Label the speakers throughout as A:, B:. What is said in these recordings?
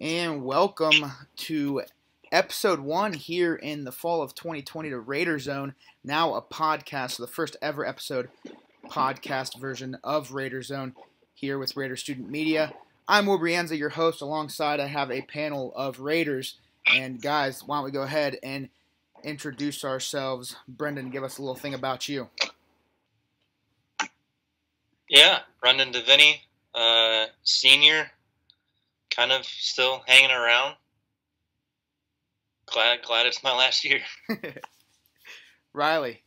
A: and welcome to episode one here in the fall of 2020 to Raider Zone. Now a podcast, so the first ever episode podcast version of Raider Zone here with Raider Student Media. I'm Will Brienza, your host. Alongside, I have a panel of Raiders. And guys, why don't we go ahead and introduce ourselves? Brendan, give us a little thing about you.
B: Yeah, Brendan Deviney, uh, senior, kind of still hanging around. Glad, glad it's my last year.
A: Riley.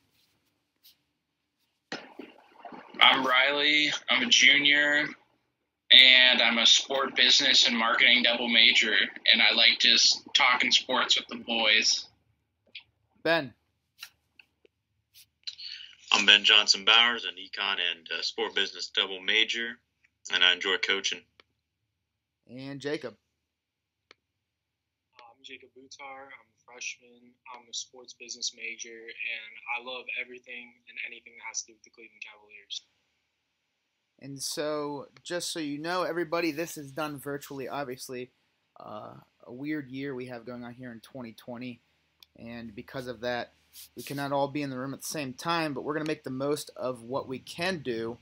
C: I'm Riley. I'm a junior, and I'm a sport business and marketing double major, and I like just talking sports with the boys.
A: Ben.
D: I'm Ben Johnson Bowers, an econ and uh, sport business double major, and I enjoy coaching.
A: And Jacob.
E: I'm Jacob Butar. I'm a freshman. I'm a sports business major, and I love everything and anything that has to do with the Cleveland Cavaliers.
A: And so, just so you know, everybody, this is done virtually. Obviously, uh, a weird year we have going on here in 2020, and because of that, we cannot all be in the room at the same time. But we're going to make the most of what we can do,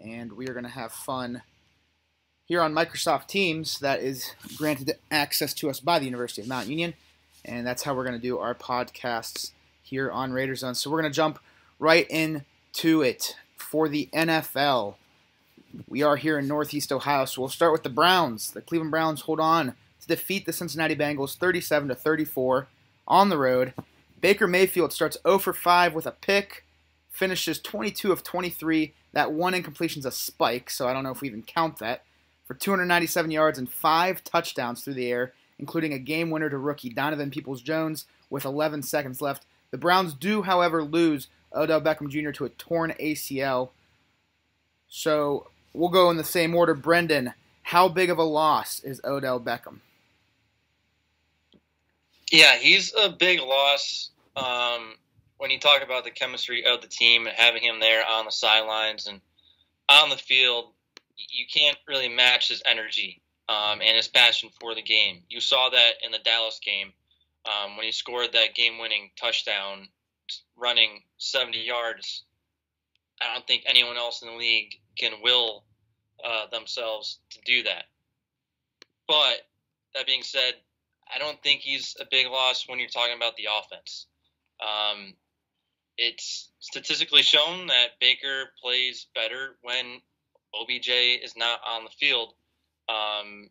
A: and we are going to have fun here on Microsoft Teams. That is granted access to us by the University of Mount Union, and that's how we're going to do our podcasts here on Raider Zone. So we're going to jump right into it for the NFL. We are here in Northeast Ohio, so we'll start with the Browns. The Cleveland Browns hold on to defeat the Cincinnati Bengals 37 to 34 on the road. Baker Mayfield starts 0 for 5 with a pick, finishes 22 of 23. That one incompletion's a spike, so I don't know if we even count that. For 297 yards and five touchdowns through the air, including a game winner to rookie Donovan Peoples Jones with 11 seconds left. The Browns do, however, lose Odell Beckham Jr. to a torn ACL. So we'll go in the same order. Brendan, how big of a loss is Odell Beckham?
B: Yeah, he's a big loss. Um, when you talk about the chemistry of the team and having him there on the sidelines and on the field, you can't really match his energy um, and his passion for the game. You saw that in the Dallas game um, when he scored that game-winning touchdown, running 70 yards. I don't think anyone else in the league can will uh, themselves to do that. But that being said, I don't think he's a big loss when you're talking about the offense. Um, it's statistically shown that Baker plays better when OBJ is not on the field. Um,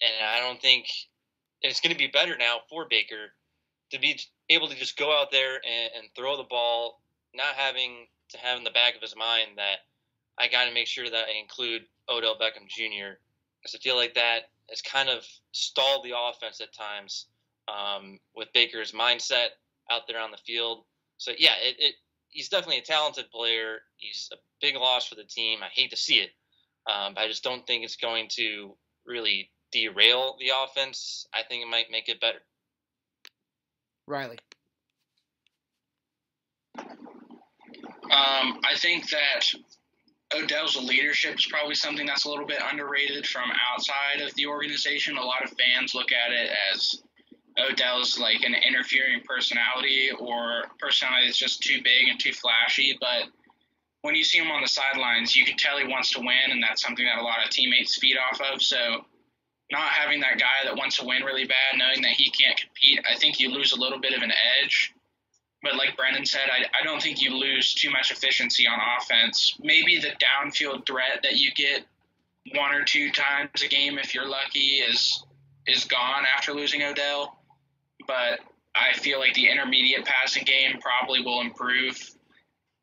B: and I don't think it's going to be better now for Baker to be able to just go out there and, and throw the ball, not having to have in the back of his mind that I got to make sure that I include Odell Beckham Jr. Because I feel like that has kind of stalled the offense at times um, with Baker's mindset out there on the field. So yeah, it, it, he's definitely a talented player. He's a big loss for the team. I hate to see it, um, but I just don't think it's going to really derail the offense. I think it might make it better.
A: Riley.
C: Um, I think that Odell's leadership is probably something that's a little bit underrated from outside of the organization. A lot of fans look at it as Odell's like an interfering personality or personality that's just too big and too flashy. But when you see him on the sidelines, you can tell he wants to win, and that's something that a lot of teammates feed off of. So not having that guy that wants to win really bad, knowing that he can't compete, I think you lose a little bit of an edge. But like Brendan said, I, I don't think you lose too much efficiency on offense. Maybe the downfield threat that you get one or two times a game, if you're lucky, is is gone after losing Odell. But I feel like the intermediate passing game probably will improve.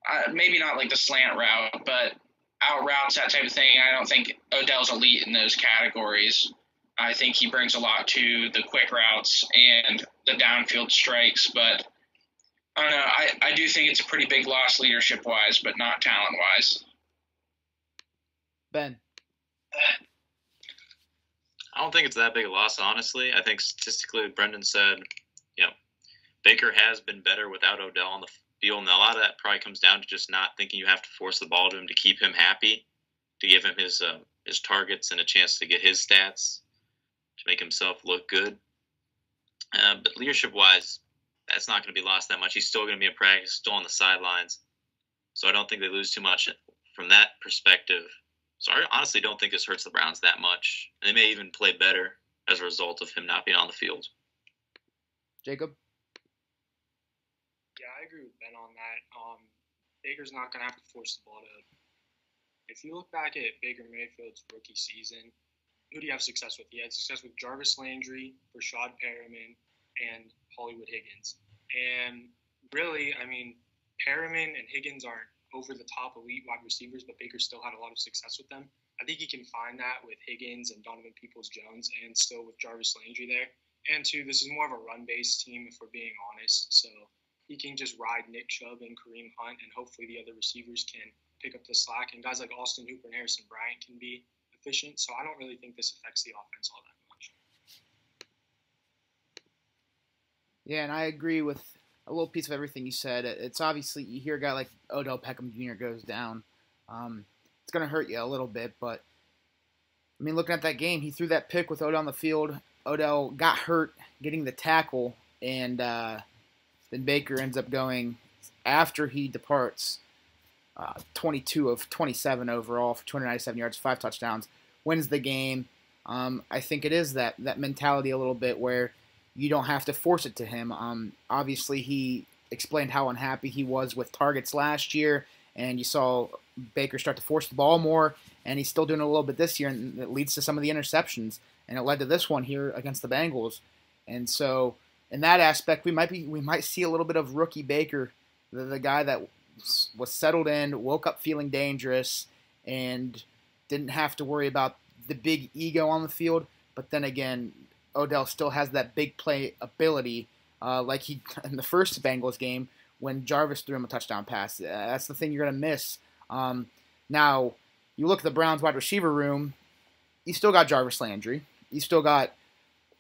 C: Uh, maybe not like the slant route, but out routes, that type of thing. I don't think Odell's elite in those categories. I think he brings a lot to the quick routes and the downfield strikes, but I don't know. I, I do think it's a pretty big loss leadership wise, but not talent wise.
A: Ben.
D: I don't think it's that big a loss, honestly. I think statistically, Brendan said, you know, Baker has been better without Odell on the field, and a lot of that probably comes down to just not thinking you have to force the ball to him to keep him happy, to give him his uh, his targets and a chance to get his stats, to make himself look good. Uh, but leadership wise, that's not going to be lost that much. He's still going to be in practice, still on the sidelines. So I don't think they lose too much from that perspective. So I honestly don't think this hurts the Browns that much. They may even play better as a result of him not being on the field.
A: Jacob?
E: Yeah, I agree with Ben on that. Um, Baker's not going to have to force the ball to. If you look back at Baker Mayfield's rookie season, who do you have success with? He had success with Jarvis Landry, Breshad Perriman, and Hollywood Higgins. And really, I mean, Perriman and Higgins aren't over the top elite wide receivers, but Baker still had a lot of success with them. I think he can find that with Higgins and Donovan Peoples Jones and still with Jarvis Landry there. And two, this is more of a run based team if we're being honest. So he can just ride Nick Chubb and Kareem Hunt, and hopefully the other receivers can pick up the slack. And guys like Austin Hooper and Harrison Bryant can be efficient. So I don't really think this affects the offense all that much.
A: Yeah, and I agree with a little piece of everything you said. It's obviously you hear a guy like Odell Beckham Jr. goes down. Um, it's going to hurt you a little bit, but I mean, looking at that game, he threw that pick with Odell on the field. Odell got hurt getting the tackle, and uh, then Baker ends up going after he departs. Uh, 22 of 27 overall for 297 yards, five touchdowns, wins the game. Um, I think it is that that mentality a little bit where you don't have to force it to him. Um, obviously, he explained how unhappy he was with targets last year, and you saw Baker start to force the ball more, and he's still doing it a little bit this year, and it leads to some of the interceptions, and it led to this one here against the Bengals. And so, in that aspect, we might be we might see a little bit of rookie Baker, the, the guy that was settled in, woke up feeling dangerous, and didn't have to worry about the big ego on the field. But then again, Odell still has that big play ability, uh, like he in the first Bengals game when Jarvis threw him a touchdown pass. Uh, that's the thing you're gonna miss. Um, now, you look at the Browns wide receiver room. You still got Jarvis Landry. You still got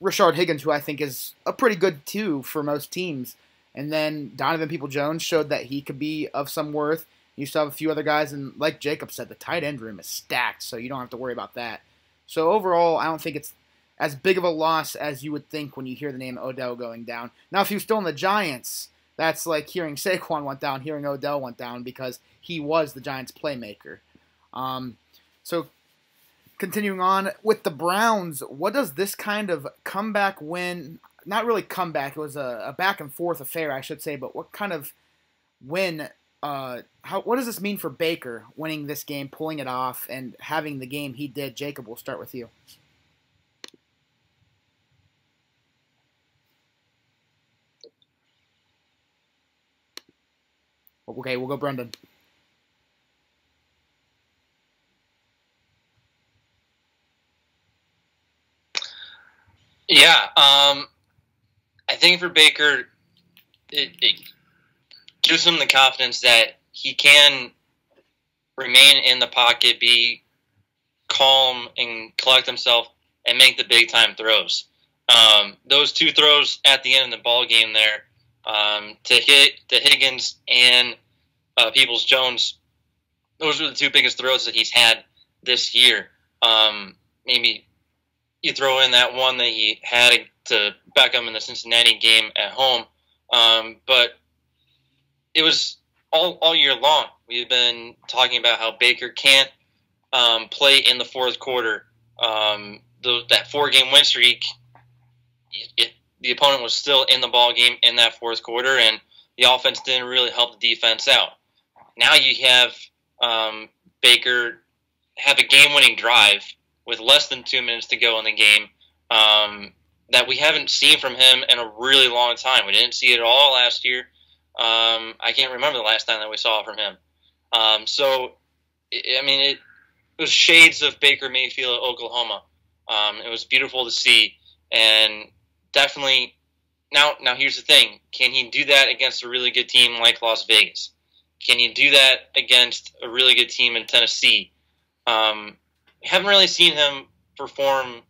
A: Rashard Higgins, who I think is a pretty good two for most teams. And then Donovan People Jones showed that he could be of some worth. You still have a few other guys, and like Jacob said, the tight end room is stacked, so you don't have to worry about that. So overall, I don't think it's as big of a loss as you would think when you hear the name Odell going down. Now, if he was still in the Giants, that's like hearing Saquon went down, hearing Odell went down because he was the Giants' playmaker. Um, so, continuing on with the Browns, what does this kind of comeback win? Not really comeback; it was a, a back and forth affair, I should say. But what kind of win? Uh, how what does this mean for Baker winning this game, pulling it off, and having the game he did? Jacob, we'll start with you. Okay, we'll go Brendan.
B: Yeah, um, I think for Baker, it, it gives him the confidence that he can remain in the pocket, be calm, and collect himself, and make the big time throws. Um, those two throws at the end of the ball game there um, to hit to Higgins and uh, Peoples Jones. Those were the two biggest throws that he's had this year. Um, maybe you throw in that one that he had to Beckham in the Cincinnati game at home, um, but it was all all year long. We've been talking about how Baker can't um, play in the fourth quarter. Um, the, that four game win streak, it, it, the opponent was still in the ball game in that fourth quarter, and the offense didn't really help the defense out. Now you have um, Baker have a game-winning drive with less than two minutes to go in the game um, that we haven't seen from him in a really long time. We didn't see it at all last year. Um, I can't remember the last time that we saw it from him. Um, so, I mean, it, it, was shades of Baker Mayfield, at Oklahoma. Um, it was beautiful to see, and definitely. Now, now here's the thing: can he do that against a really good team like Las Vegas? Can you do that against a really good team in Tennessee? Um, haven't really seen him perform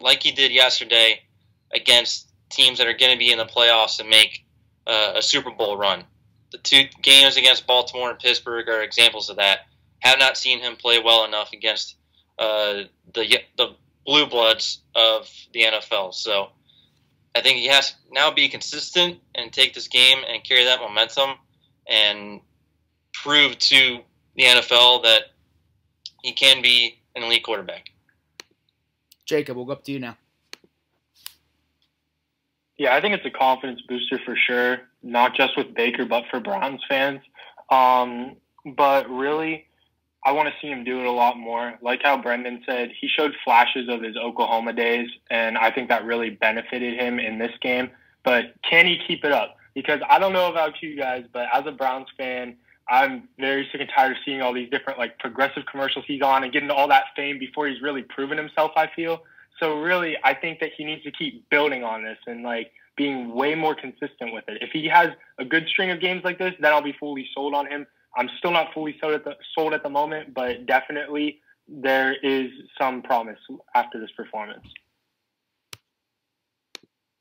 B: like he did yesterday against teams that are going to be in the playoffs and make uh, a Super Bowl run. The two games against Baltimore and Pittsburgh are examples of that. Have not seen him play well enough against uh, the the blue bloods of the NFL. So I think he has now be consistent and take this game and carry that momentum and prove to the NFL that he can be an elite quarterback.
A: Jacob, we'll go up to you now.
F: Yeah, I think it's a confidence booster for sure, not just with Baker, but for Browns fans. Um, but really, I want to see him do it a lot more. Like how Brendan said, he showed flashes of his Oklahoma days, and I think that really benefited him in this game. But can he keep it up? Because I don't know about you guys, but as a Browns fan, I'm very sick and tired of seeing all these different like progressive commercials he's on and getting all that fame before he's really proven himself. I feel so. Really, I think that he needs to keep building on this and like being way more consistent with it. If he has a good string of games like this, then I'll be fully sold on him. I'm still not fully sold at the sold at the moment, but definitely there is some promise after this performance.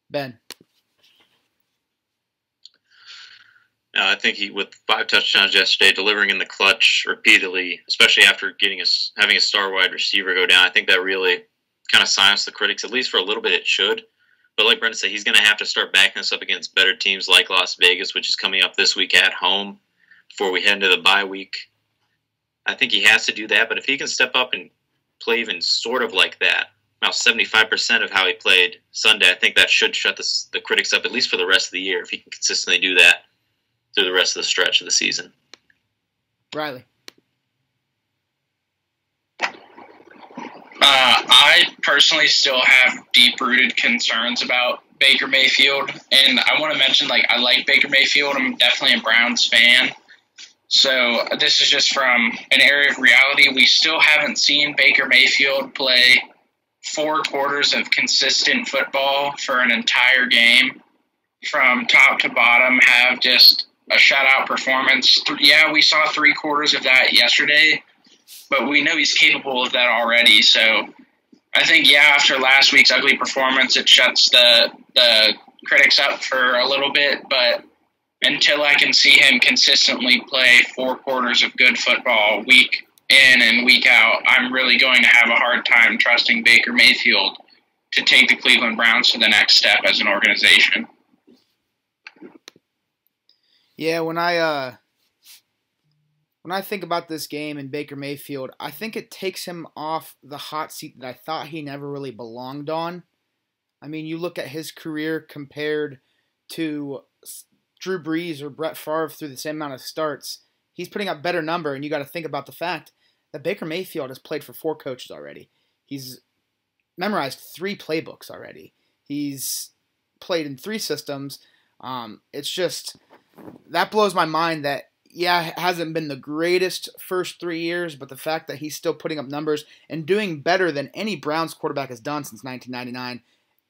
A: Ben.
D: No, I think he with five touchdowns yesterday, delivering in the clutch repeatedly, especially after getting a having a star wide receiver go down. I think that really kind of silenced the critics, at least for a little bit. It should, but like Brendan said, he's going to have to start backing us up against better teams like Las Vegas, which is coming up this week at home before we head into the bye week. I think he has to do that, but if he can step up and play even sort of like that, about 75% of how he played Sunday, I think that should shut the, the critics up, at least for the rest of the year, if he can consistently do that through the rest of the stretch of the season.
A: Riley.
C: Uh, I personally still have deep rooted concerns about Baker Mayfield. And I want to mention, like, I like Baker Mayfield. I'm definitely a Browns fan. So this is just from an area of reality. We still haven't seen Baker Mayfield play four quarters of consistent football for an entire game from top to bottom, have just a shutout performance. Yeah, we saw three quarters of that yesterday, but we know he's capable of that already. So I think yeah, after last week's ugly performance, it shuts the the critics up for a little bit. But until I can see him consistently play four quarters of good football week in and week out, I'm really going to have a hard time trusting Baker Mayfield to take the Cleveland Browns to the next step as an organization.
A: Yeah, when I uh when I think about this game and Baker Mayfield, I think it takes him off the hot seat that I thought he never really belonged on. I mean, you look at his career compared to Drew Brees or Brett Favre through the same amount of starts, he's putting up better number, and you got to think about the fact that Baker Mayfield has played for four coaches already. He's memorized three playbooks already. He's played in three systems. Um, it's just that blows my mind that yeah, hasn't been the greatest first three years, but the fact that he's still putting up numbers and doing better than any Browns quarterback has done since 1999,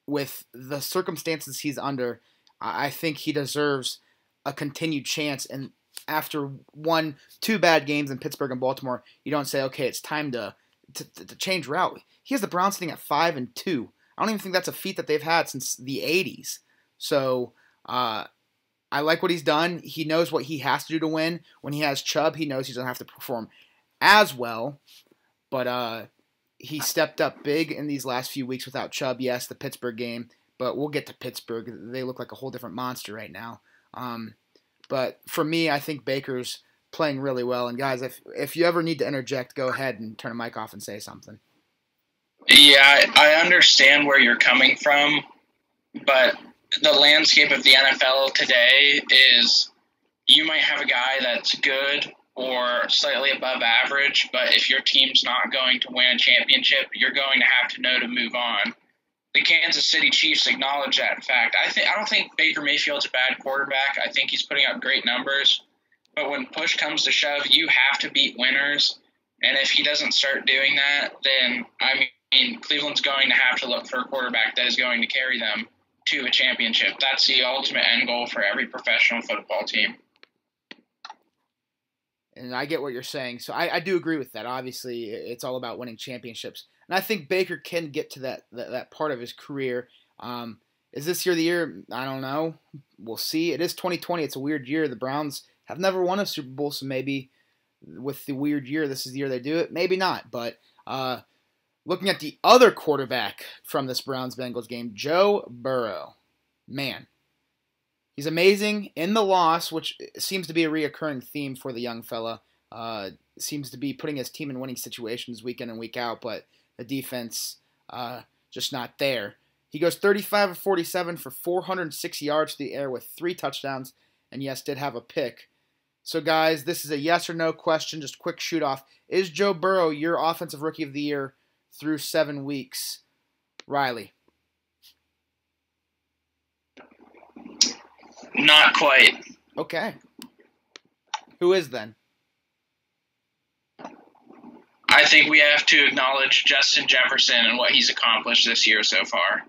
A: with the circumstances he's under, I think he deserves a continued chance. And after one, two bad games in Pittsburgh and Baltimore, you don't say, okay, it's time to to, to change route. He has the Browns sitting at five and two. I don't even think that's a feat that they've had since the 80s. So uh, I like what he's done. He knows what he has to do to win. When he has Chubb, he knows he doesn't have to perform as well. But uh, he stepped up big in these last few weeks without Chubb. Yes, the Pittsburgh game, but we'll get to Pittsburgh. They look like a whole different monster right now. Um, but for me, I think Baker's playing really well. And guys, if if you ever need to interject, go ahead and turn a mic off and say something.
C: Yeah, I understand where you're coming from, but the landscape of the NFL today is you might have a guy that's good or slightly above average, but if your team's not going to win a championship, you're going to have to know to move on. The Kansas City Chiefs acknowledge that fact. I think I don't think Baker Mayfield's a bad quarterback. I think he's putting up great numbers. But when push comes to shove, you have to beat winners. And if he doesn't start doing that, then I mean Cleveland's going to have to look for a quarterback that is going to carry them to a championship. That's the ultimate end goal for every professional football team.
A: And I get what you're saying. So I, I do agree with that. Obviously, it's all about winning championships. And I think Baker can get to that, that, that part of his career. Um, is this year the year? I don't know. We'll see. It is 2020. It's a weird year. The Browns have never won a Super Bowl, so maybe with the weird year, this is the year they do it. Maybe not. But uh, Looking at the other quarterback from this Browns Bengals game, Joe Burrow. Man, he's amazing in the loss, which seems to be a reoccurring theme for the young fella. Uh, seems to be putting his team in winning situations week in and week out, but the defense uh, just not there. He goes 35 of 47 for 406 yards to the air with three touchdowns, and yes, did have a pick. So, guys, this is a yes or no question, just quick shoot off. Is Joe Burrow your offensive rookie of the year through seven weeks? Riley.
C: Not quite.
A: Okay. Who is then?
C: I think we have to acknowledge Justin Jefferson and what he's accomplished this year so far.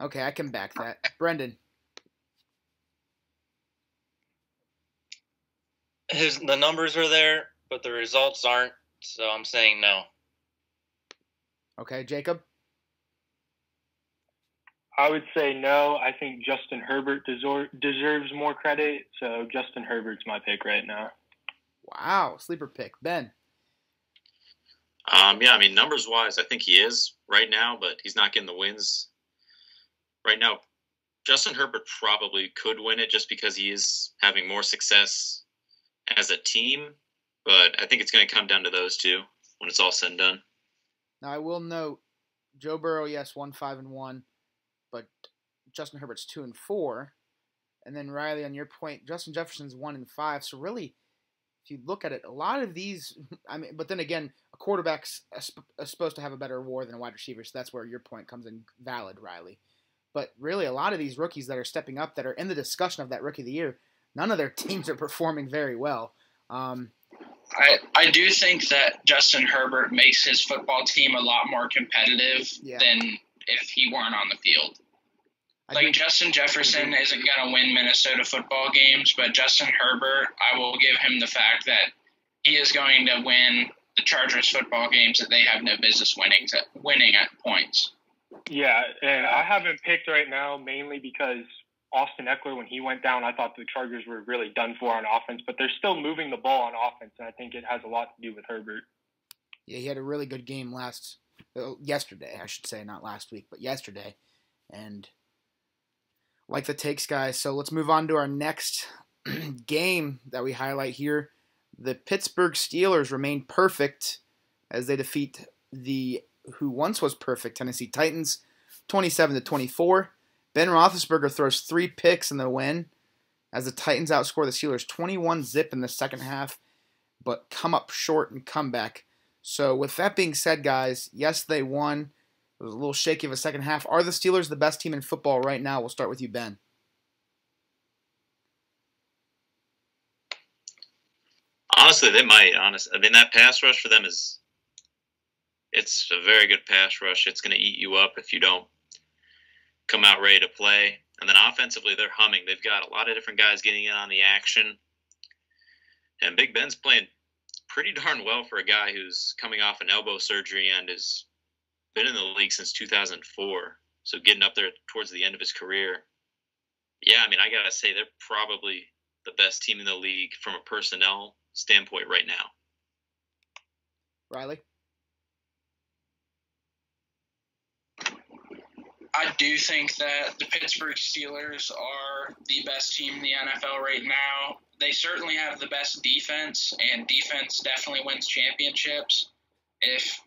A: Okay, I can back that. Brendan.
B: His the numbers are there, but the results aren't. So I'm saying no.
A: Okay, Jacob.
F: I would say no. I think Justin Herbert desor- deserves more credit, so Justin Herbert's my pick right now.
A: Wow, sleeper pick. Ben.
D: Um, yeah, I mean, numbers wise, I think he is right now, but he's not getting the wins right now. Justin Herbert probably could win it just because he is having more success as a team, but I think it's going to come down to those two when it's all said and done.
A: Now, I will note Joe Burrow, yes, one five and one, but Justin Herbert's two and four, and then Riley, on your point, Justin Jefferson's one and five. So really, if you look at it, a lot of these, I mean, but then again, a quarterback's supposed to have a better WAR than a wide receiver, so that's where your point comes in valid, Riley. But really, a lot of these rookies that are stepping up, that are in the discussion of that rookie of the year, none of their teams are performing very well. Um,
C: I, I do think that Justin Herbert makes his football team a lot more competitive
A: Yeah.
C: than if he weren't on the field.
A: I
C: Like Justin Jefferson mm-hmm. isn't going to win Minnesota football games, but Justin Herbert, I will give him the fact that he is going to win the Chargers football games that they have no business winning to winning at points.
F: Yeah, and I haven't picked right now mainly because Austin Ekeler, when he went down, I thought the Chargers were really done for on offense, but they're still moving the ball on offense, and I think it has a lot to do with Herbert.
A: Yeah, he had a really good game last, uh, yesterday, I should say, not last week, but yesterday, and like the takes, guys. So let's move on to our next game that we highlight here. The Pittsburgh Steelers remain perfect as they defeat the who once was perfect Tennessee Titans, 27 to 24. Ben Roethlisberger throws three picks in the win as the Titans outscore the Steelers 21 zip in the second half, but come up short and come back. So, with that being said, guys, yes, they won. It was a little shaky of a second half. Are the Steelers the best team in football right now? We'll start with you, Ben.
D: Honestly, they might. Honest, I mean that pass rush for them is it's a very good pass rush. It's going to eat you up if you don't come out ready to play. And then offensively, they're humming. They've got a lot of different guys getting in on the action. And Big Ben's playing pretty darn well for a guy who's coming off an elbow surgery and has been in the league since 2004. So getting up there towards the end of his career. Yeah, I mean, I got to say, they're probably the best team in the league from a personnel standpoint right now.
A: Riley?
C: I do think that the Pittsburgh Steelers are the best team in the NFL right now. They certainly have the best defense, and defense definitely wins championships. If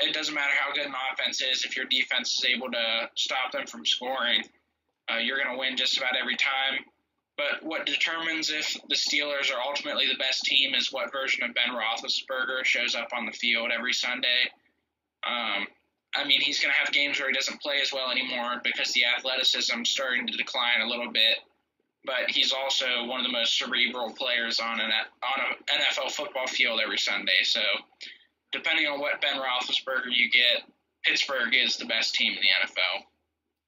C: it doesn't matter how good an offense is, if your defense is able to stop them from scoring, uh, you're going to win just about every time. But what determines if the Steelers are ultimately the best team is what version of Ben Roethlisberger shows up on the field every Sunday. Um, I mean, he's going to have games where he doesn't play as well anymore because the athleticism is starting to decline a little bit. But he's also one of the most cerebral players on an on an NFL football field every Sunday. So, depending on what Ben Roethlisberger you get, Pittsburgh is the best team in the NFL.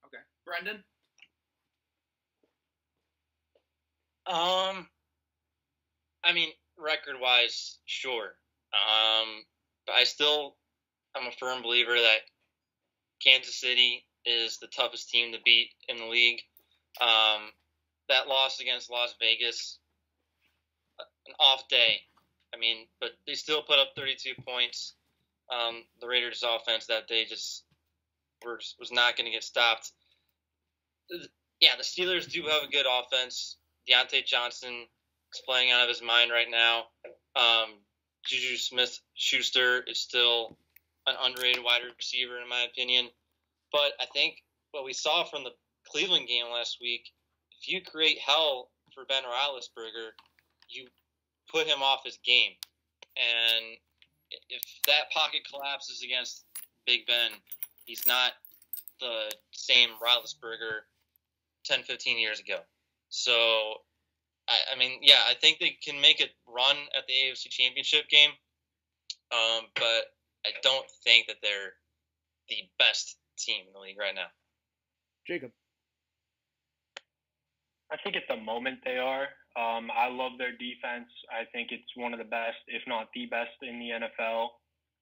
A: Okay. Brendan?
B: Um, I mean, record wise, sure. Um, but I still, I'm a firm believer that Kansas City is the toughest team to beat in the league. Um, that loss against Las Vegas, an off day. I mean, but they still put up 32 points. um, the Raiders' offense that they just were was not going to get stopped. Yeah, the Steelers do have a good offense. Diontae Johnson is playing out of his mind right now. Um, Juju Smith Schuster is still an underrated wide receiver, in my opinion. But I think what we saw from the Cleveland game last week, if you create hell for Ben Roethlisberger, you put him off his game. And if that pocket collapses against Big Ben, he's not the same Roethlisberger 10, 15 years ago. So, I, I mean, yeah, I think they can make a run at the AFC Championship game, um, but I don't think that they're the best team in the league right now.
A: Jacob.
F: I think at the moment they are. Um, I love their defense. I think it's one of the best, if not the best, in the NFL.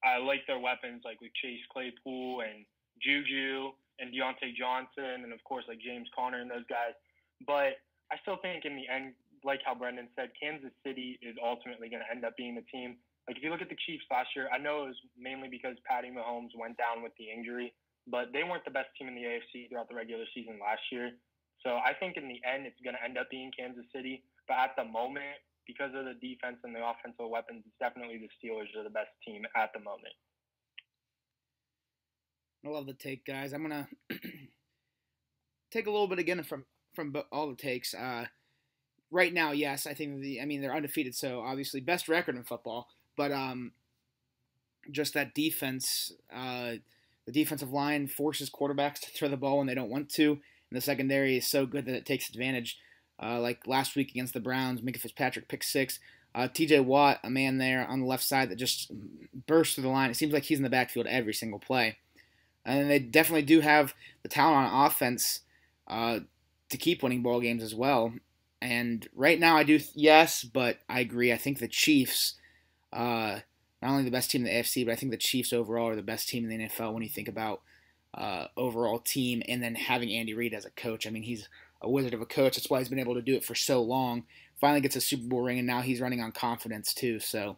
F: I like their weapons, like with Chase Claypool and Juju and Diontae Johnson, and of course like James Conner and those guys. But I still think in the end, like how Brendan said, Kansas City is ultimately going to end up being the team. Like if you look at the Chiefs last year, I know it was mainly because Patty Mahomes went down with the injury, but they weren't the best team in the AFC throughout the regular season last year. So I think in the end, it's going to end up being Kansas City. But at the moment, because of the defense and the offensive weapons, it's definitely the Steelers are the best team at the moment.
A: I love the take, guys. I'm gonna take a little bit again from from all the takes. Uh, right now, yes, I think the. I mean, they're undefeated, so obviously best record in football. But um, just that defense, uh, the defensive line forces quarterbacks to throw the ball when they don't want to, and the secondary is so good that it takes advantage. Uh, like last week against the Browns, Minkah Fitzpatrick pick six. Uh, T.J. Watt, a man there on the left side that just bursts through the line. It seems like he's in the backfield every single play, and they definitely do have the talent on offense uh, to keep winning ball games as well. And right now, I do yes, but I agree. I think the Chiefs uh, not only the best team in the AFC, but I think the Chiefs overall are the best team in the NFL when you think about uh, overall team and then having Andy Reid as a coach. I mean, he's a wizard of a coach. That's why he's been able to do it for so long. Finally gets a Super Bowl ring, and now he's running on confidence too. So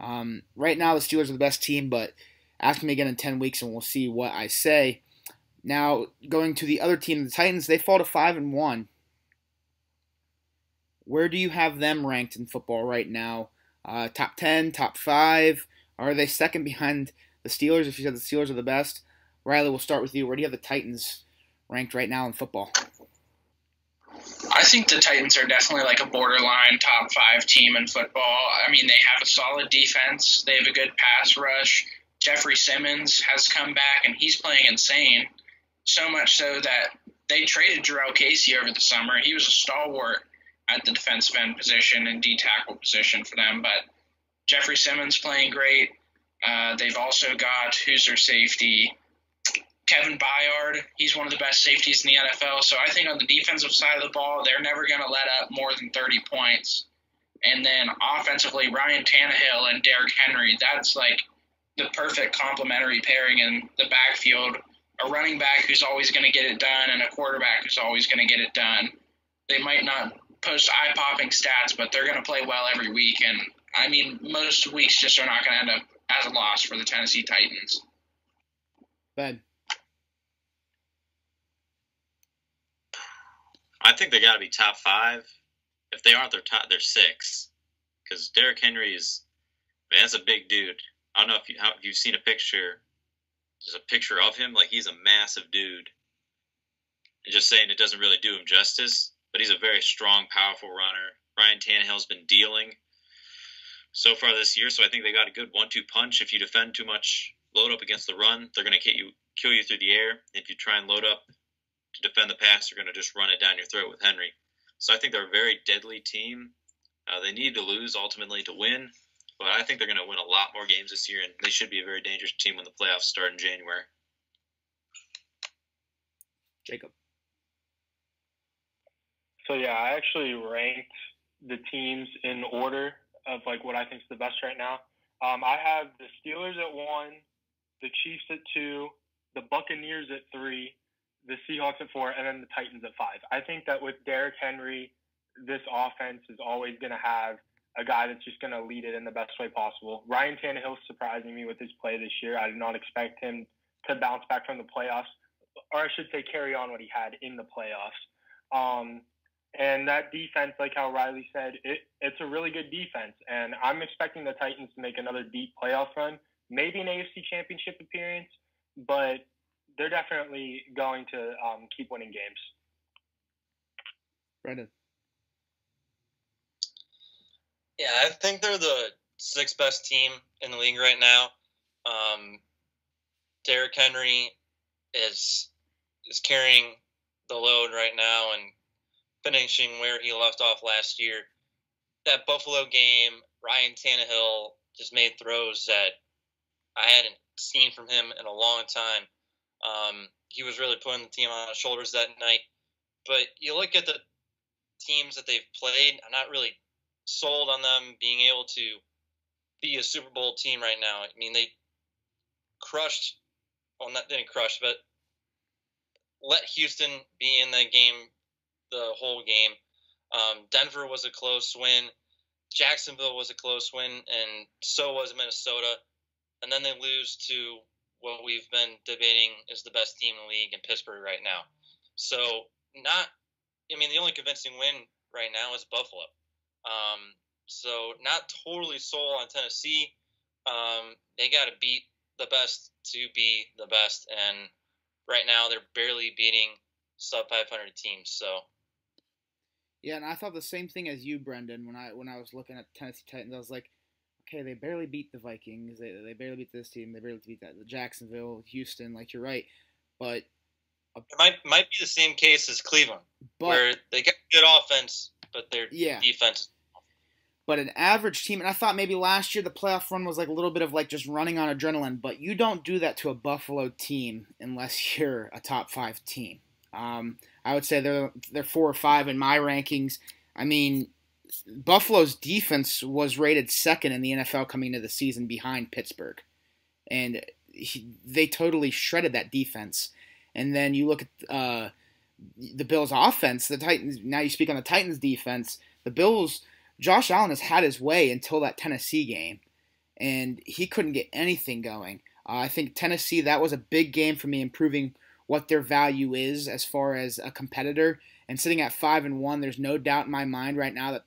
A: um, right now, the Steelers are the best team, but ask me again in 10 weeks and we'll see what I say. Now, going to the other team, the Titans, they fall to 5 and 1. Where do you have them ranked in football right now? Uh, top 10, top 5? Are they second behind the Steelers if you said the Steelers are the best? Riley, we'll start with you. Where do you have the Titans ranked right now in football?
C: I think the Titans are definitely like a borderline top five team in football. I mean, they have a solid defense, they have a good pass rush. Jeffrey Simmons has come back and he's playing insane. So much so that they traded Jurrell Casey over the summer. He was a stalwart at the defensive end position and D tackle position for them. But Jeffrey Simmons playing great. Uh, they've also got who's their safety, Kevin Byard. He's one of the best safeties in the NFL. So I think on the defensive side of the ball, they're never going to let up more than 30 points. And then offensively, Ryan Tannehill and Derrick Henry. That's like the perfect complementary pairing in the backfield. A running back who's always going to get it done, and a quarterback who's always going to get it done. They might not post eye popping stats, but they're going to play well every week. And I mean, most weeks just are not going to end up as a loss for the Tennessee Titans.
A: Ben.
D: I think they got to be top five. If they aren't, they're top. They're six. Because Derrick Henry is, man, that's a big dude. I don't know if, you, how, if you've seen a picture. There's a picture of him. Like he's a massive dude. And just saying it doesn't really do him justice but he's a very strong, powerful runner. Ryan Tannehill's been dealing so far this year, so I think they got a good one-two punch. If you defend too much, load up against the run, they're going to hit you, kill you through the air. If you try and load up to defend the pass, they're going to just run it down your throat with Henry. So I think they're a very deadly team. Uh, they need to lose ultimately to win, but I think they're going to win a lot more games this year, and they should be a very dangerous team when the playoffs start in January.
A: Jacob.
F: So yeah, I actually ranked the teams in order of like what I think is the best right now. Um, I have the Steelers at one, the Chiefs at two, the Buccaneers at three, the Seahawks at four, and then the Titans at five. I think that with Derrick Henry, this offense is always going to have a guy that's just going to lead it in the best way possible. Ryan Tannehill surprising me with his play this year. I did not expect him to bounce back from the playoffs, or I should say, carry on what he had in the playoffs. Um, and that defense, like how Riley said, it, it's a really good defense. And I'm expecting the Titans to make another deep playoff run, maybe an AFC championship appearance, but they're definitely going to um, keep winning games.
A: Brendan.
B: Yeah, I think they're the sixth best team in the league right now. Um, Derrick Henry is is carrying the load right now and finishing where he left off last year. That Buffalo game, Ryan Tannehill just made throws that I hadn't seen from him in a long time. Um, he was really putting the team on his shoulders that night. But you look at the teams that they've played, I'm not really sold on them being able to be a Super Bowl team right now. I mean, they crushed, well, not didn't crush, but let Houston be in the game the whole game. Um, Denver was a close win. Jacksonville was a close win, and so was Minnesota. And then they lose to what we've been debating is the best team in the league in Pittsburgh right now. So, not, I mean, the only convincing win right now is Buffalo. Um, so not totally sold on Tennessee. Um, they got to beat the best to be the best, and right now they're barely beating sub 500 teams. So.
A: Yeah, and I thought the same thing as you, Brendan. When I when I was looking at Tennessee Titans, I was like, okay, they barely beat the Vikings. They, they barely beat this team. They barely beat that the Jacksonville, Houston. Like you're right, but
B: it might might be the same case as Cleveland, but, where they got good offense, but their yeah. defense
A: but an average team, and I thought maybe last year the playoff run was like a little bit of like just running on adrenaline, but you don't do that to a Buffalo team unless you're a top five team. Um, I would say they're they're four or five in my rankings. I mean, Buffalo's defense was rated second in the NFL coming into the season behind Pittsburgh, and he, they totally shredded that defense. And then you look at uh, the Bills' offense. The Titans. Now you speak on the Titans' defense. The Bills Josh Allen has had his way until that Tennessee game, and he couldn't get anything going. Uh, I think Tennessee, that was a big game for me, improving what their value is as far as a competitor. And sitting at five and one, there's no doubt in my mind right now that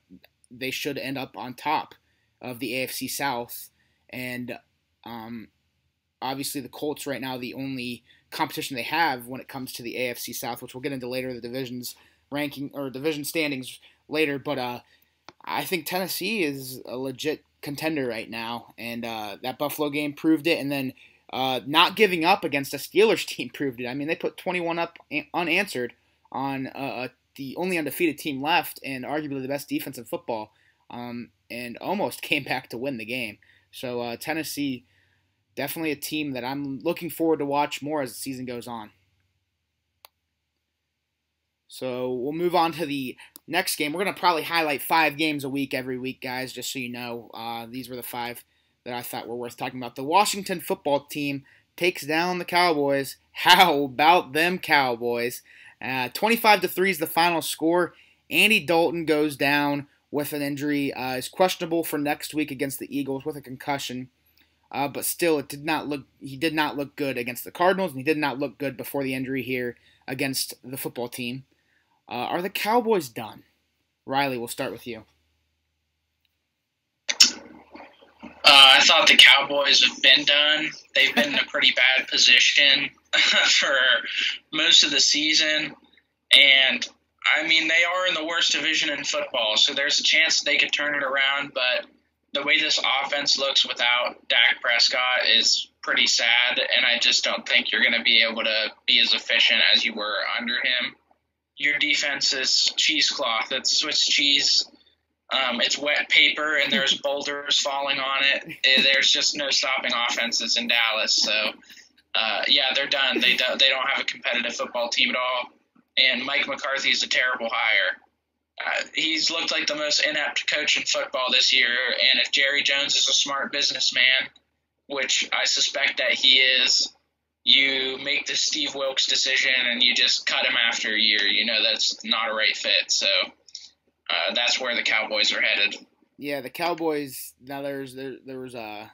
A: they should end up on top of the AFC South. And um, obviously, the Colts right now the only competition they have when it comes to the AFC South, which we'll get into later the divisions ranking or division standings later. But uh, I think Tennessee is a legit contender right now, and uh, that Buffalo game proved it. And then uh, not giving up against a Steelers team proved it. I mean, they put 21 up unanswered on uh, uh, the only undefeated team left, and arguably the best defense in football, um, and almost came back to win the game. So uh, Tennessee, definitely a team that I'm looking forward to watch more as the season goes on. So we'll move on to the next game. We're going to probably highlight five games a week every week, guys, just so you know. Uh, these were the five that I thought were worth talking about. The Washington football team takes down the Cowboys. How about them Cowboys? Uh, 25 to 3 is the final score. Andy Dalton goes down with an injury. Uh, is questionable for next week against the Eagles with a concussion. Uh, but still, it did not look. He did not look good against the Cardinals, and he did not look good before the injury here against the football team. Uh, are the Cowboys done? Riley, we'll start with you.
C: Uh, I thought the Cowboys have been done. They've been in a pretty bad position for most of the season. And, I mean, they are in the worst division in football, so there's a chance they could turn it around. But the way this offense looks without Dak Prescott is pretty sad. And I just don't think you're going to be able to be as efficient as you were under him your defense is cheesecloth. It's Swiss cheese. Um, it's wet paper, and there's boulders falling on it. Eh, there's just no stopping offenses in Dallas. So, uh, yeah, they're done. They do, they don't have a competitive football team at all. And Mike McCarthy is a terrible hire. Uh, he's looked like the most inept coach in football this year. And if Jerry Jones is a smart businessman, which I suspect that he is, you make the Steve Wilks decision and you just cut him after a year. You know that's not a right fit. So uh, that's where the Cowboys are headed.
A: Yeah, the Cowboys. Now there's there there was a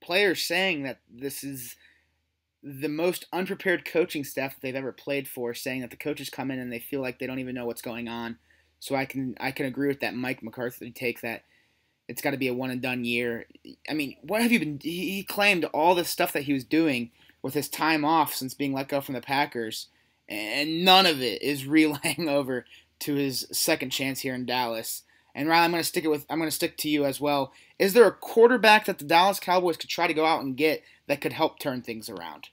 A: player saying that this is the most unprepared coaching staff that they've ever played for, saying that the coaches come in and they feel like they don't even know what's going on. So I can I can agree with that Mike McCarthy take that it's got to be a one and done year. I mean, what have you been? He claimed all the stuff that he was doing with his time off since being let go from the Packers, and none of it is relaying over to his second chance here in Dallas. And Riley, I'm going to stick it with I'm going to stick to you as well. Is there a quarterback that the Dallas Cowboys could try to go out and get that could help turn things around?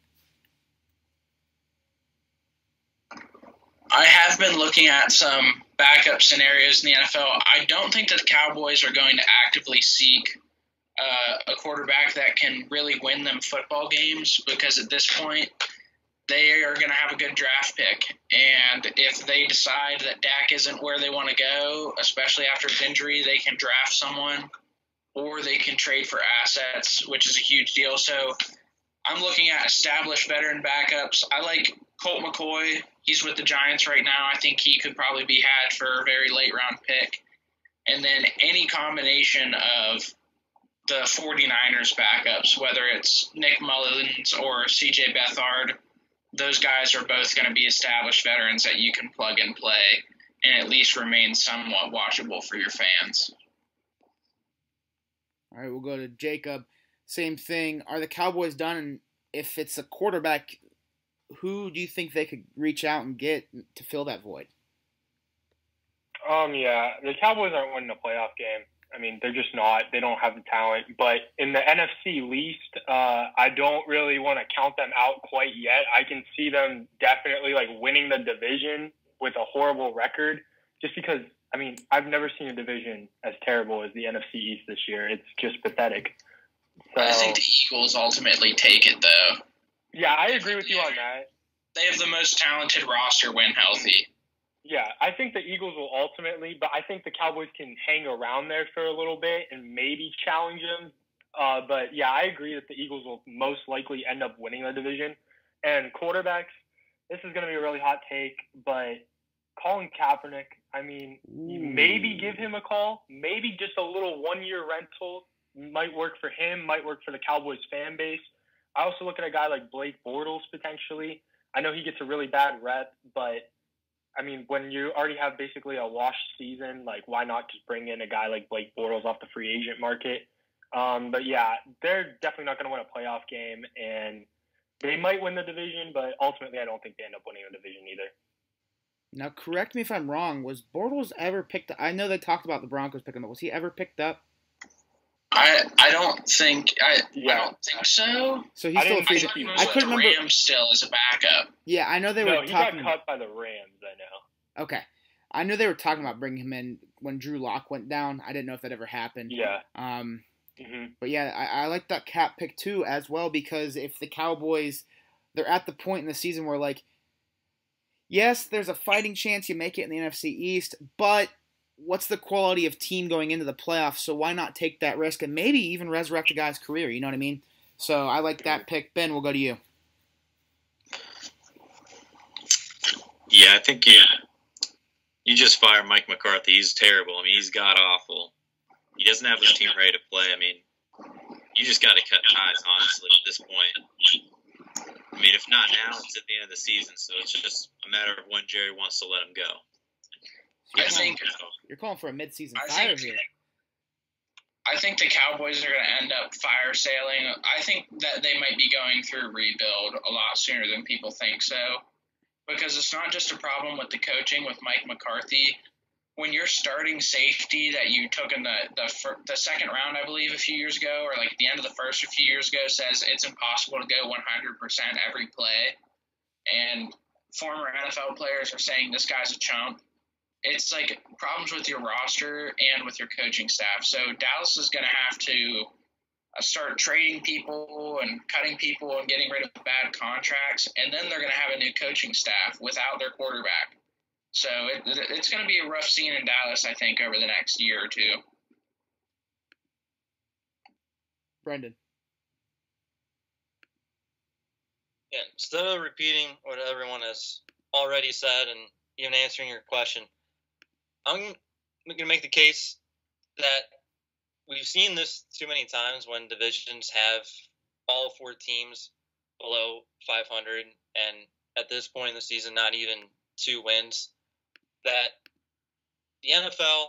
C: I have been looking at some backup scenarios in the NFL. I don't think that the Cowboys are going to actively seek uh, a quarterback that can really win them football games because at this point they are going to have a good draft pick. And if they decide that Dak isn't where they want to go, especially after his injury, they can draft someone or they can trade for assets, which is a huge deal. So I'm looking at established veteran backups. I like Colt McCoy. He's with the Giants right now. I think he could probably be had for a very late round pick. And then any combination of the 49ers backups, whether it's Nick Mullens or CJ Beathard, those guys are both going to be established veterans that you can plug and play and at least remain somewhat watchable for your fans.
A: All right, we'll go to Jacob. Same thing. Are the Cowboys done? And if it's a quarterback, who do you think they could reach out and get to fill that void?
F: Um, yeah, the Cowboys aren't winning a playoff game. I mean, they're just not. They don't have the talent. But in the NFC least, uh, I don't really want to count them out quite yet. I can see them definitely like winning the division with a horrible record, just because. I mean, I've never seen a division as terrible as the NFC East this year. It's just pathetic.
C: So, I think the Eagles ultimately take it, though.
F: Yeah, I agree with you on that.
C: They have the most talented roster when healthy.
F: Yeah, I think the Eagles will ultimately, but I think the Cowboys can hang around there for a little bit and maybe challenge them. Uh, but yeah, I agree that the Eagles will most likely end up winning the division. And quarterbacks, this is going to be a really hot take, but Colin Kaepernick, I mean, Ooh. maybe give him a call, maybe just a little one year rental might work for him, might work for the Cowboys fan base. I also look at a guy like Blake Bortles potentially. I know he gets a really bad rep, but I mean, when you already have basically a washed season, like why not just bring in a guy like Blake Bortles off the free agent market? Um, but yeah, they're definitely not going to win a playoff game, and they might win the division, but ultimately, I don't think they end up winning the division either.
A: Now, correct me if I'm wrong. Was Bortles ever picked up? I know they talked about the Broncos picking him up. Was he ever picked up?
C: I I don't think I, yeah. I don't think so.
A: So he's still a free agent. I
C: couldn't remember. Rams still as a backup.
A: Yeah, I know they
F: no,
A: were. talking,
F: he got cut by the Rams. I know.
A: Okay, I knew they were talking about bringing him in when Drew Lock went down. I didn't know if that ever happened.
F: Yeah.
A: Um.
F: Mm-hmm.
A: But yeah, I, I like that Kaep pick too as well because if the Cowboys, they're at the point in the season where like, yes, there's a fighting chance you make it in the NFC East, but what's the quality of team going into the playoffs? So why not take that risk and maybe even resurrect a guy's career? You know what I mean? So I like that pick. Ben, we'll go to you.
D: Yeah, I think you you just fire Mike McCarthy. He's terrible. I mean, he's god awful. He doesn't have his team ready to play. I mean, you just got to cut ties, honestly, at this point. I mean, if not now, it's at the end of the season, so it's just a matter of when Jerry wants to let him go.
C: I think
A: you're calling for a midseason I fire think, here.
C: I think the Cowboys are going to end up fire sailing. I think that they might be going through rebuild a lot sooner than people think so, because it's not just a problem with the coaching with Mike McCarthy. When you're starting safety that you took in the the, fir- the second round, I believe, a few years ago, or like at the end of the first a few years ago, says it's impossible to go 100% every play, and former NFL players are saying this guy's a chump it's like problems with your roster and with your coaching staff. So Dallas is going to have to uh, start trading people and cutting people and getting rid of bad contracts, and then they're going to have a new coaching staff without their quarterback. So it, it's going to be a rough scene in Dallas, I think, over the next year or two.
A: Brendan.
B: Yeah, instead of repeating what everyone has already said and even answering your question, I'm going to make the case that we've seen this too many times when divisions have all four teams below 500, and at this point in the season, not even two wins. That the NFL,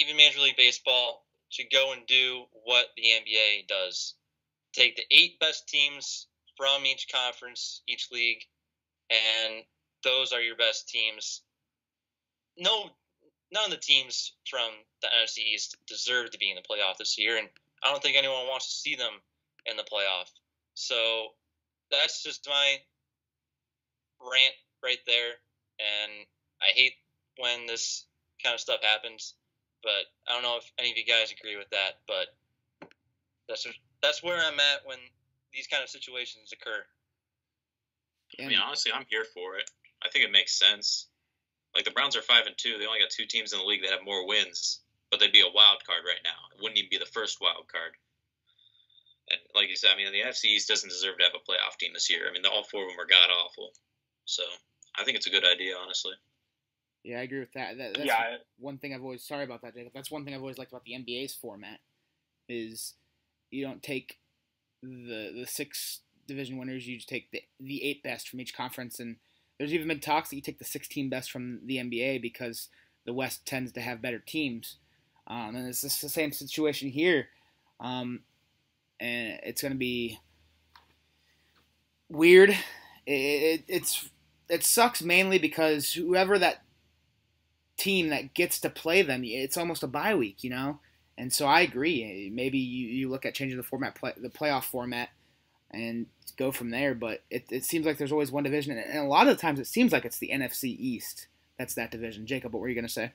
B: even Major League Baseball, should go and do what the NBA does. Take the eight best teams from each conference, each league, and those are your best teams. No, none of the teams from the NFC East deserve to be in the playoff this year, and I don't think anyone wants to see them in the playoff. So that's just my rant right there, and I hate when this kind of stuff happens. But I don't know if any of you guys agree with that, but that's that's where I'm at when these kind of situations occur.
D: I mean, honestly, I'm here for it. I think it makes sense. Like the Browns are five and two; they only got two teams in the league that have more wins, but they'd be a wild card right now. It wouldn't even be the first wild card. And like you said, I mean, the NFC East doesn't deserve to have a playoff team this year. I mean, the, all four of them are god awful. So I think it's a good idea, honestly.
A: Yeah, I agree with that. that that's
F: Yeah.
A: one thing I've always sorry about that, Jacob. That's one thing I've always liked about the NBA's format is you don't take the the six division winners. You just take the the eight best from each conference, and there's even been talks that you take the 16 best from the NBA because the West tends to have better teams. Um, and it's the same situation here. Um, and it's going to be weird. It, it, it's it sucks mainly because whoever that team that gets to play them, it's almost a bye week, you know. And so I agree. Maybe you, you look at changing the format, play, the playoff format, and go from there. But it, it seems like there's always one division, and a lot of the times it seems like it's the NFC East that's that division. Jacob, what were you gonna say?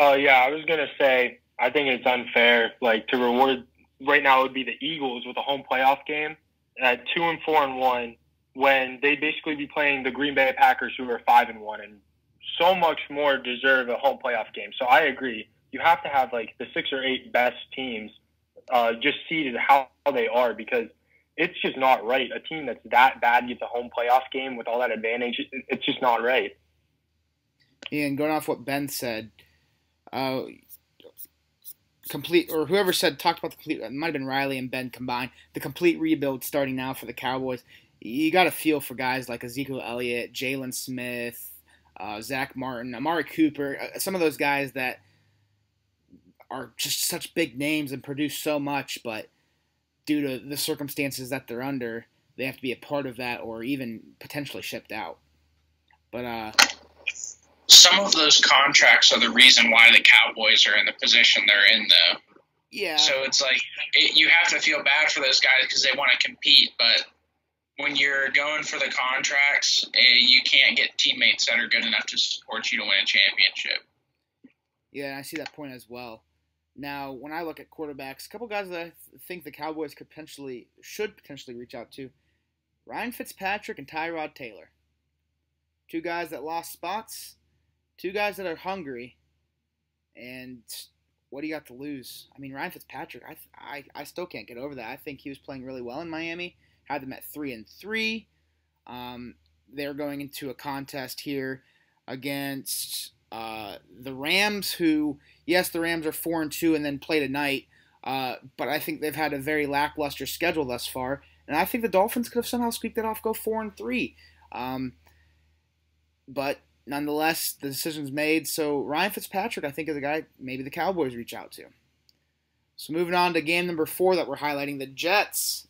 F: Uh, yeah, I was gonna say I think it's unfair. Like to reward right now it would be the Eagles with a home playoff game at two and four and one when they basically be playing the Green Bay Packers who are five and one and so much more deserve a home playoff game. So I agree. You have to have like the six or eight best teams uh, just seeded how they are because it's just not right. A team that's that bad gets a home playoff game with all that advantage. It's just not right.
A: And going off what Ben said, uh, complete or whoever said talked about the complete it might have been Riley and Ben combined the complete rebuild starting now for the Cowboys. You got to feel for guys like Ezekiel Elliott, Jaylon Smith, uh, Zack Martin, Amari Cooper, uh, some of those guys that are just such big names and produce so much, but due to the circumstances that they're under, they have to be a part of that or even potentially shipped out. But uh,
C: some of those contracts are the reason why the Cowboys are in the position they're in, though.
A: yeah,
C: So it's like it, you have to feel bad for those guys because they want to compete, but when you're going for the contracts, eh, you can't get teammates that are good enough to support you to win a championship.
A: Yeah, I see that point as well. Now, when I look at quarterbacks, a couple guys that I th- think the Cowboys could potentially should potentially reach out to: Ryan Fitzpatrick and Tyrod Taylor. Two guys that lost spots, two guys that are hungry, and what do you got to lose? I mean, Ryan Fitzpatrick, I I, I still can't get over that. I think he was playing really well in Miami. Had them at three and three. Um, they're going into a contest here against uh, the Rams, who yes, the Rams are four and two, and then play tonight. Uh, but I think they've had a very lackluster schedule thus far, and I think the Dolphins could have somehow squeaked it off, go four and three. Um, but nonetheless, the decision's made. So Ryan Fitzpatrick, I think, is a guy maybe the Cowboys reach out to. So moving on to game number four that we're highlighting, the Jets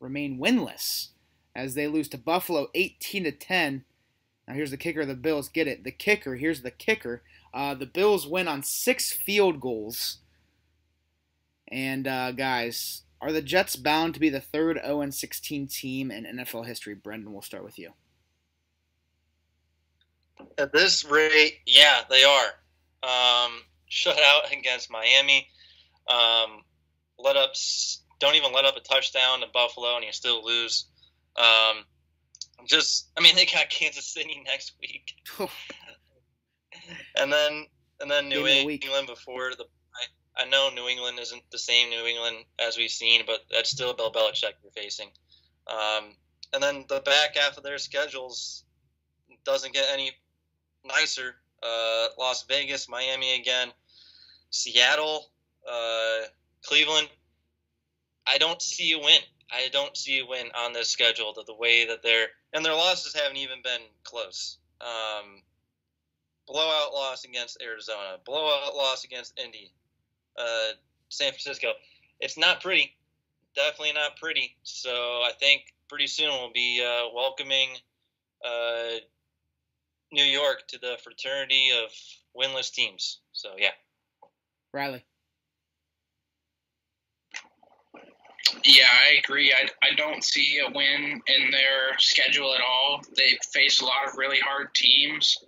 A: remain winless as they lose to Buffalo 18 to 10. Now here's the kicker. The Bills get it. The kicker. Here's the kicker. Uh, the Bills win on six field goals. And uh, guys, are the Jets bound to be the third 0 16 team in NFL history? Brendan, we'll start with you.
B: At this rate, yeah, they are. Um, shut out against Miami. Um, let up, don't even let up a touchdown to Buffalo, and you still lose. Um, just, I mean, they got Kansas City next week, and then and then New
A: Game of the week.
B: England before the. I, I know New England isn't the same New England as we've seen, but that's still Bill Belichick you're facing. Um, and then the back half of their schedules doesn't get any nicer. Uh, Las Vegas, Miami again, Seattle, uh, Cleveland. I don't see a win. I don't see a win on this schedule. The, the way that they're and their losses haven't even been close. Um, blowout loss against Arizona, blowout loss against Indy, uh, San Francisco. It's not pretty. Definitely not pretty. So I think pretty soon we'll be uh, welcoming uh, New York to the fraternity of winless teams. So yeah.
A: Riley.
C: Yeah, I agree. I, I don't see a win in their schedule at all. They face a lot of really hard teams.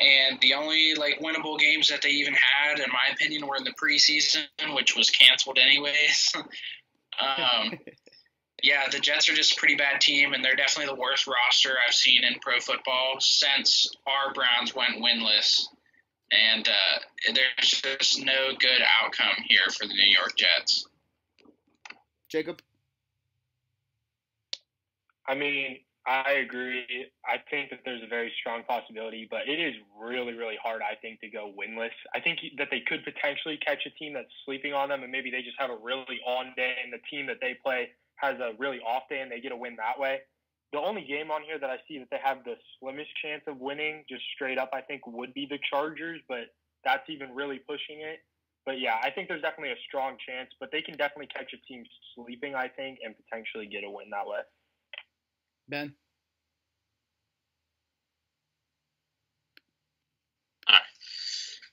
C: And the only like winnable games that they even had, in my opinion, were in the preseason, which was canceled anyways. um, yeah, the Jets are just a pretty bad team, and they're definitely the worst roster I've seen in pro football since our Browns went winless. And uh, there's just no good outcome here for the New York Jets.
A: Jacob?
F: I mean, I agree. I think that there's a very strong possibility, but it is really, really hard, I think, to go winless. I think that they could potentially catch a team that's sleeping on them, and maybe they just have a really on day, and the team that they play has a really off day, and they get a win that way. The only game on here that I see that they have the slimmest chance of winning, just straight up, I think, would be the Chargers, but that's even really pushing it. But yeah, I think there's definitely a strong chance, but they can definitely catch a team sleeping, I think, and potentially get a win that way.
A: Ben?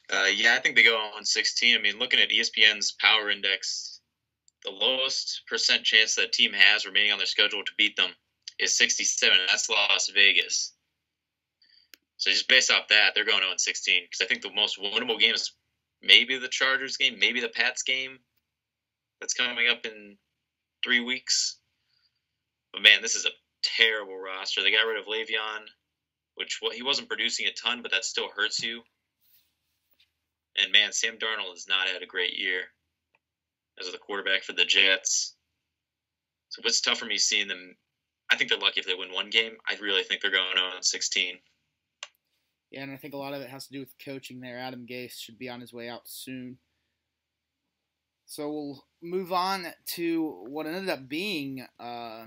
D: Uh, yeah, I think they go on 16. I mean, looking at ESPN's power index, the lowest percent chance that a team has remaining on their schedule to beat them is 67, and that's Las Vegas. So just based off that, they're going 0 16 because I think the most winnable game is maybe the Chargers game, maybe the Pats game that's coming up in three weeks. But man, this is a terrible roster. They got rid of Le'Veon, which well, he wasn't producing a ton, but that still hurts you. And man, Sam Darnold has not had a great year as the quarterback for the Jets. So it's tough for me seeing them. I think they're lucky if they win one game. I really think they're going on 16.
A: Yeah, and I think a lot of it has to do with coaching there. Adam Gase should be on his way out soon. So we'll move on to what ended up being uh,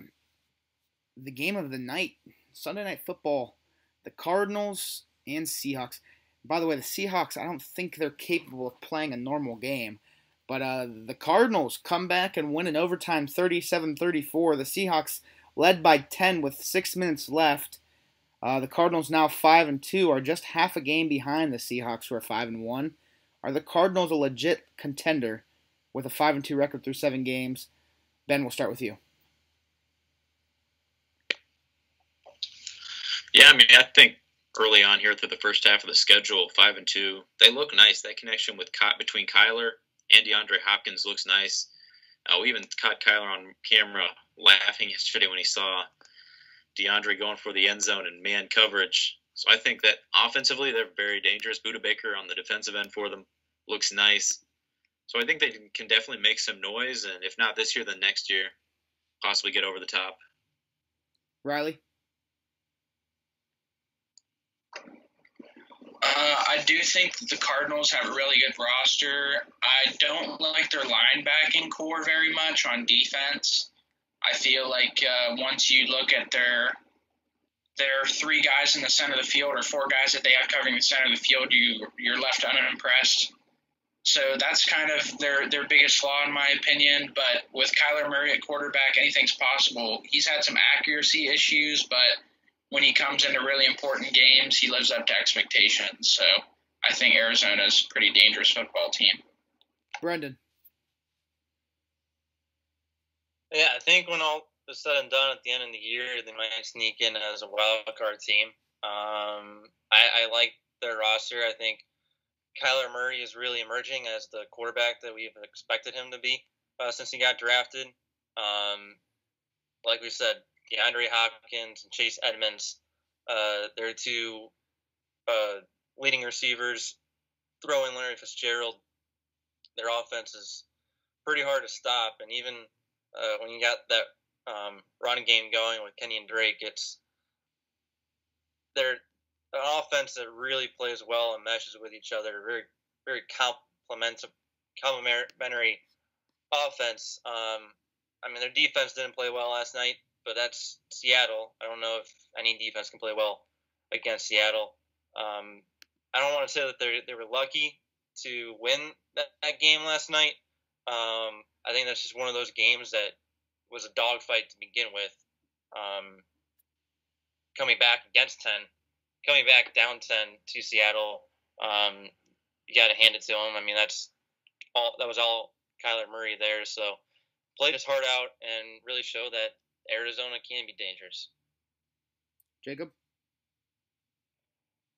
A: the game of the night Sunday Night Football. The Cardinals and Seahawks. By the way, the Seahawks, I don't think they're capable of playing a normal game. But uh, the Cardinals come back and win in overtime 37 34. The Seahawks led by 10 with six minutes left. Uh, the Cardinals now five and two are just half a game behind the Seahawks, who are five and one. Are the Cardinals a legit contender with a five and two record through seven games? Ben, we'll start with you.
D: Yeah, I mean, I think early on here through the first half of the schedule, five and two, they look nice. That connection with between Kyler and DeAndre Hopkins looks nice. Uh, we even caught Kyler on camera laughing yesterday when he saw DeAndre going for the end zone and man coverage. So I think that offensively they're very dangerous. Budda Baker on the defensive end for them looks nice. So I think they can definitely make some noise, and if not this year, then next year, possibly get over the top.
A: Riley.
C: Uh, I do think the Cardinals have a really good roster. I don't like their linebacking core very much on defense. I feel like uh, once you look at their their three guys in the center of the field or four guys that they have covering the center of the field, you you're left unimpressed. So that's kind of their their biggest flaw in my opinion. But with Kyler Murray at quarterback, anything's possible. He's had some accuracy issues, but when he comes into really important games, he lives up to expectations. So I think Arizona's a pretty dangerous football team.
A: Brendan.
B: Yeah, I think when all is said and done at the end of the year, they might sneak in as a wild card team. Um, I, I like their roster. I think Kyler Murray is really emerging as the quarterback that we've expected him to be uh, since he got drafted. Um, like we said, DeAndre Hopkins and Chase Edmonds, uh, they're two uh, leading receivers. Throw in Larry Fitzgerald. Their offense is pretty hard to stop, and even uh, when you got that um, running game going with Kenyan Drake, it's they're an offense that really plays well and meshes with each other. Very very complementary offense. Um, I mean, their defense didn't play well last night, but that's Seattle. I don't know if any defense can play well against Seattle. Um, I don't want to say that they they were lucky to win that, that game last night. Um, I think that's just one of those games that was a dogfight to begin with. Um, coming back against ten, coming back down ten to Seattle, um, you got to hand it to them. I mean, that's all. That was all Kyler Murray there. So played his heart out and really showed that Arizona can be dangerous.
A: Jacob.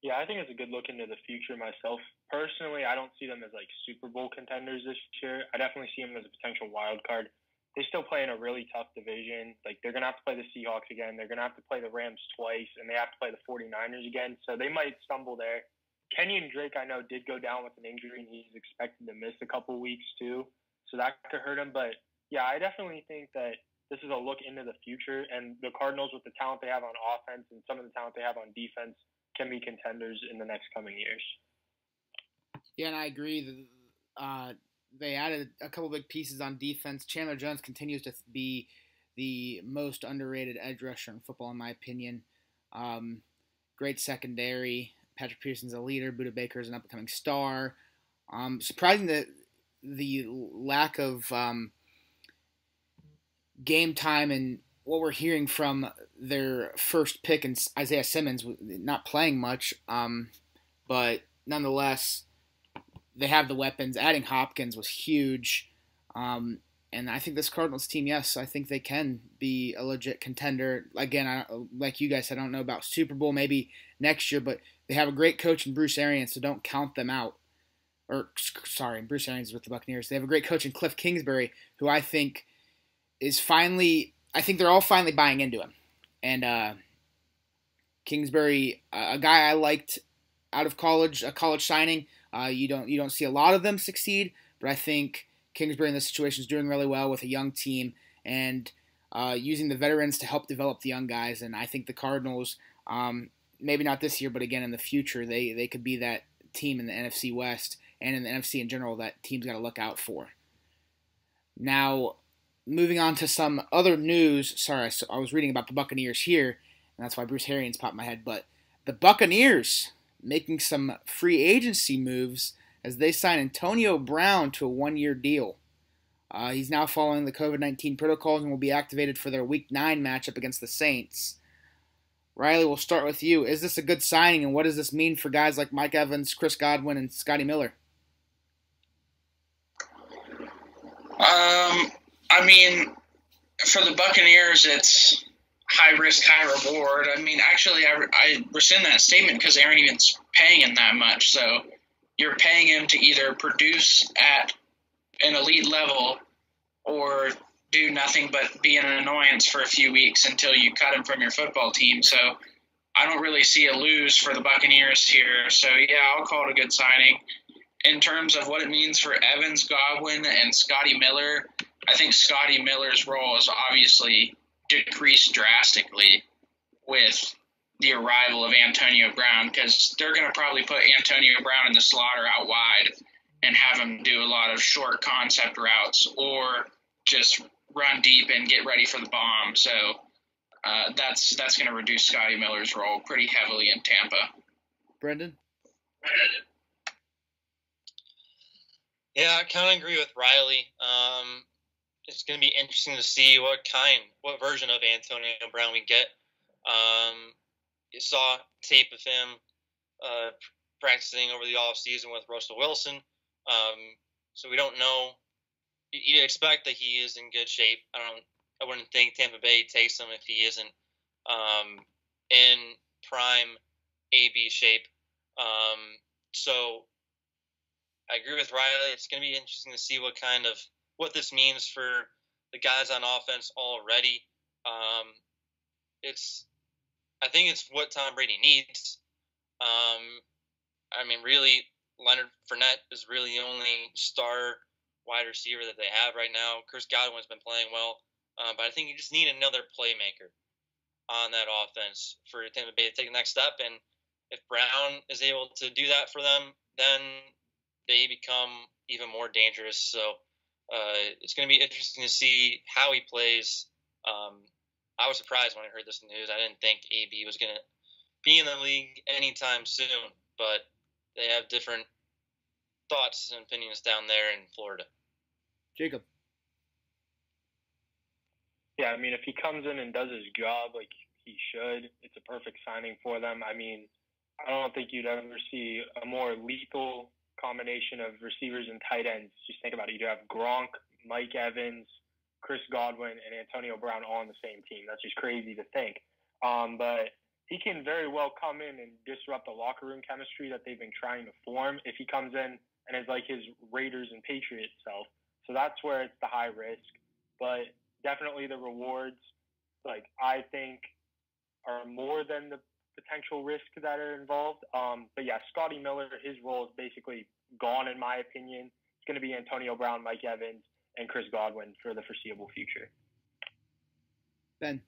F: Yeah, I think it's a good look into the future myself. Personally, I don't see them as like Super Bowl contenders this year. I definitely see them as a potential wild card. They still play in a really tough division. Like they're gonna have to play the Seahawks again. They're gonna have to play the Rams twice, and they have to play the 49ers again. So they might stumble there. Kenyan Drake, I know, did go down with an injury, and he's expected to miss a couple weeks too. So that could hurt him. But yeah, I definitely think that this is a look into the future, and the Cardinals, with the talent they have on offense and some of the talent they have on defense, can be contenders in the next coming years.
A: Yeah, and I agree. Uh, they added a couple big pieces on defense. Chandler Jones continues to be the most underrated edge rusher in football, in my opinion. Um, great secondary. Patrick Peterson's a leader. Budda Baker is an up and coming star. Um, surprising that the lack of um, game time and what we're hearing from their first pick and Isaiah Simmons not playing much, um, but nonetheless, they have the weapons. Adding Hopkins was huge, um, and I think this Cardinals team, yes, I think they can be a legit contender. Again, I, like you guys, I don't know about Super Bowl maybe next year, but they have a great coach in Bruce Arians, so don't count them out. Or sorry, Bruce Arians with the Buccaneers. They have a great coach in Cliff Kingsbury, who I think is finally I think they're all finally buying into him. And uh, Kingsbury, a guy I liked out of college, a college signing. Uh, you don't you don't see a lot of them succeed, but I think Kingsbury in this situation is doing really well with a young team and uh, using the veterans to help develop the young guys. And I think the Cardinals, um, maybe not this year, but again in the future, they they could be that team in the NFC West and in the NFC in general that teams got to look out for. Now, moving on to some other news. Sorry, I was reading about the Buccaneers here, and that's why Bruce Arians popped my head. But the Buccaneers making some free agency moves as they sign Antonio Brown to a one-year deal. Uh, he's now following the COVID 19 protocols and will be activated for their Week 9 matchup against the Saints. Riley, we'll start with you. Is this a good signing, and what does this mean for guys like Mike Evans, Chris Godwin, and Scotty Miller?
C: Um, I mean, for the Buccaneers, it's high risk, high reward. I mean, actually, I, I rescind that statement because they aren't even paying him that much. So you're paying him to either produce at an elite level or do nothing but be an annoyance for a few weeks until you cut him from your football team. So I don't really see a lose for the Buccaneers here. So yeah, I'll call it a good signing. In terms of what it means for Evans, Godwin, and Scotty Miller, I think Scotty Miller's role is obviously decreased drastically with the arrival of Antonio Brown because they're going to probably put Antonio Brown in the slaughter out wide and have him do a lot of short concept routes or just run deep and get ready for the bomb. So uh, that's that's going to reduce Scotty Miller's role pretty heavily in Tampa.
A: Brendan.
B: Yeah, I kind of agree with Riley. Um, it's going to be interesting to see what kind, what version of Antonio Brown we get. Um, you saw tape of him uh, practicing over the off season with Russell Wilson, um, so we don't know. You expect that he is in good shape. I don't. I wouldn't think Tampa Bay takes him if he isn't um, in prime AB shape. Um, so I agree with Riley. It's going to be interesting to see what kind of what this means for the guys on offense already. Um, it's, I think it's what Tom Brady needs. Um, I mean, really, Leonard Fournette is really the only star wide receiver that they have right now. Chris Godwin's been playing well, uh, but I think you just need another playmaker on that offense for Tampa Bay to take the next step. And if Brown is able to do that for them, then they become even more dangerous. So uh, it's going to be interesting to see how he plays. Um, I was surprised when I heard this news. I didn't think AB was going to be in the league anytime soon, but they have different thoughts and opinions down there in Florida.
A: Jacob.
F: Yeah, I mean, if he comes in and does his job like he should, it's a perfect signing for them. I mean, I don't think you'd ever see a more lethal combination of receivers and tight ends. Just think about it. You have Gronk, Mike Evans, Chris Godwin, and Antonio Brown all on the same team. That's just crazy to think. Um, but he can very well come in and disrupt the locker room chemistry that they've been trying to form if he comes in and is like his Raiders and Patriots self. So that's where it's the high risk. But definitely the rewards, like I think, are more than the potential risk that are involved. Um, but yeah, Scotty Miller, his role is basically gone in my opinion. It's going to be Antonio Brown, Mike Evans, and Chris Godwin for the foreseeable future.
A: Ben.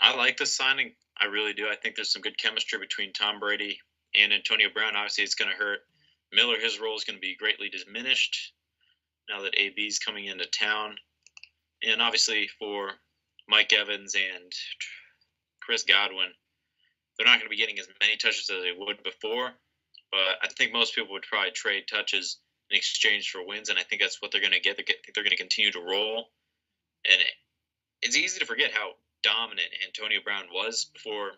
D: I like this signing. I really do. I think there's some good chemistry between Tom Brady and Antonio Brown. Obviously, it's going to hurt Miller. His role is going to be greatly diminished now that AB is coming into town. And obviously, for Mike Evans and Chris Godwin, they're not going to be getting as many touches as they would before. But I think most people would probably trade touches in exchange for wins, and I think that's what they're going to get. They're, going to continue to roll. And it's easy to forget how dominant Antonio Brown was before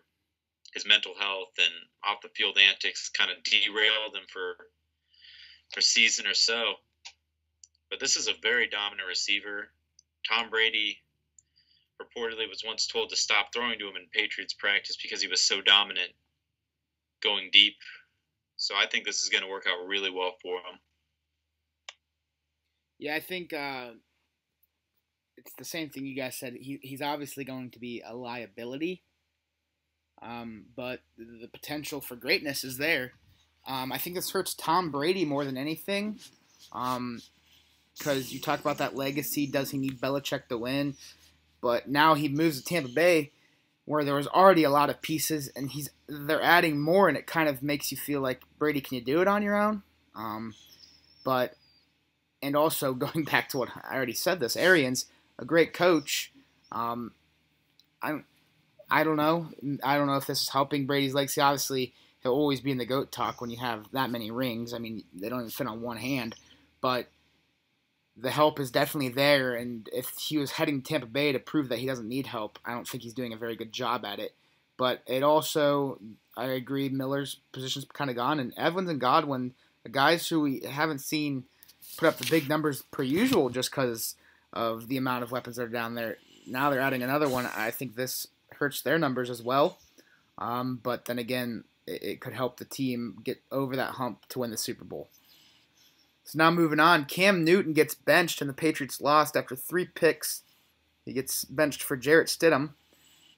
D: his mental health and off the field antics kind of derailed him for for a season or so. But this is a very dominant receiver. Tom Brady reportedly was once told to stop throwing to him in Patriots practice because he was so dominant going deep. So I think this is going to work out really well for him.
A: Yeah, I think uh, it's the same thing you guys said. He, he's obviously going to be a liability, um, but the, potential for greatness is there. Um, I think this hurts Tom Brady more than anything, because you talk about that legacy. Does he need Belichick to win? But now he moves to Tampa Bay, where there was already a lot of pieces, and he's they're adding more, and it kind of makes you feel like Brady, can you do it on your own? Um, but and also going back to what I already said, this Arians a great coach. Um, I I don't know. I don't know if this is helping Brady's legacy. Obviously, he'll always be in the goat talk when you have that many rings. I mean, they don't even fit on one hand, but the help is definitely there. And if he was heading Tampa Bay to prove that he doesn't need help, I don't think he's doing a very good job at it. But it also, I agree, Miller's position's kind of gone, and Evans and Godwin, the guys who we haven't seen put up the big numbers per usual, just because of the amount of weapons that are down there. Now they're adding another one. I think this hurts their numbers as well. Um, but then again, it, it, could help the team get over that hump to win the Super Bowl. So now moving on, Cam Newton gets benched and the Patriots lost after three picks. He gets benched for Jarrett Stidham.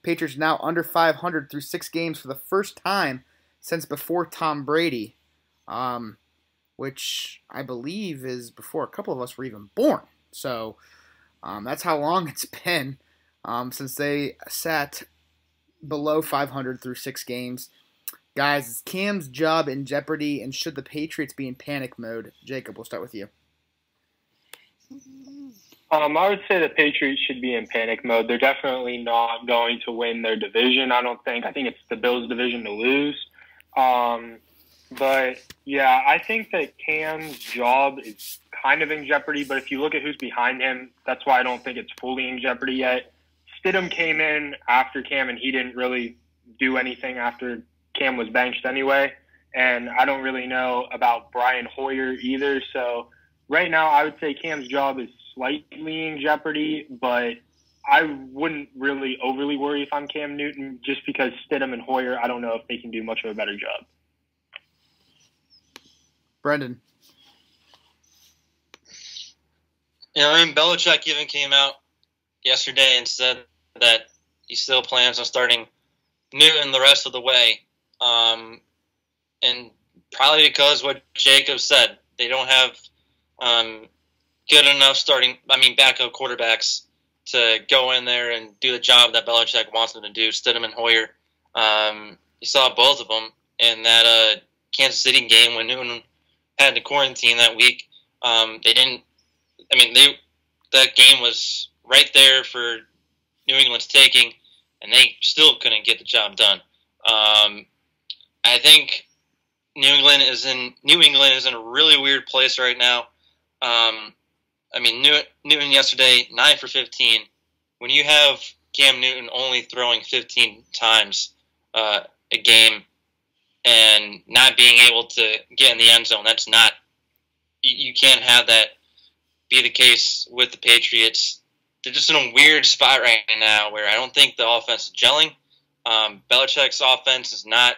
A: Patriots now under 500 through six games for the first time since before Tom Brady, um, which I believe is before a couple of us were even born. So um, that's how long it's been um, since they sat below 500 through six games. Guys, is Cam's job in jeopardy, and should the Patriots be in panic mode? Jacob, we'll start with you.
F: Um, I would say the Patriots should be in panic mode. They're definitely not going to win their division. I don't think. I think it's the Bills' division to lose. Um, but yeah, I think that Cam's job is kind of in jeopardy. But if you look at who's behind him, that's why I don't think it's fully in jeopardy yet. Stidham came in after Cam, and he didn't really do anything after Cam was benched anyway. And I don't really know about Brian Hoyer either. So right now, I would say Cam's job is slightly in jeopardy, but I wouldn't really overly worry if I'm Cam Newton just because Stidham and Hoyer, I don't know if they can do much of a better job.
A: Brendan.
B: You know, I mean, Belichick even came out yesterday and said that he still plans on starting Newton the rest of the way. Um, and probably because what Jacob said, they don't have um, good enough starting, I mean, backup quarterbacks to go in there and do the job that Belichick wants them to do. Stidham and Hoyer, um, you saw both of them, in that uh, Kansas City game when Newton had to quarantine that week. Um, they didn't. I mean, they that game was right there for New England's taking, and they still couldn't get the job done. Um, I think New England is in New England is in a really weird place right now. Um, I mean, New, Newton yesterday nine for fifteen. When you have Cam Newton only throwing fifteen times uh, a game and not being able to get in the end zone, that's not you, you can't have that be the case with the Patriots. They're just in a weird spot right now where I don't think the offense is gelling. Um, Belichick's offense is not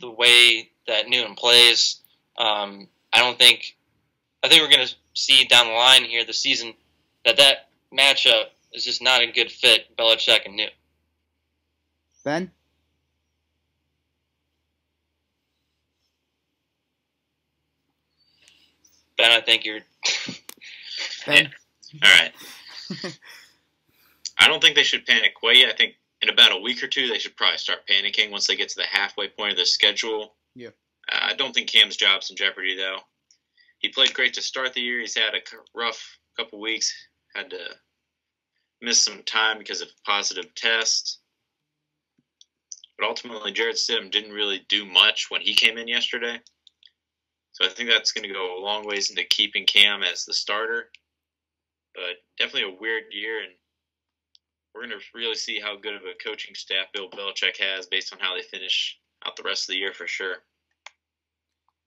B: the way that Newton plays. Um, I don't think. I think we're going to see down the line here this season that that matchup is just not a good fit. Belichick and Newton.
A: Ben.
B: Ben, I think you're.
A: Ben.
D: All right. I don't think they should panic quite yet. I think in about a week or two they should probably start panicking once they get to the halfway point of the schedule.
A: Yeah.
D: Uh, I don't think Cam's job's in jeopardy though. He played great to start the year. He's had a rough couple weeks. Had to miss some time because of a positive test. But ultimately, Jarrett Stidham didn't really do much when he came in yesterday. So I think that's going to go a long ways into keeping Cam as the starter. But definitely a weird year, and we're going to really see how good of a coaching staff Bill Belichick has based on how they finish out the rest of the year for sure.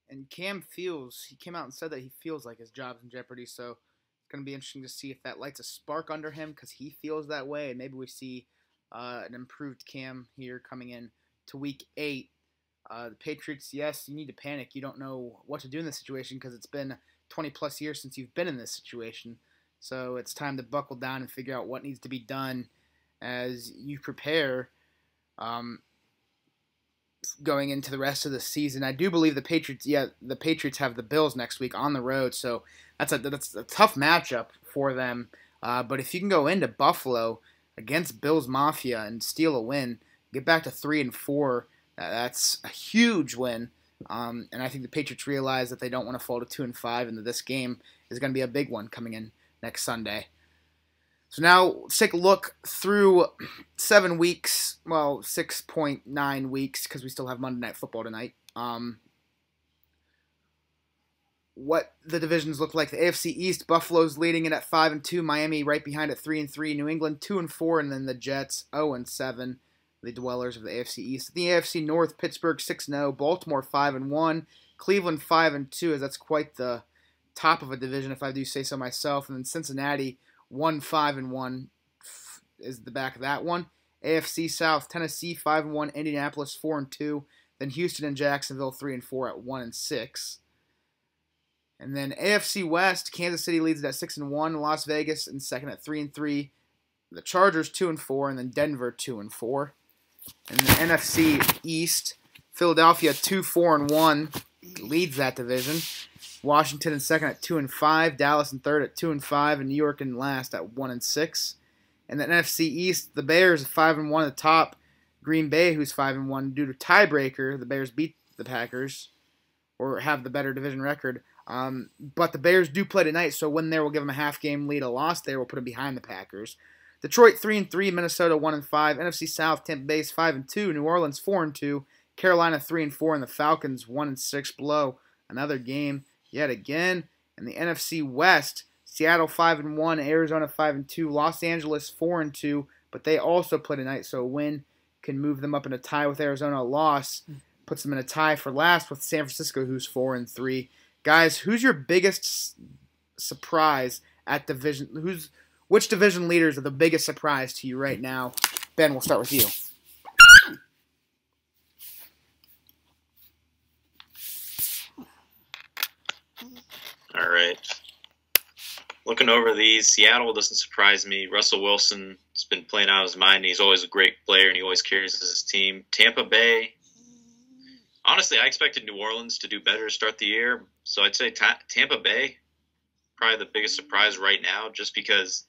A: And Cam feels he came out and said that he feels like his job's in jeopardy. So it's going to be interesting to see if that lights a spark under him because he feels that way, and maybe we see uh, an improved Cam here coming in to Week Eight. Uh, the Patriots, yes, you need to panic. You don't know what to do in this situation because it's been 20 plus years since you've been in this situation. So it's time to buckle down and figure out what needs to be done as you prepare um, going into the rest of the season. I do believe the Patriots. Yeah, the Patriots have the Bills next week on the road, so that's a that's a tough matchup for them. Uh, but if you can go into Buffalo against Bills Mafia and steal a win, get back to three and four, that's a huge win. Um, and I think the Patriots realize that they don't want to fall to two and five, and that this game is going to be a big one coming in next Sunday. So now let's take a look through seven weeks, well, 6.9 weeks, because we still have Monday Night Football tonight. Um, what the divisions look like. The AFC East, Buffalo's leading it at 5 and 2, Miami right behind at 3 and 3, New England 2 and 4, and then the Jets 0 and 7, the dwellers of the AFC East. The AFC North, Pittsburgh 6 0, Baltimore 5 and 1, Cleveland 5 and 2, as that's quite the top of a division if I do say so myself, and then Cincinnati one five and one is the back of that one. AFC South, Tennessee five and one, Indianapolis four and two, then Houston and Jacksonville three and four at one and six. And then AFC West, Kansas City leads it at six and one, Las Vegas in second at three and three, the Chargers two and four, and then Denver two and four. And the NFC East, Philadelphia two four and one leads that division. Washington in second at two and five, Dallas in third at two and five, and New York in last at one and six. And the NFC East, the Bears five and one at the top. Green Bay, who's five and one due to tiebreaker, the Bears beat the Packers, or have the better division record. Um, but the Bears do play tonight, so when there, we'll give them a half game lead. A loss there will put them behind the Packers. Detroit three and three, Minnesota one and five, NFC South, Tampa Bay's five and two, New Orleans four and two, Carolina three and four, and the Falcons one and six below. Another game yet again. In the NFC West, Seattle 5 and 1, Arizona 5 and 2, Los Angeles 4 and 2, but they also play tonight, so a win can move them up in a tie with Arizona. A loss hmm. puts them in a tie for last with San Francisco, who's 4 and 3. Guys, who's your biggest surprise at division? Who's which division leaders are the biggest surprise to you right now? Ben, we'll start with you.
D: All right. Looking over these, Seattle doesn't surprise me. Russell Wilson has been playing out of his mind. He's always a great player, and he always carries his team. Tampa Bay. Honestly, I expected New Orleans to do better to start the year, so I'd say ta- Tampa Bay probably the biggest surprise right now, just because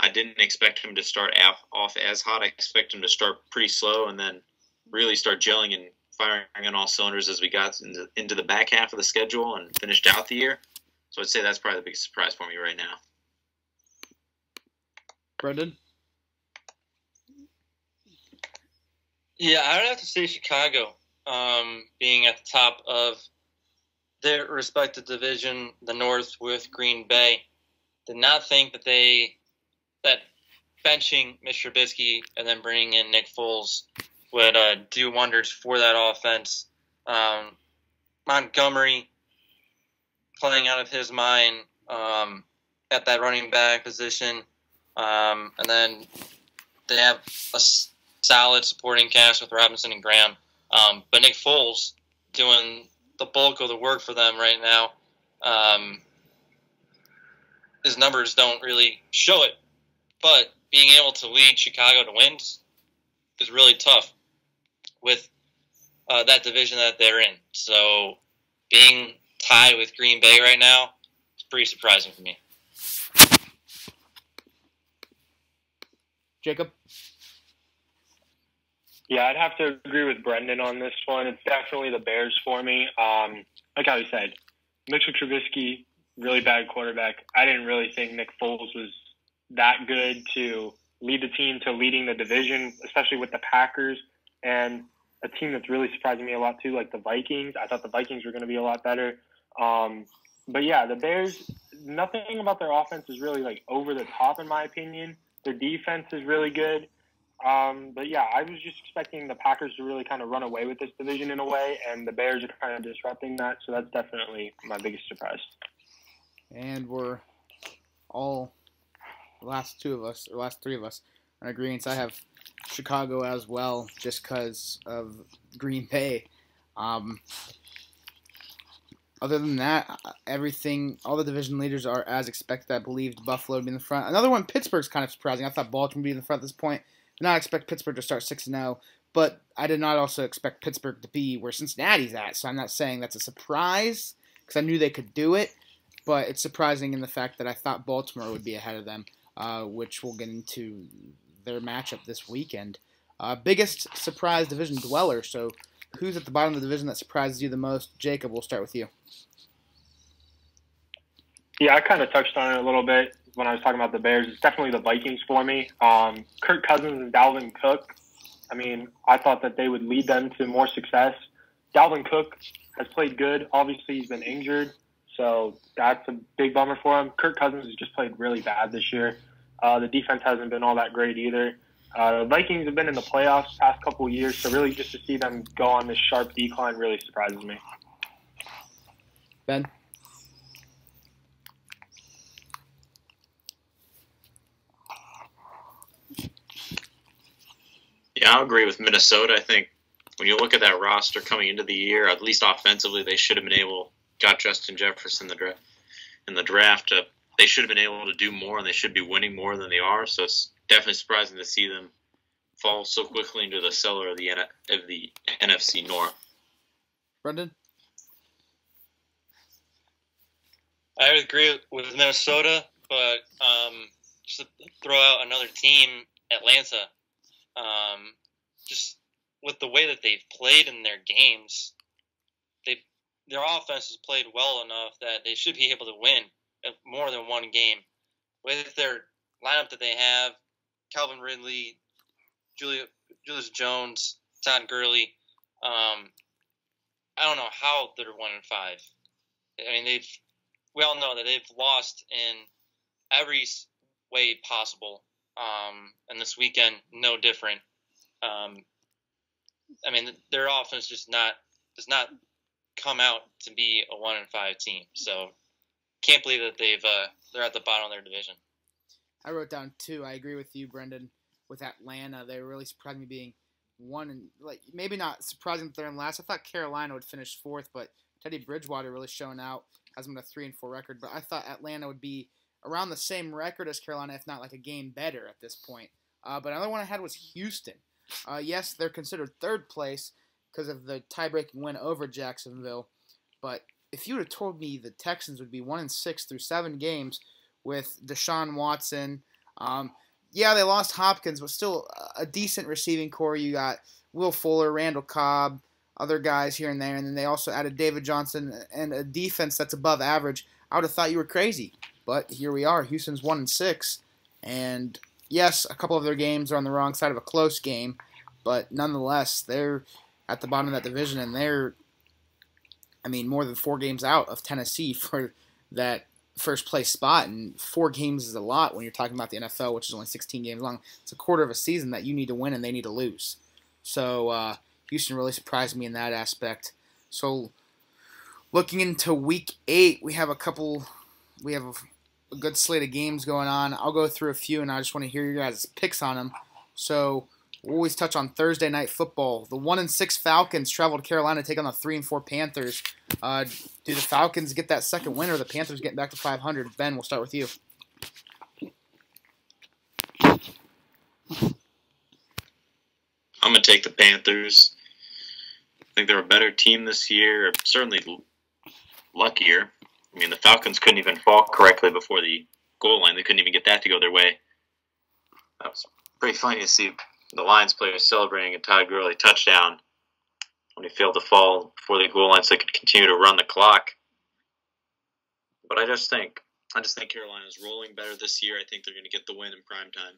D: I didn't expect him to start off as hot. I expect him to start pretty slow and then really start gelling and firing on all cylinders as we got into, into the back half of the schedule and finished out the year. So I'd say that's probably the biggest surprise for me right now.
A: Brendan?
B: Yeah, I would have to say Chicago, um, being at the top of their respective division, the North with Green Bay. Did not think that they that benching Mr. Trubisky and then bringing in Nick Foles would uh, do wonders for that offense. Um, Montgomery playing out of his mind um, at that running back position, um, and then they have a solid supporting cast with Robinson and Graham. Um, but Nick Foles doing the bulk of the work for them right now. Um, his numbers don't really show it, but being able to lead Chicago to wins is really tough with uh, that division that they're in. So being tied with Green Bay right now is pretty surprising for me.
A: Jacob?
F: Yeah, I'd have to agree with Brendan on this one. It's definitely the Bears for me. Um, like how he said, Mitchell Trubisky, really bad quarterback. I didn't really think Nick Foles was that good to lead the team to leading the division, especially with the Packers and a team that's really surprising me a lot too, like the Vikings. I thought the Vikings were going to be a lot better. Um, but yeah, the Bears. Nothing about their offense is really like over the top, in my opinion. Their defense is really good. Um, but yeah, I was just expecting the Packers to really kind of run away with this division in a way, and the Bears are kind of disrupting that. So that's definitely my biggest surprise.
A: And we're all the last two of us, or last three of us, in agreement. I have Chicago as well, just because of Green Bay. Um, other than that, everything, all the division leaders are as expected. I believed Buffalo to be in the front. Another one, Pittsburgh's kind of surprising. I thought Baltimore would be in the front at this point did not expect Pittsburgh to start 6 0, but I did not also expect Pittsburgh to be where Cincinnati's at. So I'm not saying that's a surprise because I knew they could do it, but it's surprising in the fact that I thought Baltimore would be ahead of them, uh, which we'll get into their matchup this weekend. Uh, biggest surprise division dweller. So who's at the bottom of the division that surprises you the most? Jacob, we'll start with you.
F: Yeah, I kind of touched on it a little bit when I was talking about the Bears. It's definitely the Vikings for me. Um, Kirk Cousins and Dalvin Cook. I mean, I thought that they would lead them to more success. Dalvin Cook has played good. Obviously, he's been injured, so that's a big bummer for him. Kirk Cousins has just played really bad this year. Uh, the defense hasn't been all that great either. Uh, the Vikings have been in the playoffs past couple years, so really just to see them go on this sharp decline really surprises me.
A: Ben.
D: Yeah, I'll agree with Minnesota. I think when you look at that roster coming into the year, at least offensively, they should have been able got Justin Jefferson in the draft. In the draft, uh, they should have been able to do more, and they should be winning more than they are. So it's definitely surprising to see them fall so quickly into the cellar of the of the NFC North.
A: Brendan,
B: I would agree with Minnesota, but um, just to throw out another team, Atlanta um, just with the way that they've played in their games, they their offense has played well enough that they should be able to win more than one game. With their lineup that they have, Calvin Ridley, Julia, Julio Jones, Todd Gurley, um, I don't know how they're one and five. I mean, they've we all know that they've lost in every way possible um, and this weekend, no different. Um, I mean, their offense just not does not come out to be a one and five team. So can't believe that they've uh, they're at the bottom of their division.
A: I wrote down two. I agree with you, Brendan. With Atlanta, they really surprised me being one and like maybe not surprising that they're in last. I thought Carolina would finish fourth, but Teddy Bridgewater really showing out. Has them a three and four record, but I thought Atlanta would be around the same record as Carolina, if not like a game better at this point. Uh, but another one I had was Houston. Uh, yes, they're considered third place because of the tie-breaking win over Jacksonville. But if you would have told me the Texans would be one and six through seven games with Deshaun Watson, um, yeah, they lost Hopkins, but still a decent receiving corps. You got Will Fuller, Randall Cobb, other guys here and there, and then they also added David Johnson and a defense that's above average. I would have thought you were crazy, but here we are. Houston's one and six, and yes, a couple of their games are on the wrong side of a close game, but nonetheless, they're at the bottom of that division, and they're, I mean, more than four games out of Tennessee for that first place spot, and four games is a lot when you're talking about the NFL, which is only 16 games long. It's a quarter of a season that you need to win and they need to lose. So uh, Houston really surprised me in that aspect. So looking into Week Eight, we have a couple, we have a, a good slate of games going on. I'll go through a few, and I just want to hear your guys' picks on them. So We'll always touch on Thursday night football. The one and six Falcons travel to Carolina to take on the three and four Panthers. Uh, do the Falcons get that second win, or the Panthers getting back to 500? Ben, we'll start with you.
D: I'm gonna take the Panthers. I think they're a better team this year. Certainly luckier. I mean, the Falcons couldn't even fall correctly before the goal line. They couldn't even get that to go their way. That was pretty funny to see the Lions players celebrating a Todd Gurley touchdown when he failed to fall before the goal line so they could continue to run the clock. But I just think I just think Carolina's rolling better this year. I think they're going to get the win in prime time.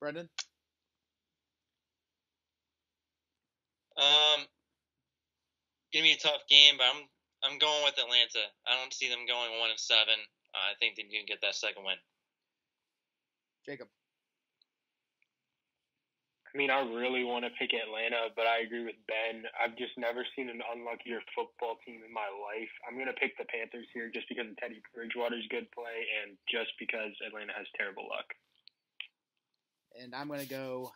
A: Brendan?
B: Um, gonna be a tough game, but I'm I'm going with Atlanta. I don't see them going one and seven. Uh, I think they can get that second win.
A: Jacob.
F: I mean, I really want to pick Atlanta, but I agree with Ben. I've just never seen an unluckier football team in my life. I'm going to pick the Panthers here just because of Teddy Bridgewater's good play and just because Atlanta has terrible luck.
A: And I'm going to go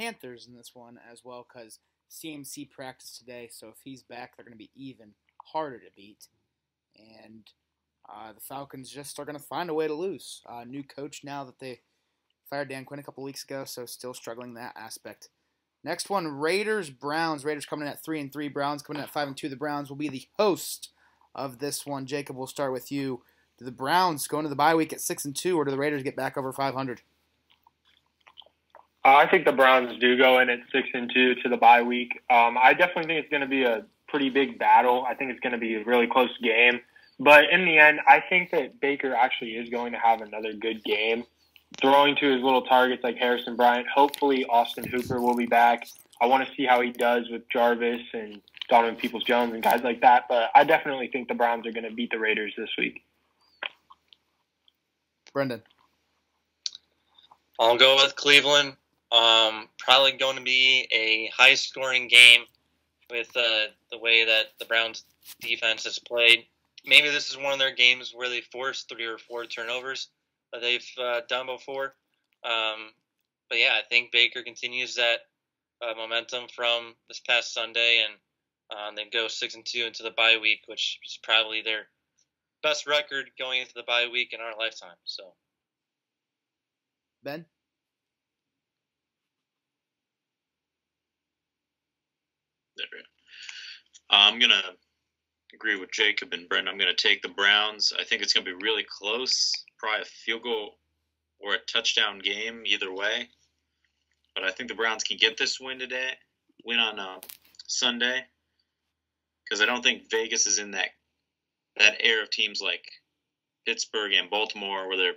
A: Panthers in this one as well because CMC practiced today, so if he's back, they're going to be even harder to beat. And uh, the Falcons just are going to find a way to lose. Uh, new coach now that they Fired Dan Quinn a couple weeks ago, so still struggling that aspect. Next one, Raiders Browns. Raiders coming in at three and three. Browns coming in at five and two. The Browns will be the host of this one. Jacob, we'll start with you. Do the Browns go into the bye week at six and two, or do the Raiders get back over five hundred?
F: Uh, I think the Browns do go in at six and two to the bye week. Um, I definitely think it's going to be a pretty big battle. I think it's going to be a really close game. But in the end, I think that Baker actually is going to have another good game throwing to his little targets like Harrison Bryant. Hopefully, Austin Hooper will be back. I want to see how he does with Jarvis and Donovan Peoples Jones and guys like that. But I definitely think the Browns are going to beat the Raiders this week.
A: Brendan.
B: I'll go with Cleveland. Um, probably going to be a high scoring game with uh, the way that the Browns defense has played. Maybe this is one of their games where they force three or four turnovers that they've uh, done before. Um, but yeah, I think Baker continues that uh, momentum from this past Sunday, and um, they go six and two into the bye week, which is probably their best record going into the bye week in our lifetime. So,
A: Ben.
D: I'm gonna agree with Jacob and Brent. I'm gonna take the Browns. I think it's gonna be really close probably a field goal or a touchdown game either way. But I think the Browns can get this win today, win on uh, Sunday, because I don't think Vegas is in that that air of teams like Pittsburgh and Baltimore where they're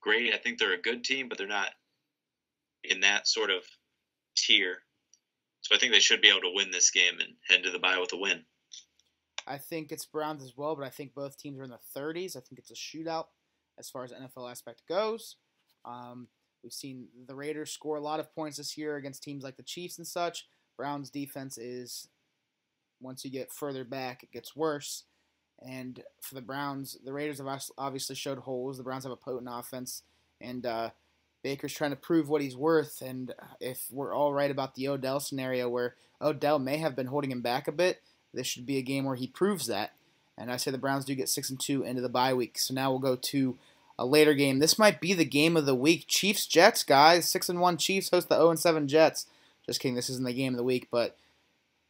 D: great. I think they're a good team, but they're not in that sort of tier. So I think they should be able to win this game and head to the bye with a win.
A: I think it's Browns as well, but I think both teams are in the 30s. I think it's a shootout as far as NFL aspect goes. Um, we've seen the Raiders score a lot of points this year against teams like the Chiefs and such. Browns defense is once you get further back, it gets worse. And for the Browns, the Raiders have obviously showed holes. The Browns have a potent offense, and uh, Baker's trying to prove what he's worth. And if we're all right about the Odell scenario, where Odell may have been holding him back a bit, this should be a game where he proves that. And I say the Browns do get six and two into the bye week. So now we'll go to a later game. This might be the game of the week. Chiefs Jets, guys. Six and one Chiefs host the 0 and seven Jets. Just kidding. This isn't the game of the week, but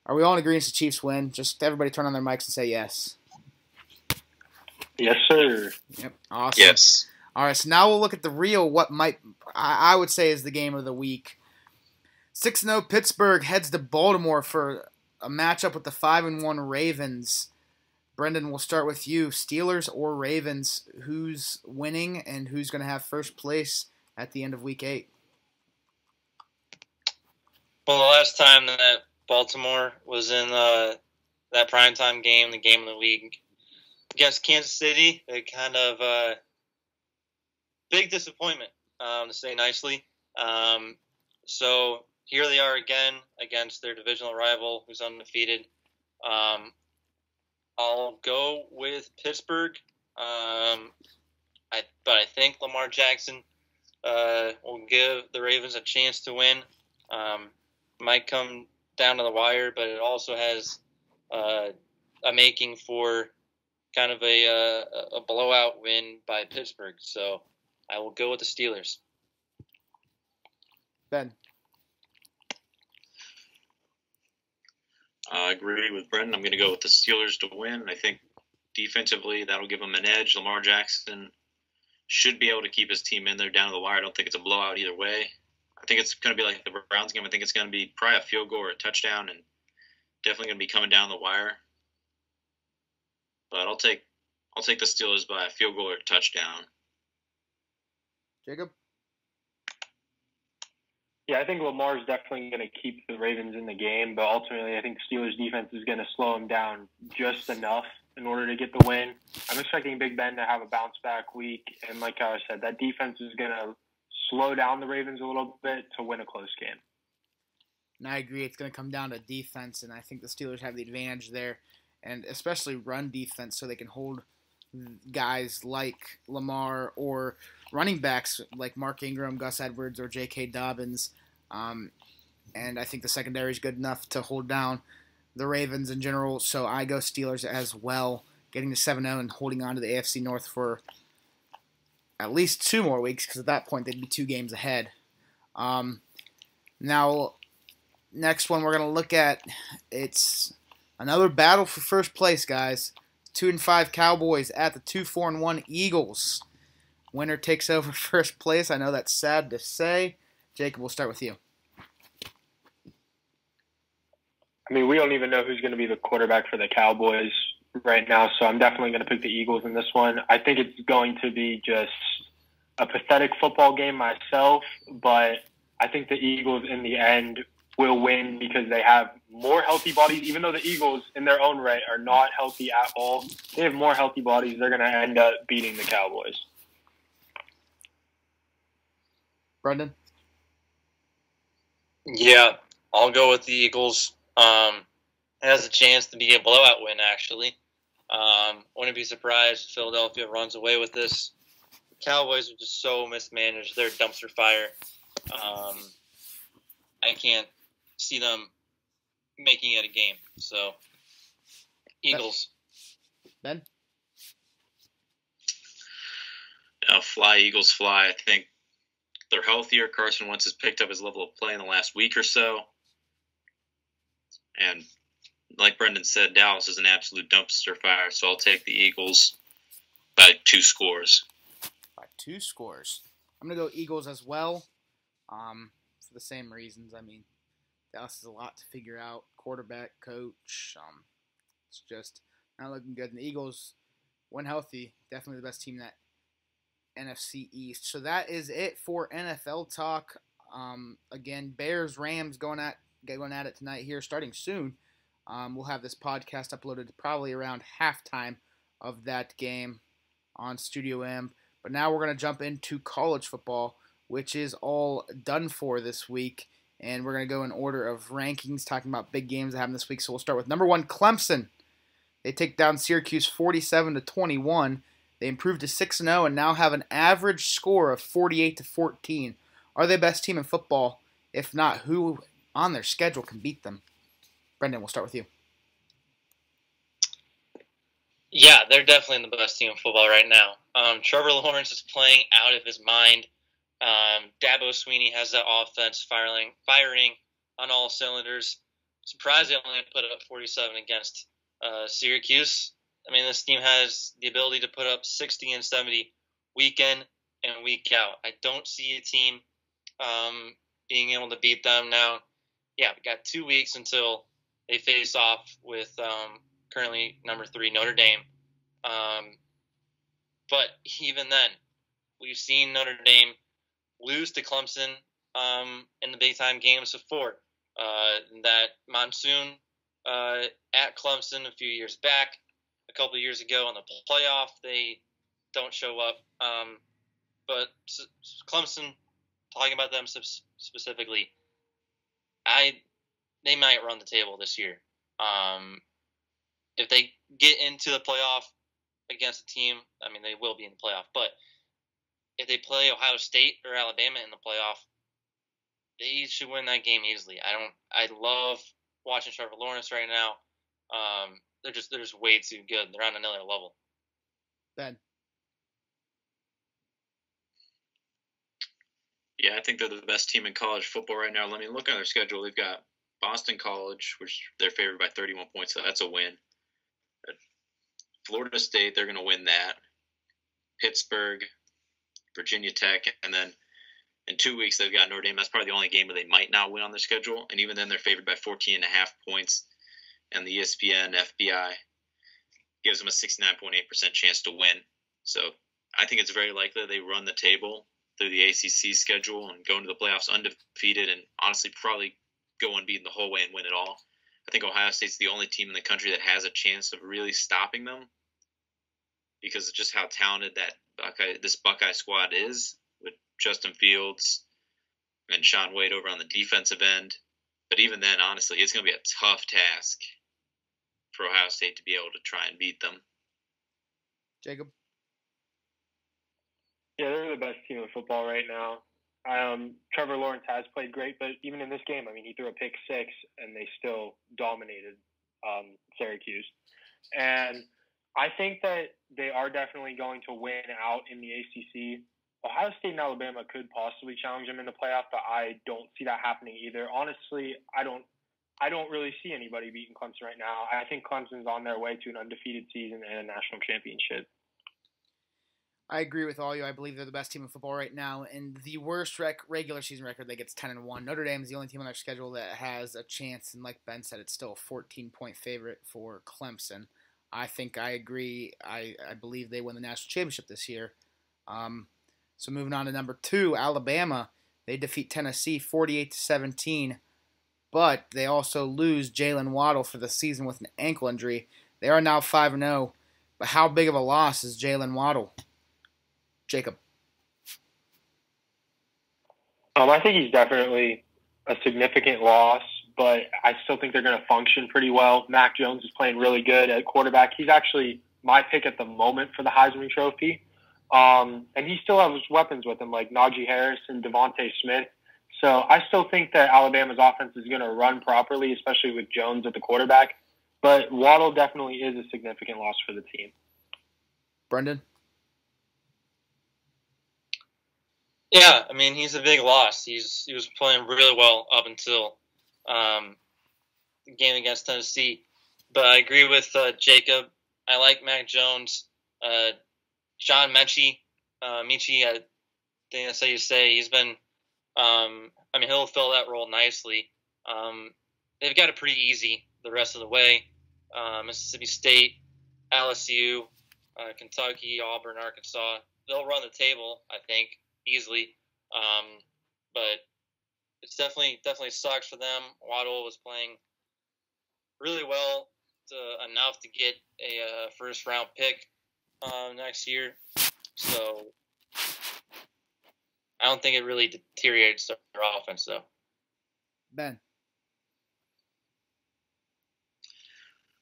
A: are we all in agreement the Chiefs win? Just everybody turn on their mics and say yes.
F: Yes, sir.
A: Yep. Awesome.
D: Yes.
A: All right. So now we'll look at the real what might I, I would say is the game of the week. 6 0 Pittsburgh heads to Baltimore for a matchup with the 5 and 1 Ravens. Brendan, we'll start with you. Steelers or Ravens, who's winning and who's going to have first place at the end of week 8?
B: Well, the last time that Baltimore was in uh, that primetime game, the game of the week against Kansas City, it kind of uh, big disappointment, um, to say nicely. Um, so here they are again against their divisional rival, who's undefeated. Um, I'll go with Pittsburgh. Um, I, but I think Lamar Jackson uh, will give the Ravens a chance to win. Um, might come down to the wire, but it also has uh, a making for kind of a, uh, a blowout win by Pittsburgh. So I will go with the Steelers.
A: Ben.
D: I agree with Brendan. I'm going to go with the Steelers to win. I think defensively that'll give them an edge. Lamar Jackson should be able to keep his team in there down to the wire. I don't think it's a blowout either way. I think it's going to be like the Browns game. I think it's going to be probably a field goal or a touchdown, and definitely going to be coming down the wire. But I'll take I'll take the Steelers by a field goal or a touchdown.
A: Jacob.
F: Yeah, I think Lamar's definitely going to keep the Ravens in the game, but ultimately, I think Steelers' defense is going to slow them down just enough in order to get the win. I'm expecting Big Ben to have a bounce back week, and like I said, that defense is going to slow down the Ravens a little bit to win a close game.
A: And I agree, it's going to come down to defense, and I think the Steelers have the advantage there, and especially run defense, so they can hold guys like Lamar or running backs like Mark Ingram, Gus Edwards, or J.K. Dobbins. Um, and I think the secondary is good enough to hold down the Ravens in general. So I go Steelers as well, getting to 7 0 and holding on to the AFC North for at least two more weeks because at that point they'd be two games ahead. Um, now, next one we're going to look at it's another battle for first place, guys. Two and five Cowboys at the two four and one Eagles. Winner takes over first place. I know that's sad to say. Jacob, we'll start with you.
F: I mean, we don't even know who's going to be the quarterback for the Cowboys right now, so I'm definitely going to pick the Eagles in this one. I think it's going to be just a pathetic football game myself, but I think the Eagles in the end will win because they have more healthy bodies. Even though the Eagles, in their own right, are not healthy at all, they have more healthy bodies. They're going to end up beating the Cowboys.
A: Brendan?
B: Yeah, I'll go with the Eagles. Um, has a chance to be a blowout win, actually. Um, wouldn't be surprised if Philadelphia runs away with this. The Cowboys are just so mismanaged. They're dumpster fire. Um, I can't see them making it a game. So, Eagles.
A: Ben?
D: Uh, fly, Eagles fly. I think they're healthier. Carson Wentz has picked up his level of play in the last week or so. And like Brendan said, Dallas is an absolute dumpster fire, so I'll take the Eagles by two scores.
A: By two scores. I'm going to go Eagles as well um, for the same reasons. I mean, Dallas is a lot to figure out. Quarterback, coach. Um, it's just not looking good. And the Eagles, when healthy, definitely the best team that NFC East. So that is it for NFL talk. Um, again, Bears Rams going at going at it tonight here, starting soon. Um, we'll have this podcast uploaded probably around halftime of that game on Studio M. But now we're going to jump into college football, which is all done for this week. And we're going to go in order of rankings, talking about big games that happened this week. So we'll start with number one, Clemson. They take down Syracuse 47 to 21. They improved to 6 0 and now have an average score of 48 to 14. Are they best team in football? If not, who on their schedule can beat them? Brendan, we'll start with you.
B: Yeah, they're definitely the best team in football right now. Um, Trevor Lawrence is playing out of his mind. Um, Dabo Swinney has that offense firing, firing on all cylinders. Surprised they only put up 47 against uh, Syracuse. I mean, this team has the ability to put up 60 and 70 week in and week out. I don't see a team um, being able to beat them now. yeah, we got two weeks until they face off with um, currently number three Notre Dame. Um, but even then, we've seen Notre Dame lose to Clemson um, in the big time games before. Uh, that monsoon uh, at Clemson a few years back, a couple years ago in the playoff, they don't show up. Um, but Clemson, talking about them specifically, I they might run the table this year. Um, if they get into the playoff against a team, I mean they will be in the playoff, but if they play Ohio State or Alabama in the playoff, they should win that game easily. I don't. I love watching Trevor Lawrence right now. Um, they're just they're just way too good. They're on another level.
A: Ben.
D: Yeah, I think they're the best team in college football right now. Let me look at their schedule. They've got Boston College, which they're favored by 31 points, so that's a win. Florida State, they're going to win that. Pittsburgh, Virginia Tech, and then in two weeks they've got Notre Dame. That's probably the only game where they might not win on their schedule, and even then they're favored by 14 and a half points. And the ESPN FPI gives them a 69.8% chance to win. So I think it's very likely they run the table through the ACC schedule and go into the playoffs undefeated, and honestly probably go unbeaten the whole way and win it all. I think Ohio State's the only team in the country that has a chance of really stopping them because of just how talented that Buckeye this Buckeye squad is with Justin Fields and Shaun Wade over on the defensive end. But even then, honestly, it's going to be a tough task for Ohio State to be able to try and beat them.
A: Jacob.
F: Yeah, they're the best team in football right now. Um, Trevor Lawrence has played great, but even in this game, I mean, he threw a pick six, and they still dominated um, Syracuse. And I think that they are definitely going to win out in the ACC. Ohio State and Alabama could possibly challenge them in the playoff, but I don't see that happening either. Honestly, I don't. I don't really see anybody beating Clemson right now. I think Clemson's on their way to an undefeated season and a national championship.
A: I agree with all you. I believe they're the best team in football right now, and the worst rec- regular season record they gets ten and one. Notre Dame is the only team on their schedule that has a chance, and like Ben said, it's still a fourteen point favorite for Clemson. I think I agree. I, I believe they win the national championship this year. Um, so moving on to number two, Alabama. They defeat Tennessee 48 to 17, but they also lose Jaylen Waddle for the season with an ankle injury. They are now 5 0. But how big of a loss is Jaylen Waddle? Jacob.
F: Um, I think he's definitely a significant loss but I still think they're going to function pretty well. Mac Jones is playing really good at quarterback. He's actually my pick at the moment for the Heisman Trophy. Um, and he still has weapons with him, like Najee Harris and DeVonta Smith. So I still think that Alabama's offense is going to run properly, especially with Jones at the quarterback. But Waddle definitely is a significant loss for the team.
A: Brendan?
B: Yeah, I mean he's a big loss. He's he was playing really well up until um, game against Tennessee. But I agree with uh, Jacob. I like Mac Jones. Uh, John Metchie, uh, Michi, I think that's how you say. He's been, um, I mean, he'll fill that role nicely. Um, they've got it pretty easy the rest of the way. Uh, Mississippi State, LSU, uh, Kentucky, Auburn, Arkansas. They'll run the table, I think, easily. Um, but it's definitely definitely sucks for them. Waddle was playing really well to, enough to get a uh, first round pick uh, next year. So I don't think it really deteriorates their offense though.
A: Ben.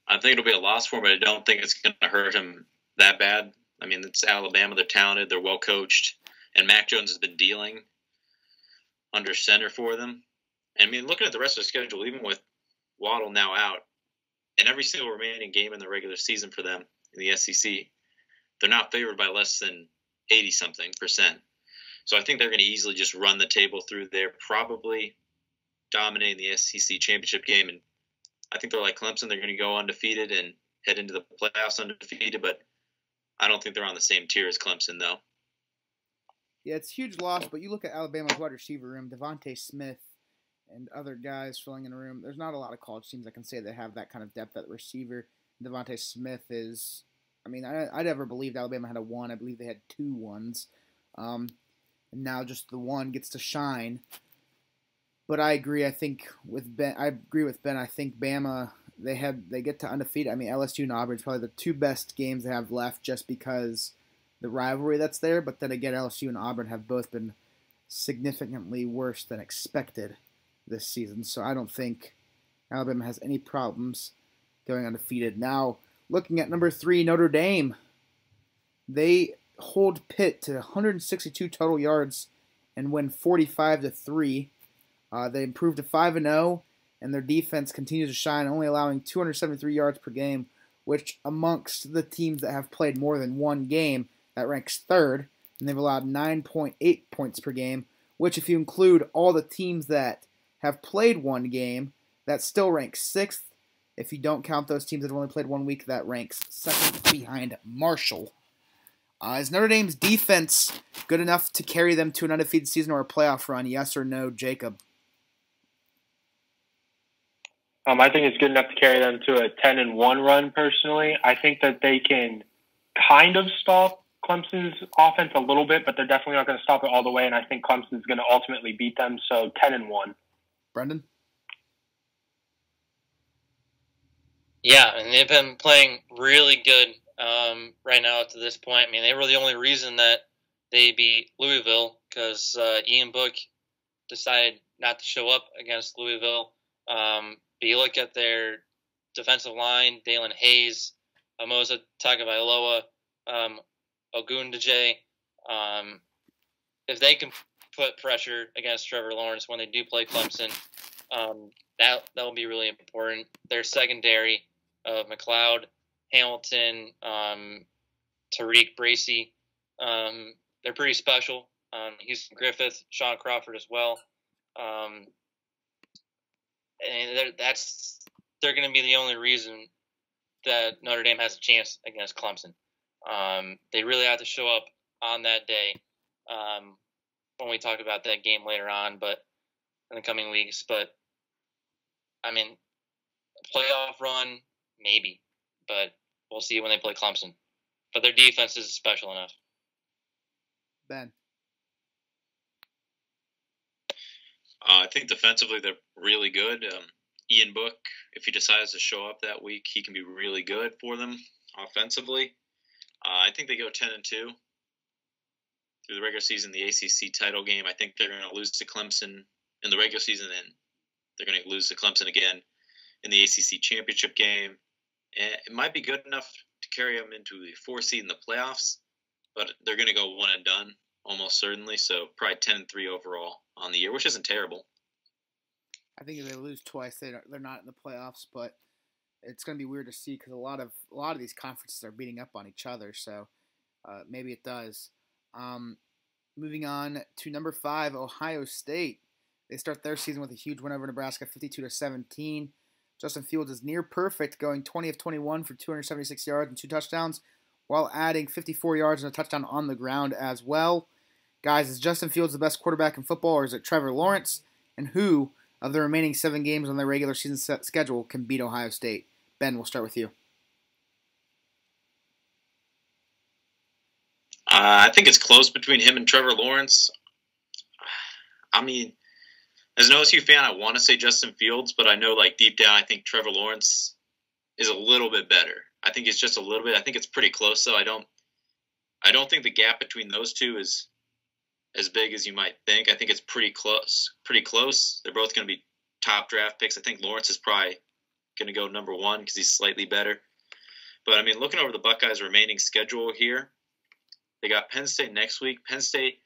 D: I think it'll be a loss for him, but I don't think it's going to hurt him that bad. I mean, it's Alabama. They're talented. They're well coached, and Mac Jones has been dealing under center for them. And I mean, looking at the rest of the schedule, even with Waddle now out, and every single remaining game in the regular season for them in the SEC, they're not favored by less than 80 something percent. So I think they're going to easily just run the table through there, probably dominating the SEC championship game. And I think they're like Clemson. They're going to go undefeated and head into the playoffs undefeated, but I don't think they're on the same tier as Clemson, though.
A: Yeah, it's huge loss, but you look at Alabama's wide receiver room, DeVonta Smith and other guys filling in the room. There's not a lot of college teams I can say they have that kind of depth at receiver. DeVonta Smith is, I mean, I, I never believed Alabama had a one. I believe they had two ones. Um, and now just the one gets to shine. But I agree. I think with Ben, I agree with Ben. I think Bama they had they get to undefeated. I mean, LSU and Auburn is probably the two best games they have left, just because the rivalry that's there. But then again, LSU and Auburn have both been significantly worse than expected this season. So I don't think Alabama has any problems going undefeated. Now, looking at number three, Notre Dame, they hold Pitt to 162 total yards and win 45 to three. Uh, they improved to 5 and 0, and their defense continues to shine, only allowing 273 yards per game, which amongst the teams that have played more than one game, that ranks third, and they've allowed 9.8 points per game, which if you include all the teams that have played one game, that still ranks sixth. If you don't count those teams that have only played one week, that ranks second behind Marshall. Uh, is Notre Dame's defense good enough to carry them to an undefeated season or a playoff run? Yes or no, Jacob?
F: Um, I think it's good enough to carry them to a 10 and 1 run personally. I think that they can kind of stop Clemson's offense a little bit, but they're definitely not going to stop it all the way. And I think Clemson's going to ultimately beat them. So 10 and 1.
A: Brendan?
B: Yeah, and they've been playing really good um, right now to this point. I mean, they were the only reason that they beat Louisville because uh, Ian Book decided not to show up against Louisville. Um, but you look at their defensive line, Daelin Hayes, Amoza Tagovailoa, um, Ogundeji. Um, if they can put pressure against Trevor Lawrence when they do play Clemson, um, that that will be really important. Their secondary of McCloud, Hamilton, um, Tariq Bracy, um, they're pretty special. Um, Houston Griffith, Shaun Crawford as well. Um, and they're, that's they're going to be the only reason that Notre Dame has a chance against Clemson. Um, they really have to show up on that day um, when we talk about that game later on, but in the coming weeks. But I mean, playoff run maybe, but we'll see when they play Clemson. But their defense is special enough.
A: Ben.
D: Uh, I think defensively they're really good. Um, Ian Book, if he decides to show up that week, he can be really good for them offensively. Uh, I think they go ten and two through the regular season. The ACC title game, I think they're going to lose to Clemson in the regular season, and they're going to lose to Clemson again in the ACC championship game. It might be good enough to carry them into the four seed in the playoffs, but they're going to go one and done almost certainly. So probably ten and three overall on the year, which isn't terrible.
A: I think if they lose twice, they they're not in the playoffs, but it's going to be weird to see because a lot of a lot of these conferences are beating up on each other. So uh, maybe it does. Um, moving on to number five, Ohio State. They start their season with a huge win over Nebraska, 52 to 17. Justin Fields is near perfect, going 20 of 21 for 276 yards and two touchdowns, while adding 54 yards and a touchdown on the ground as well. Guys, is Justin Fields the best quarterback in football, or is it Trevor Lawrence? And who of the remaining seven games on their regular season schedule can beat Ohio State? Ben, we'll start with you.
D: Uh, I think it's close between him and Trevor Lawrence. I mean, as an OSU fan, I want to say Justin Fields, but I know, like deep down, I think Trevor Lawrence is a little bit better. I think it's just a little bit. I think it's pretty close, though. I don't, I don't think the gap between those two is as big as you might think. I think it's pretty close. Pretty close. They're both going to be top draft picks. I think Lawrence is probably going to go number one because he's slightly better. But I mean, looking over the Buckeyes' remaining schedule here, they got Penn State next week. Penn State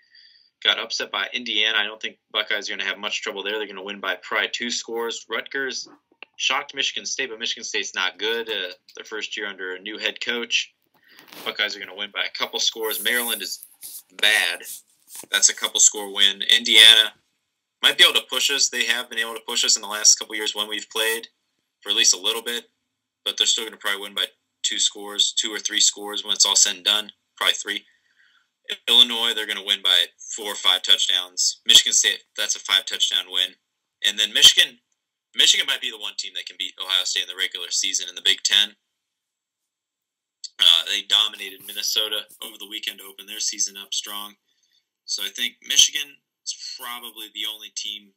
D: got upset by Indiana. I don't think Buckeyes are going to have much trouble there. They're going to win by probably two scores. Rutgers shocked Michigan State, but Michigan State's not good. Uh, their first year under a new head coach. Buckeyes are going to win by a couple scores. Maryland is bad. That's a couple score win. Indiana might be able to push us. They have been able to push us in the last couple years when we've played for at least a little bit, but they're still going to probably win by two scores, two or three scores when it's all said and done. Probably three. Illinois, they're going to win by four or five touchdowns. Michigan State, that's a five touchdown win. And then Michigan, Michigan might be the one team that can beat Ohio State in the regular season in the Big Ten. Uh, they dominated Minnesota over the weekend to open their season up strong. So I think Michigan is probably the only team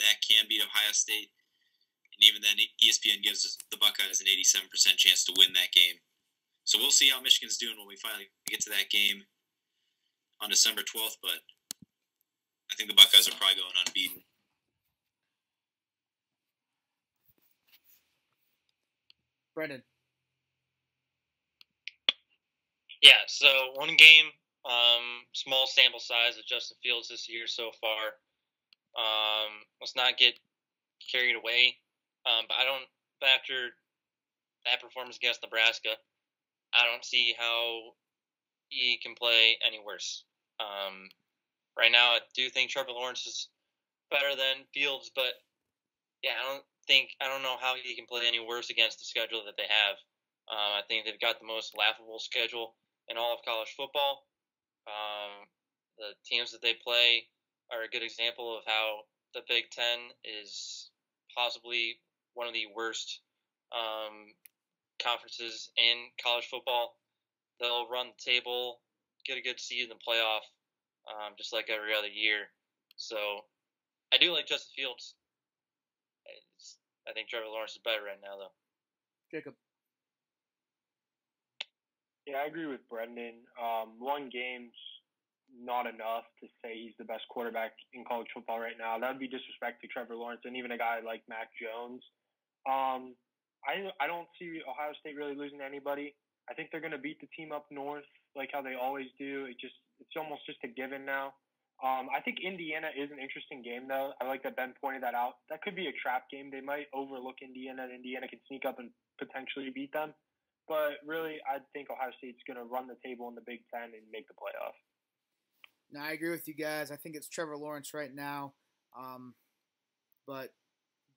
D: that can beat Ohio State. And even then, ESPN gives the Buckeyes an 87% chance to win that game. So we'll see how Michigan's doing when we finally get to that game on December 12th. But I think the Buckeyes are probably going unbeaten.
A: Brendan.
B: Yeah, so one game, um, small sample size of Justin Fields this year so far. Um, let's not get carried away. Um, but I don't, after that performance against Nebraska, I don't see how he can play any worse. Um, right now, I do think Trevor Lawrence is better than Fields, but yeah, I don't think I don't know how he can play any worse against the schedule that they have. Um, I think they've got the most laughable schedule in all of college football. Um, the teams that they play are a good example of how the Big Ten is possibly one of the worst um, conferences in college football. They'll run the table, get a good seed in the playoff, um, just like every other year. So I do like Justin Fields. It's, I think Trevor Lawrence is better right now, though.
A: Jacob.
F: Yeah, I agree with Brendan. Um, one game's not enough to say he's the best quarterback in college football right now. That would be disrespect to Trevor Lawrence and even a guy like Mac Jones. Um, I I don't see Ohio State really losing to anybody. I think they're going to beat the team up north like how they always do. It just it's almost just a given now. Um, I think Indiana is an interesting game though. I like that Ben pointed that out. That could be a trap game. They might overlook Indiana. And Indiana can sneak up and potentially beat them. But really, I think Ohio State's going to run the table in the Big Ten and make the playoff.
A: No, I agree with you guys. I think it's Trevor Lawrence right now, um, but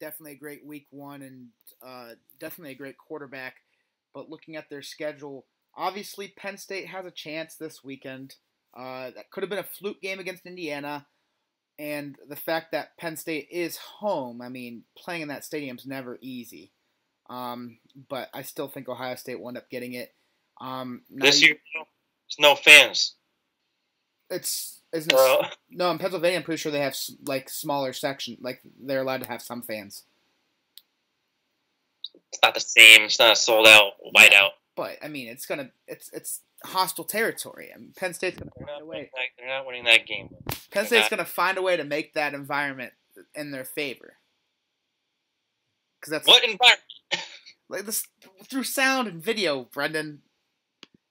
A: definitely a great week one and uh, definitely a great quarterback. But looking at their schedule, obviously Penn State has a chance this weekend. Uh, that could have been a fluke game against Indiana, and the fact that Penn State is home. I mean, playing in that stadium's never easy. Um, but I still think Ohio State will end up getting it. Um,
B: this year, there's no fans.
A: It's isn't it, no in Pennsylvania. I'm pretty sure they have like smaller section. Like they're allowed to have some fans.
B: It's not the same. It's not a sold out whiteout. Yeah,
A: but I mean, it's gonna it's it's hostile territory. I mean, Penn State's gonna
B: they're
A: find a way.
B: That, they're not winning that game.
A: Penn
B: They're
A: State's
B: not.
A: gonna find a way to make that environment in their favor. Because that's
B: What environment?
A: like this through sound and video, Brendan.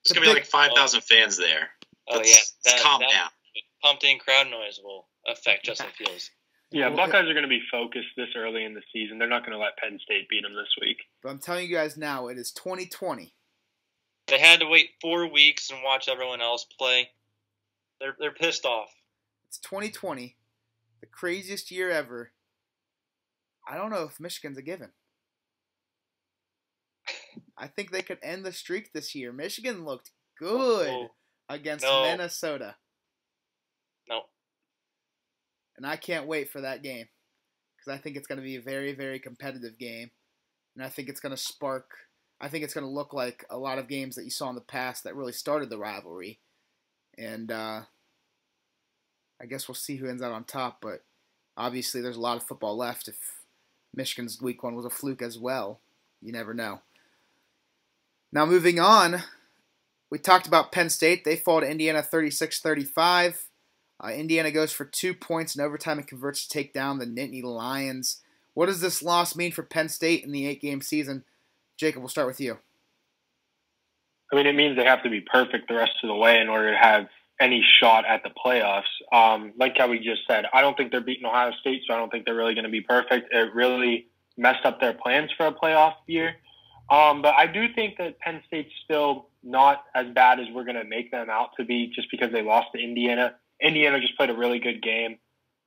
D: It's gonna be like five thousand fans there.
B: Oh
D: Let's-
B: yeah, that,
D: calm
B: that
D: down.
B: pumped in crowd noise will affect Justin Fields.
F: Yeah, Buckeyes are going to be focused this early in the season. They're not going to let Penn State beat them this week.
A: But I'm telling you guys now, it is 2020.
B: They had to wait four weeks and watch everyone else play. They're they're pissed off.
A: It's 2020, the craziest year ever. I don't know if Michigan's a given. I think they could end the streak this year. Michigan looked good
B: Oh,
A: against
B: No.
A: Minnesota,
B: no,
A: and I can't wait for that game because I think it's going to be a very, very competitive game, and I think it's going to spark. I think it's going to look like a lot of games that you saw in the past that really started the rivalry, and uh, I guess we'll see who ends out on top. But obviously, there's a lot of football left. If Michigan's week one was a fluke as well, you never know. Now, moving on, we talked about Penn State. They fall to Indiana 36 35. Uh, Indiana goes for two points in overtime and converts to take down the Nittany Lions. What does this loss mean for Penn State in the eight game season? Jacob, we'll start with you.
F: I mean, it means they have to be perfect the rest of the way in order to have any shot at the playoffs. Um, like how we just said, I don't think they're beating Ohio State, so I don't think they're really going to be perfect. It really messed up their plans for a playoff year. Um, but I do think that Penn State's still not as bad as we're going to make them out to be just because they lost to Indiana. Indiana just played a really good game.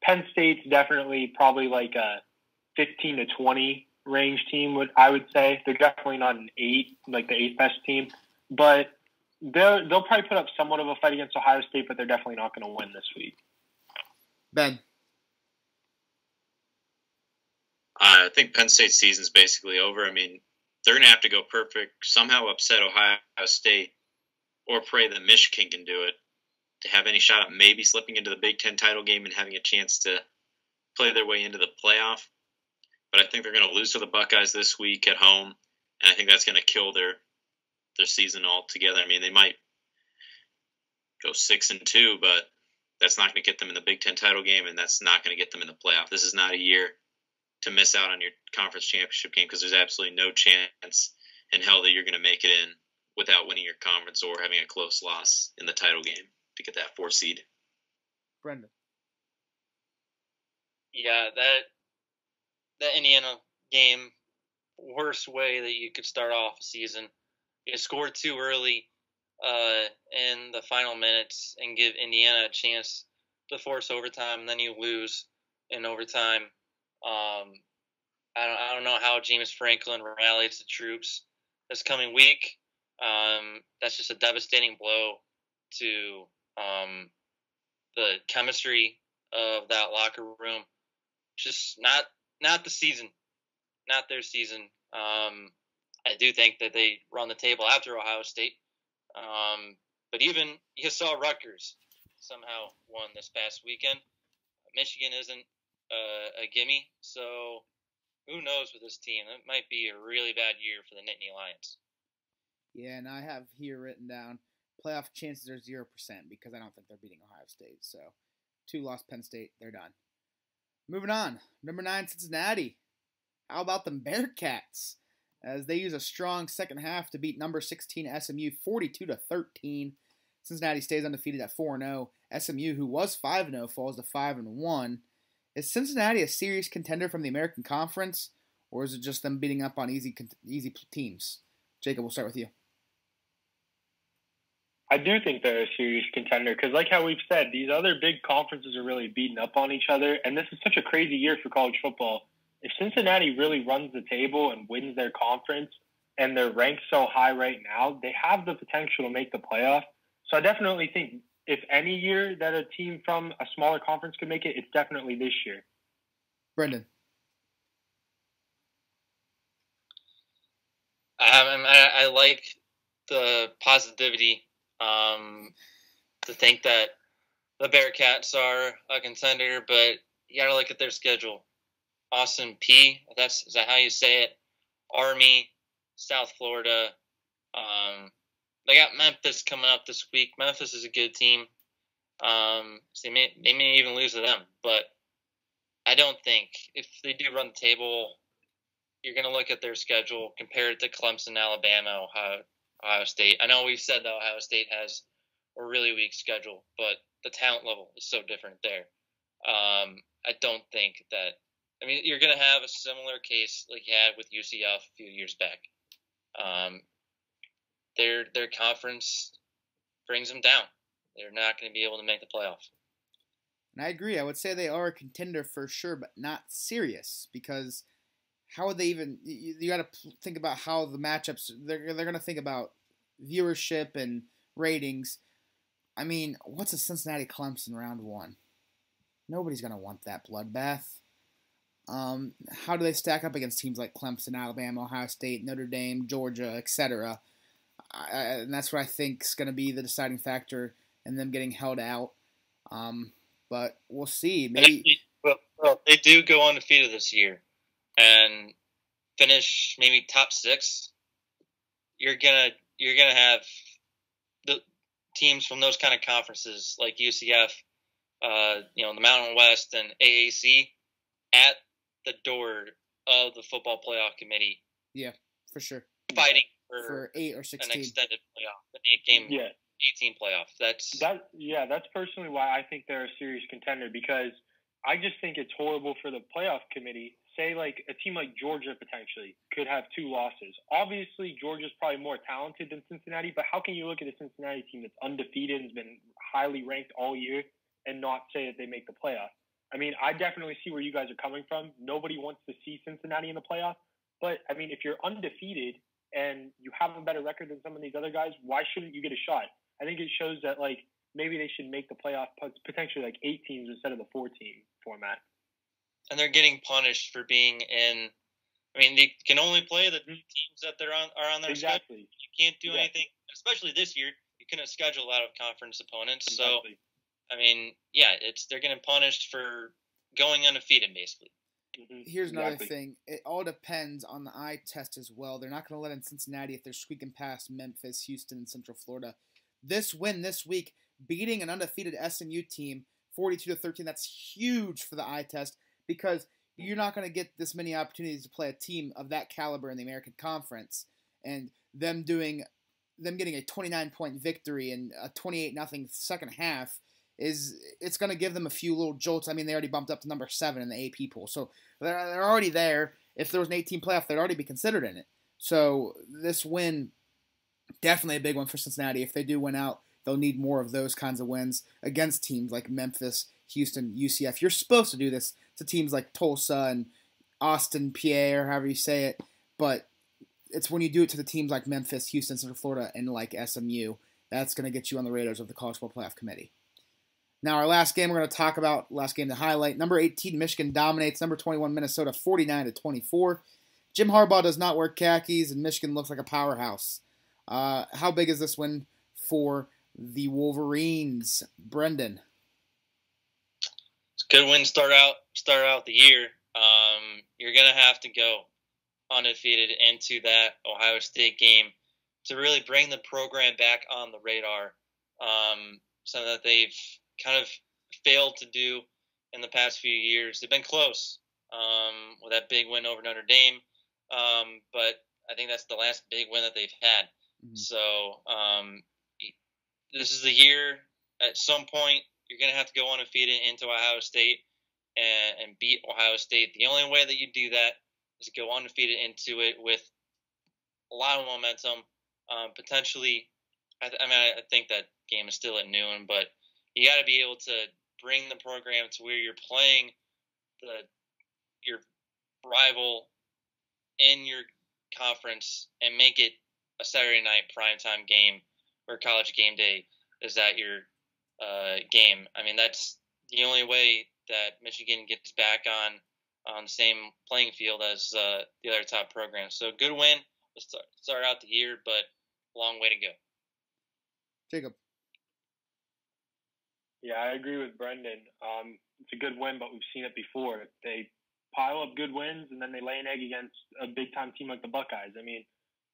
F: Penn State's definitely probably like a 15 to 20 range team, would I would say. They're definitely not an eight, like the eighth best team. But they'll they'll probably put up somewhat of a fight against Ohio State, but they're definitely not going to win this week.
A: Ben.
D: I think Penn State's season's basically over. I mean, they're going to have to go perfect, somehow upset Ohio State, or pray that Michigan can do it to have any shot at maybe slipping into the Big Ten title game and having a chance to play their way into the playoff. But I think they're going to lose to the Buckeyes this week at home, and I think that's going to kill their their season altogether. I mean, they might go six and two, but that's not going to get them in the Big Ten title game, and that's not going to get them in the playoff. This is not a year to miss out on your conference championship game because there's absolutely no chance in hell that you're going to make it in without winning your conference or having a close loss in the title game to get that four seed.
A: Brendan.
B: Yeah, that that Indiana game, worst way that you could start off a season. You score too early uh, in the final minutes and give Indiana a chance to force overtime, and then you lose in overtime. Um, I don't, I don't know how James Franklin rallies the troops this coming week. Um, that's just a devastating blow to um, the chemistry of that locker room. Just not not the season, not their season. Um, I do think that they run the table after Ohio State. Um, but even you saw Rutgers somehow won this past weekend. Michigan isn't uh, a gimme, so who knows with this team? It might be a really bad year for the Nittany Lions.
A: Yeah, and I have here written down playoff chances are zero percent because I don't think they're beating Ohio State. So two lost Penn State, they're done. Moving on, number nine Cincinnati. How about them Bearcats? As they use a strong second half to beat number 16 SMU 42 to 13. Cincinnati stays undefeated at 4 0. SMU, who was 5 0, falls to 5 1. Is Cincinnati a serious contender from the American Conference, or is it just them beating up on easy easy teams? Jacob, we'll start with you.
F: I do think they're a serious contender because, like how we've said, these other big conferences are really beating up on each other, and this is such a crazy year for college football. If Cincinnati really runs the table and wins their conference, and they're ranked so high right now, they have the potential to make the playoff. So I definitely think if any year that a team from a smaller conference could make it, it's definitely this year.
A: Brendan.
B: Um, I, I like the positivity um, to think that the Bearcats are a contender, but you got to look at their schedule. Austin Peay, that's is that how you say it? Army, South Florida. Um, they got Memphis coming up this week. Memphis is a good team. Um, so they may they may even lose to them, but I don't think if they do run the table, you're going to look at their schedule, compare it to Clemson, Alabama, Ohio, Ohio State. I know we've said that Ohio State has a really weak schedule, but the talent level is so different there. Um, I don't think that. I mean, you're going to have a similar case like you had with UCF a few years back. Um, their their conference brings them down. They're not going to be able to make the playoffs.
A: And I agree. I would say they are a contender for sure, but not serious because how would they even? You, you got to think about how the matchups. They're they're going to think about viewership and ratings. I mean, what's a Cincinnati Clemson round one? Nobody's going to want that bloodbath. Um, how do they stack up against teams like Clemson, Alabama, Ohio State, Notre Dame, Georgia, etc.? And that's what I think is going to be the deciding factor in them getting held out. Um, but we'll see. Maybe.
B: Well, well, they do go undefeated this year and finish maybe top six, you're gonna you're gonna have the teams from those kind of conferences like UCF, uh, you know, the Mountain West and AAC at the door of the football playoff committee.
A: Yeah, for sure.
B: Fighting for,
A: for eight or sixteen
B: an extended playoff, an eight game,
F: yeah,
B: eighteen playoff. That's
F: that. Yeah, that's personally why I think they're a serious contender because I just think it's horrible for the playoff committee say like a team like Georgia potentially could have two losses. Obviously, Georgia's probably more talented than Cincinnati, but how can you look at a Cincinnati team that's undefeated and has been highly ranked all year and not say that they make the playoff? I mean, I definitely see where you guys are coming from. Nobody wants to see Cincinnati in the playoff, but I mean, if you're undefeated and you have a better record than some of these other guys, why shouldn't you get a shot? I think it shows that like maybe they should make the playoff potentially like eight teams instead of the four team format.
B: And they're getting punished for being in. I mean, they can only play the teams that they're on are on their schedule. You can't do
F: Exactly.
B: anything, especially this year. You couldn't schedule out of conference opponents, so I mean, yeah, it's they're getting punished for going undefeated, basically.
F: Mhm.
A: Here's another
F: Exactly.
A: thing. It all depends on the eye test as well. They're not going to let in Cincinnati if they're squeaking past Memphis, Houston, and Central Florida. This win this week, beating an undefeated SMU team, 42 to 13, that's huge for the eye test because you're not going to get this many opportunities to play a team of that caliber in the American Conference, and them doing, them getting a 29 point victory and a 28 nothing second half is it's going to give them a few little jolts. I mean, they already bumped up to number seven in the AP poll, so they're, they're already there. If there was an 18 playoff, they'd already be considered in it. So this win, definitely a big one for Cincinnati. If they do win out, they'll need more of those kinds of wins against teams like Memphis, Houston, UCF. You're supposed to do this to teams like Tulsa and Austin Peay, or however you say it, but it's when you do it to the teams like Memphis, Houston, Central Florida, and like SMU that's going to get you on the radars of the College Football Playoff Committee. Now, our last game we're going to talk about, last game to highlight. Number 18, Michigan dominates. Number 21, Minnesota, 49 to 24. Jim Harbaugh does not wear khakis, and Michigan looks like a powerhouse. Uh, how big is this win for the Wolverines, Brendan?
B: Good win. to Start out, start out the year. Um, you're gonna have to go undefeated into that Ohio State game to really bring the program back on the radar. Um, something that they've kind of failed to do in the past few years. They've been close um, with that big win over Notre Dame, um, but I think that's the last big win that they've had.
A: Mhm.
B: So um, this is the year. At some point, you're going to have to go undefeated into Ohio State and, and beat Ohio State. The only way that you do that is to go undefeated into it with a lot of momentum. Um, potentially, I, th- I mean, I, I think that game is still at noon, but you got to be able to bring the program to where you're playing the your rival in your conference and make it a Saturday night primetime game or college game day. Is that your uh, game? I mean, that's the only way that Michigan gets back on on the same playing field as uh, the other top programs. So good win. Let's start, start out the year, but long way to go.
A: Jacob.
F: Yeah, I agree with Brendan. Um, it's a good win, but we've seen it before. They pile up good wins and then they lay an egg against a big time team like the Buckeyes. I mean,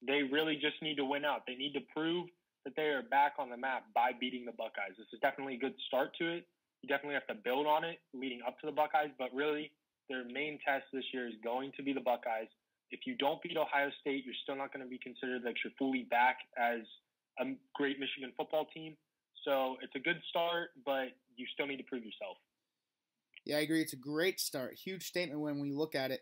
F: they really just need to win out. They need to prove that they are back on the map by beating the Buckeyes. This is definitely a good start to it. You definitely have to build on it leading up to the Buckeyes, but really their main test this year is going to be the Buckeyes. If you don't beat Ohio State, you're still not going to be considered like you're fully back as a great Michigan football team. So it's a good start, but you still need to prove yourself.
A: Yeah, I agree. It's a great start. Huge statement when we look at it.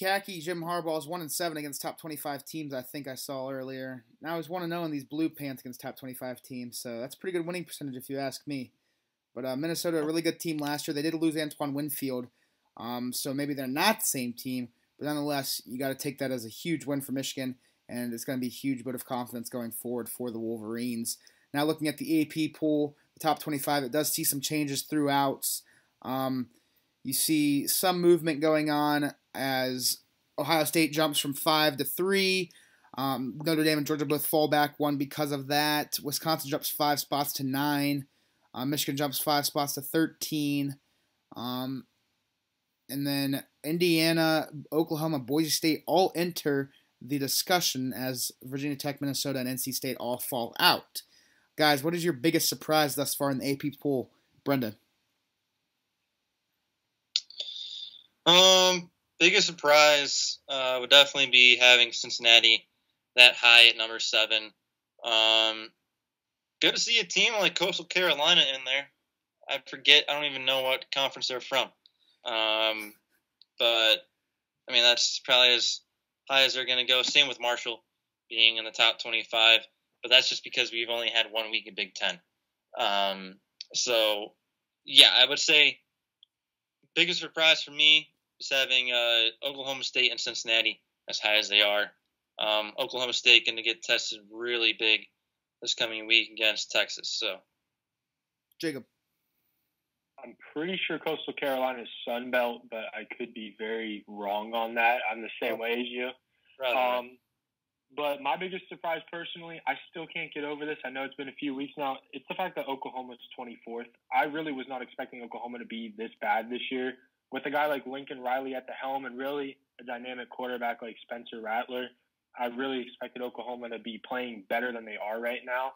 A: Khaki Jim Harbaugh is one and seven against top twenty-five teams. I think I saw earlier. Now he's one and zero in these blue pants against top twenty-five teams. So that's a pretty good winning percentage if you ask me. But uh, Minnesota, a really good team last year. They did lose Antoine Winfield, um, so maybe they're not the same team. But nonetheless, you got to take that as a huge win for Michigan, and it's going to be a huge bit of confidence going forward for the Wolverines. Now, looking at the AP pool, the top 25, it does see some changes throughout. Um, you see some movement going on as Ohio State jumps from five to three. Um, Notre Dame and Georgia both fall back one because of that. Wisconsin jumps five spots to nine. Uh, Michigan jumps five spots to 13. Um, and then Indiana, Oklahoma, Boise State all enter the discussion as Virginia Tech, Minnesota, and NC State all fall out. Guys, what is your biggest surprise thus far in the AP poll, Brendan?
B: Um, biggest surprise uh, would definitely be having Cincinnati that high at number seven. Um, good to see a team like Coastal Carolina in there. I forget, I don't even know what conference they're from. Um, but I mean, that's probably as high as they're going to go. Same with Marshall being in the top 25, but that's just because we've only had one week in Big Ten. Um, so, yeah, I would say biggest surprise for me is having uh, Oklahoma State and Cincinnati as high as they are. Um, Oklahoma State going to get tested really big this coming week against Texas. So,
A: Jacob.
F: I'm pretty sure Coastal Carolina is Sun Belt, but I could be very wrong on that. I'm the same way as you.
B: Rather,
F: Um, but my biggest surprise personally, I still can't get over this. I know it's been a few weeks now. It's the fact that Oklahoma's 24th. I really was not expecting Oklahoma to be this bad this year. With a guy like Lincoln Riley at the helm and really a dynamic quarterback like Spencer Rattler, I really expected Oklahoma to be playing better than they are right now.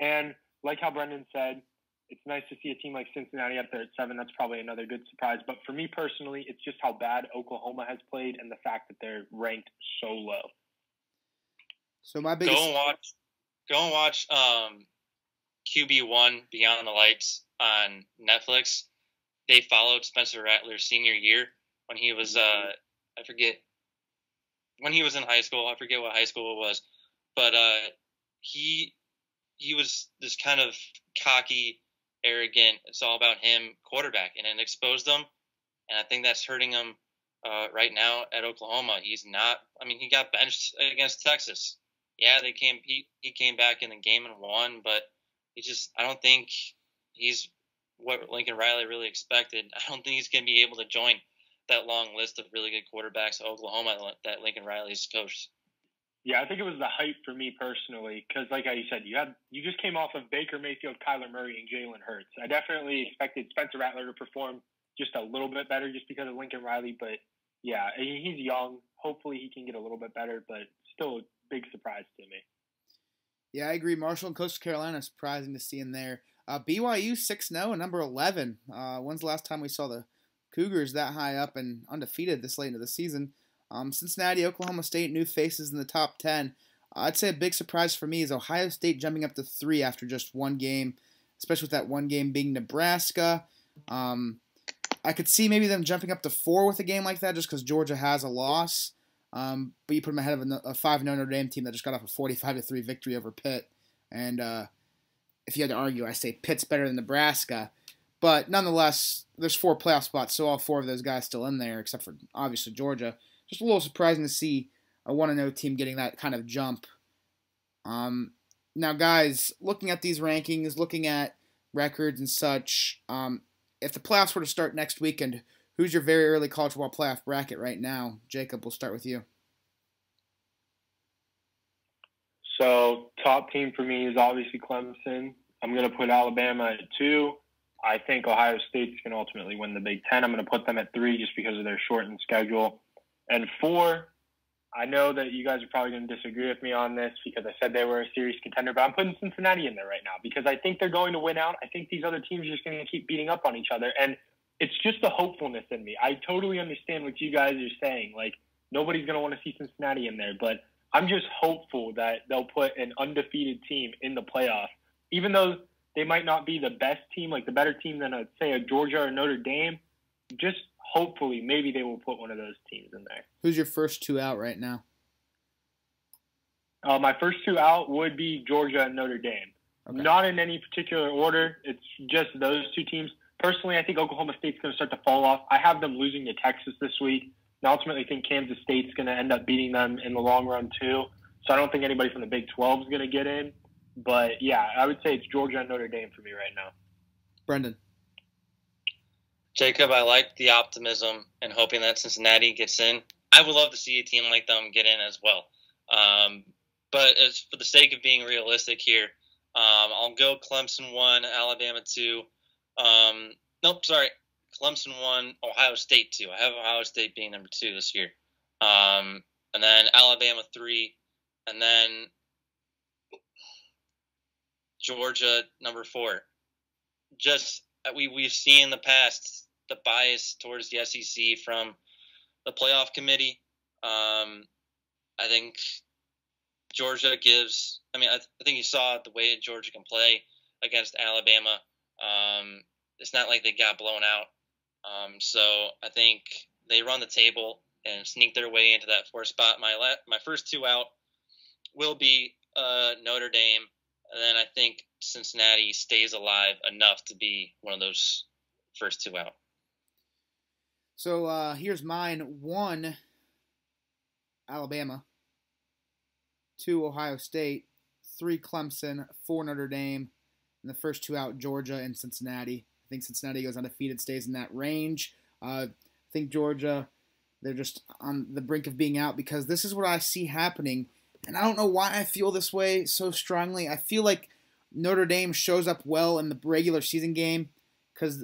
F: And like how Brendan said, it's nice to see a team like Cincinnati up there at seven. That's probably another good surprise. But for me personally, it's just how bad Oklahoma has played and the fact that they're ranked so low.
A: So my biggest
B: go and watch. Go and watch um, QB one Beyond the Lights on Netflix. They followed Spencer Rattler's senior year when he was uh, I forget when he was in high school. I forget what high school it was, but uh, he he was this kind of cocky, arrogant. It's all about him quarterback, and it exposed him. And I think that's hurting him uh, right now at Oklahoma. He's not. I mean, he got benched against Texas. Yeah, they came. He he came back in the game and won, but he just. I don't think he's what Lincoln Riley really expected. I don't think he's going to be able to join that long list of really good quarterbacks at Oklahoma that Lincoln Riley's coached.
F: Yeah, I think it was the hype for me personally, because like I said, you had you just came off of Baker Mayfield, Kyler Murray, and Jalen Hurts. I definitely expected Spencer Rattler to perform just a little bit better, just because of Lincoln Riley. But yeah, he's young. Hopefully, he can get a little bit better, but still big surprise to me.
A: Yeah, I agree. Marshall and Coastal Carolina, surprising to see in there. Uh, BYU 6 0 and number 11. Uh, when's the last time we saw the Cougars that high up and undefeated this late into the season? Um, Cincinnati, Oklahoma State, new faces in the top 10. Uh, I'd say a big surprise for me is Ohio State jumping up to three after just one game, especially with that one game being Nebraska. Um, I could see maybe them jumping up to four with a game like that just because Georgia has a loss. Um, but you put them ahead of a, a 5 0 Notre Dame team that just got off a 45 3 victory over Pitt. And uh, if you had to argue, I say Pitt's better than Nebraska. But nonetheless, there's four playoff spots, so all four of those guys still in there, except for obviously Georgia. Just a little surprising to see a 1 0 team getting that kind of jump. Um, now, guys, looking at these rankings, looking at records and such, um, if the playoffs were to start next weekend, who's your very early college football playoff bracket right now? Jacob, we'll start with you.
F: So, top team for me is obviously Clemson. I'm going to put Alabama at two. I think Ohio State's going to ultimately win the Big Ten. I'm going to put them at three just because of their shortened schedule. And four, I know that you guys are probably going to disagree with me on this because I said they were a serious contender, but I'm putting Cincinnati in there right now because I think they're going to win out. I think these other teams are just going to keep beating up on each other. And it's just the hopefulness in me. I totally understand what you guys are saying. Like, nobody's going to want to see Cincinnati in there, but I'm just hopeful that they'll put an undefeated team in the playoff, even though they might not be the best team, like the better team than, a, say, a Georgia or Notre Dame. Just hopefully, maybe they will put one of those teams in there.
A: Who's your first two out right now?
F: Uh, my first two out would be Georgia and Notre Dame. Okay. Not in any particular order. It's just those two teams. Personally, I think Oklahoma State's going to start to fall off. I have them losing to Texas this week. And ultimately I think Kansas State's going to end up beating them in the long run too. So I don't think anybody from the Big 12 is going to get in. But yeah, I would say it's Georgia and Notre Dame for me right now.
A: Brendan.
B: Jacob, I like the optimism and hoping that Cincinnati gets in. I would love to see a team like them get in as well. Um, but as for the sake of being realistic here, um, I'll go Clemson one, Alabama two. Um, nope, sorry, Clemson one, Ohio State two. I have Ohio State being number two this year, um, and then Alabama three, and then Georgia number four. Just uh, we we've seen in the past the bias towards the SEC from the playoff committee. Um, I think Georgia gives. I mean, I, th- I, think you saw the way Georgia can play against Alabama. Um, it's not like they got blown out. Um, so I think they run the table and sneak their way into that fourth spot. My la- my first two out will be uh, Notre Dame, and then I think Cincinnati stays alive enough to be one of those first two out.
A: So uh, here's mine: one, Alabama, two, Ohio State, three, Clemson, four, Notre Dame, and the first two out, Georgia and Cincinnati. I think Cincinnati goes undefeated, stays in that range. Uh, I think Georgia, they're just on the brink of being out because this is what I see happening. And I don't know why I feel this way so strongly. I feel like Notre Dame shows up well in the regular season game because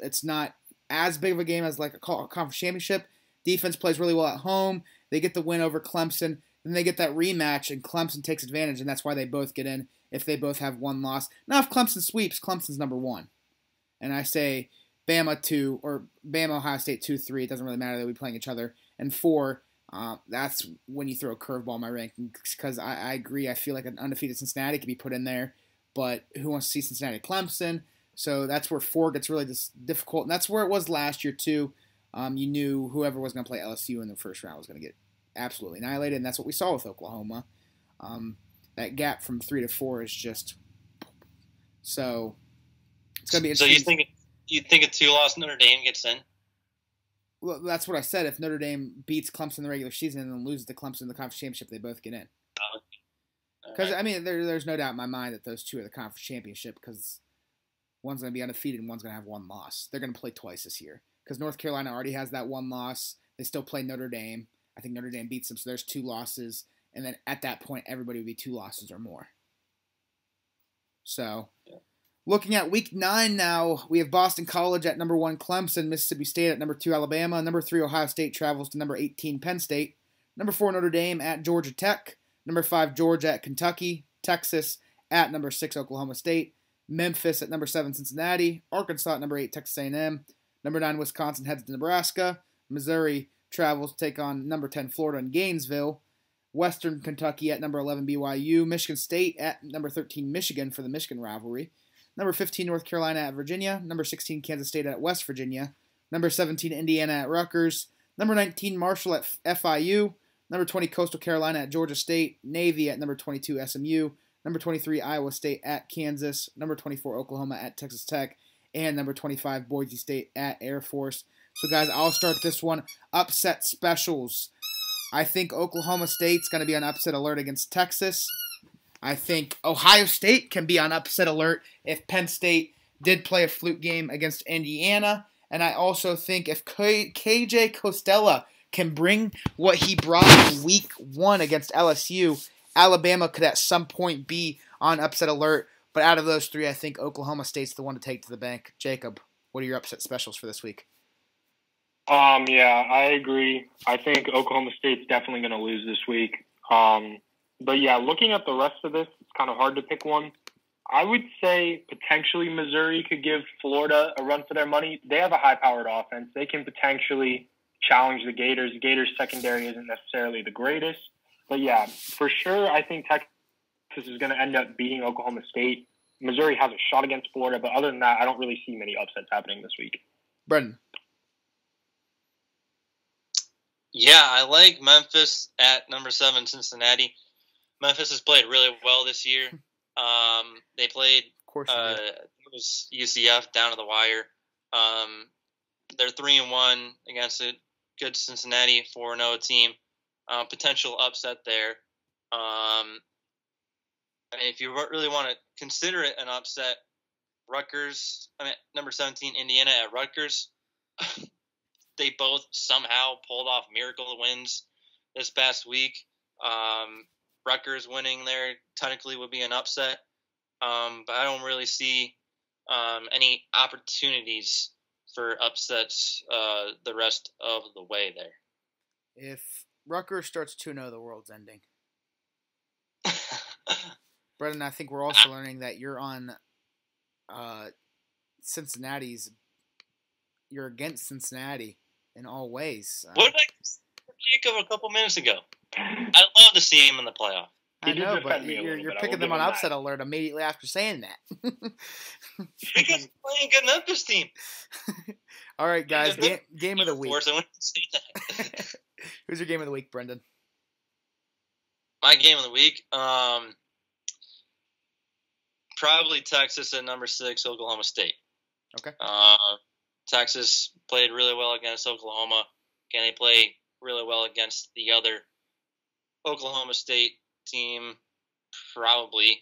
A: it's not as big of a game as like a conference championship. Defense plays really well at home. They get the win over Clemson. Then they get that rematch, and Clemson takes advantage, and that's why they both get in if they both have one loss. Now, if Clemson sweeps, Clemson's number one. And I say Bama 2, or Bama Ohio State 2 3. It doesn't really matter. They'll be playing each other. And 4, uh, that's when you throw a curveball in my rankings because I, I, agree. I feel like an undefeated Cincinnati could be put in there, but who wants to see Cincinnati Clemson? So that's where 4 gets really difficult. And that's where it was last year, too. Um, you knew whoever was going to play LSU in the first round was going to get absolutely annihilated, and that's what we saw with Oklahoma. Um, that gap from three to four is just so.
B: It's gonna be. So you think you think a two-loss Notre Dame gets in?
A: Well, that's what I said. If Notre Dame beats Clemson in the regular season and then loses to Clemson in the conference championship, they both get in. Oh, because right. I mean, there, there's no doubt in my mind that those two are the conference championship because one's going to be undefeated and one's going to have one loss. They're going to play twice this year because North Carolina already has that one loss. They still play Notre Dame. I think Notre Dame beats them, so there's two losses. And then at that point, everybody would be two losses or more. So, looking at week nine now, we have Boston College at number one, Clemson, Mississippi State at number two, Alabama, number three, Ohio State travels to number 18, Penn State, number four, Notre Dame at Georgia Tech, number five, Georgia at Kentucky, Texas at number six, Oklahoma State, Memphis at number seven, Cincinnati, Arkansas at number eight, Texas A&M, number nine, Wisconsin heads to Nebraska, Missouri travels to take on number 10 Florida in Gainesville. Western Kentucky at number 11 BYU. Michigan State at number 13 Michigan for the Michigan rivalry. Number 15 North Carolina at Virginia. Number 16 Kansas State at West Virginia. Number 17 Indiana at Rutgers. Number 19 Marshall at FIU. Number 20 Coastal Carolina at Georgia State. Navy at number 22 SMU. Number 23 Iowa State at Kansas. Number 24 Oklahoma at Texas Tech. And number 25 Boise State at Air Force. So, guys, I'll start this one. Upset specials. I think Oklahoma State's going to be on upset alert against Texas. I think Ohio State can be on upset alert if Penn State did play a fluke game against Indiana. And I also think if KJ Costello can bring what he brought in week one against LSU, Alabama could at some point be on upset alert. But out of those three, I think Oklahoma State's the one to take to the bank. Jacob, what are your upset specials for this week?
F: Um, yeah, I agree. I think Oklahoma State's definitely going to lose this week. Um, but yeah, looking at the rest of this, it's kind of hard to pick one. I would say potentially Missouri could give Florida a run for their money. They have a high-powered offense. They can potentially challenge the Gators. The Gators secondary isn't necessarily the greatest, but yeah, for sure, I think Texas is going to end up beating Oklahoma State. Missouri has a shot against Florida, but other than that, I don't really see many upsets happening this week.
A: Brendan.
B: Yeah, I like Memphis at number seven, Cincinnati. Memphis has played really well this year. Um, they played of course uh, it was UCF down to the wire. Um, they're three and one against a good Cincinnati four and zero oh team. Uh, potential upset there. Um, if you really want to consider it an upset, Rutgers. I mean, number seventeen, Indiana at Rutgers. They both somehow pulled off miracle wins this past week. Um, Rutgers winning there technically would be an upset, um, but I don't really see um, any opportunities for upsets uh, the rest of the way there.
A: If Rutgers starts 2 0, the world's ending. Brendan, I think we're also learning that you're on uh, Cincinnati's. You're against Cincinnati in all ways.
B: Uh, what did I Jacob a couple minutes ago? I'd love to see him in the playoff.
A: I know, but you're, you're picking them on upset that. alert immediately after saying that.
B: because playing good Memphis team.
A: All right, guys. Game, game of the week. Course, I to say that. Who's your game of the week, Brendan?
B: My game of the week, um, probably Texas at number six, Oklahoma State.
A: Okay.
B: Uh, Texas played really well against Oklahoma. Can they play really well against the other Oklahoma State team? Probably.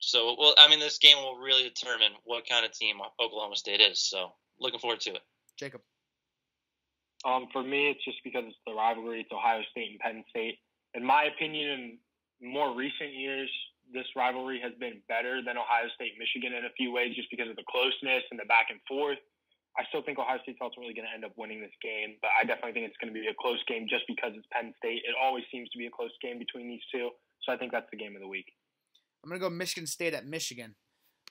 B: So, well, I mean, this game will really determine what kind of team Oklahoma State is. So, looking forward to it.
A: Jacob.
F: Um, for me, it's just because it's the rivalry. It's Ohio State and Penn State. In my opinion, in more recent years, this rivalry has been better than Ohio State Michigan in a few ways, just because of the closeness and the back and forth. I still think Ohio State's ultimately going to end up winning this game, but I definitely think it's going to be a close game just because it's Penn State. It always seems to be a close game between these two, so I think that's the game of the week.
A: I'm going to go Michigan State at Michigan.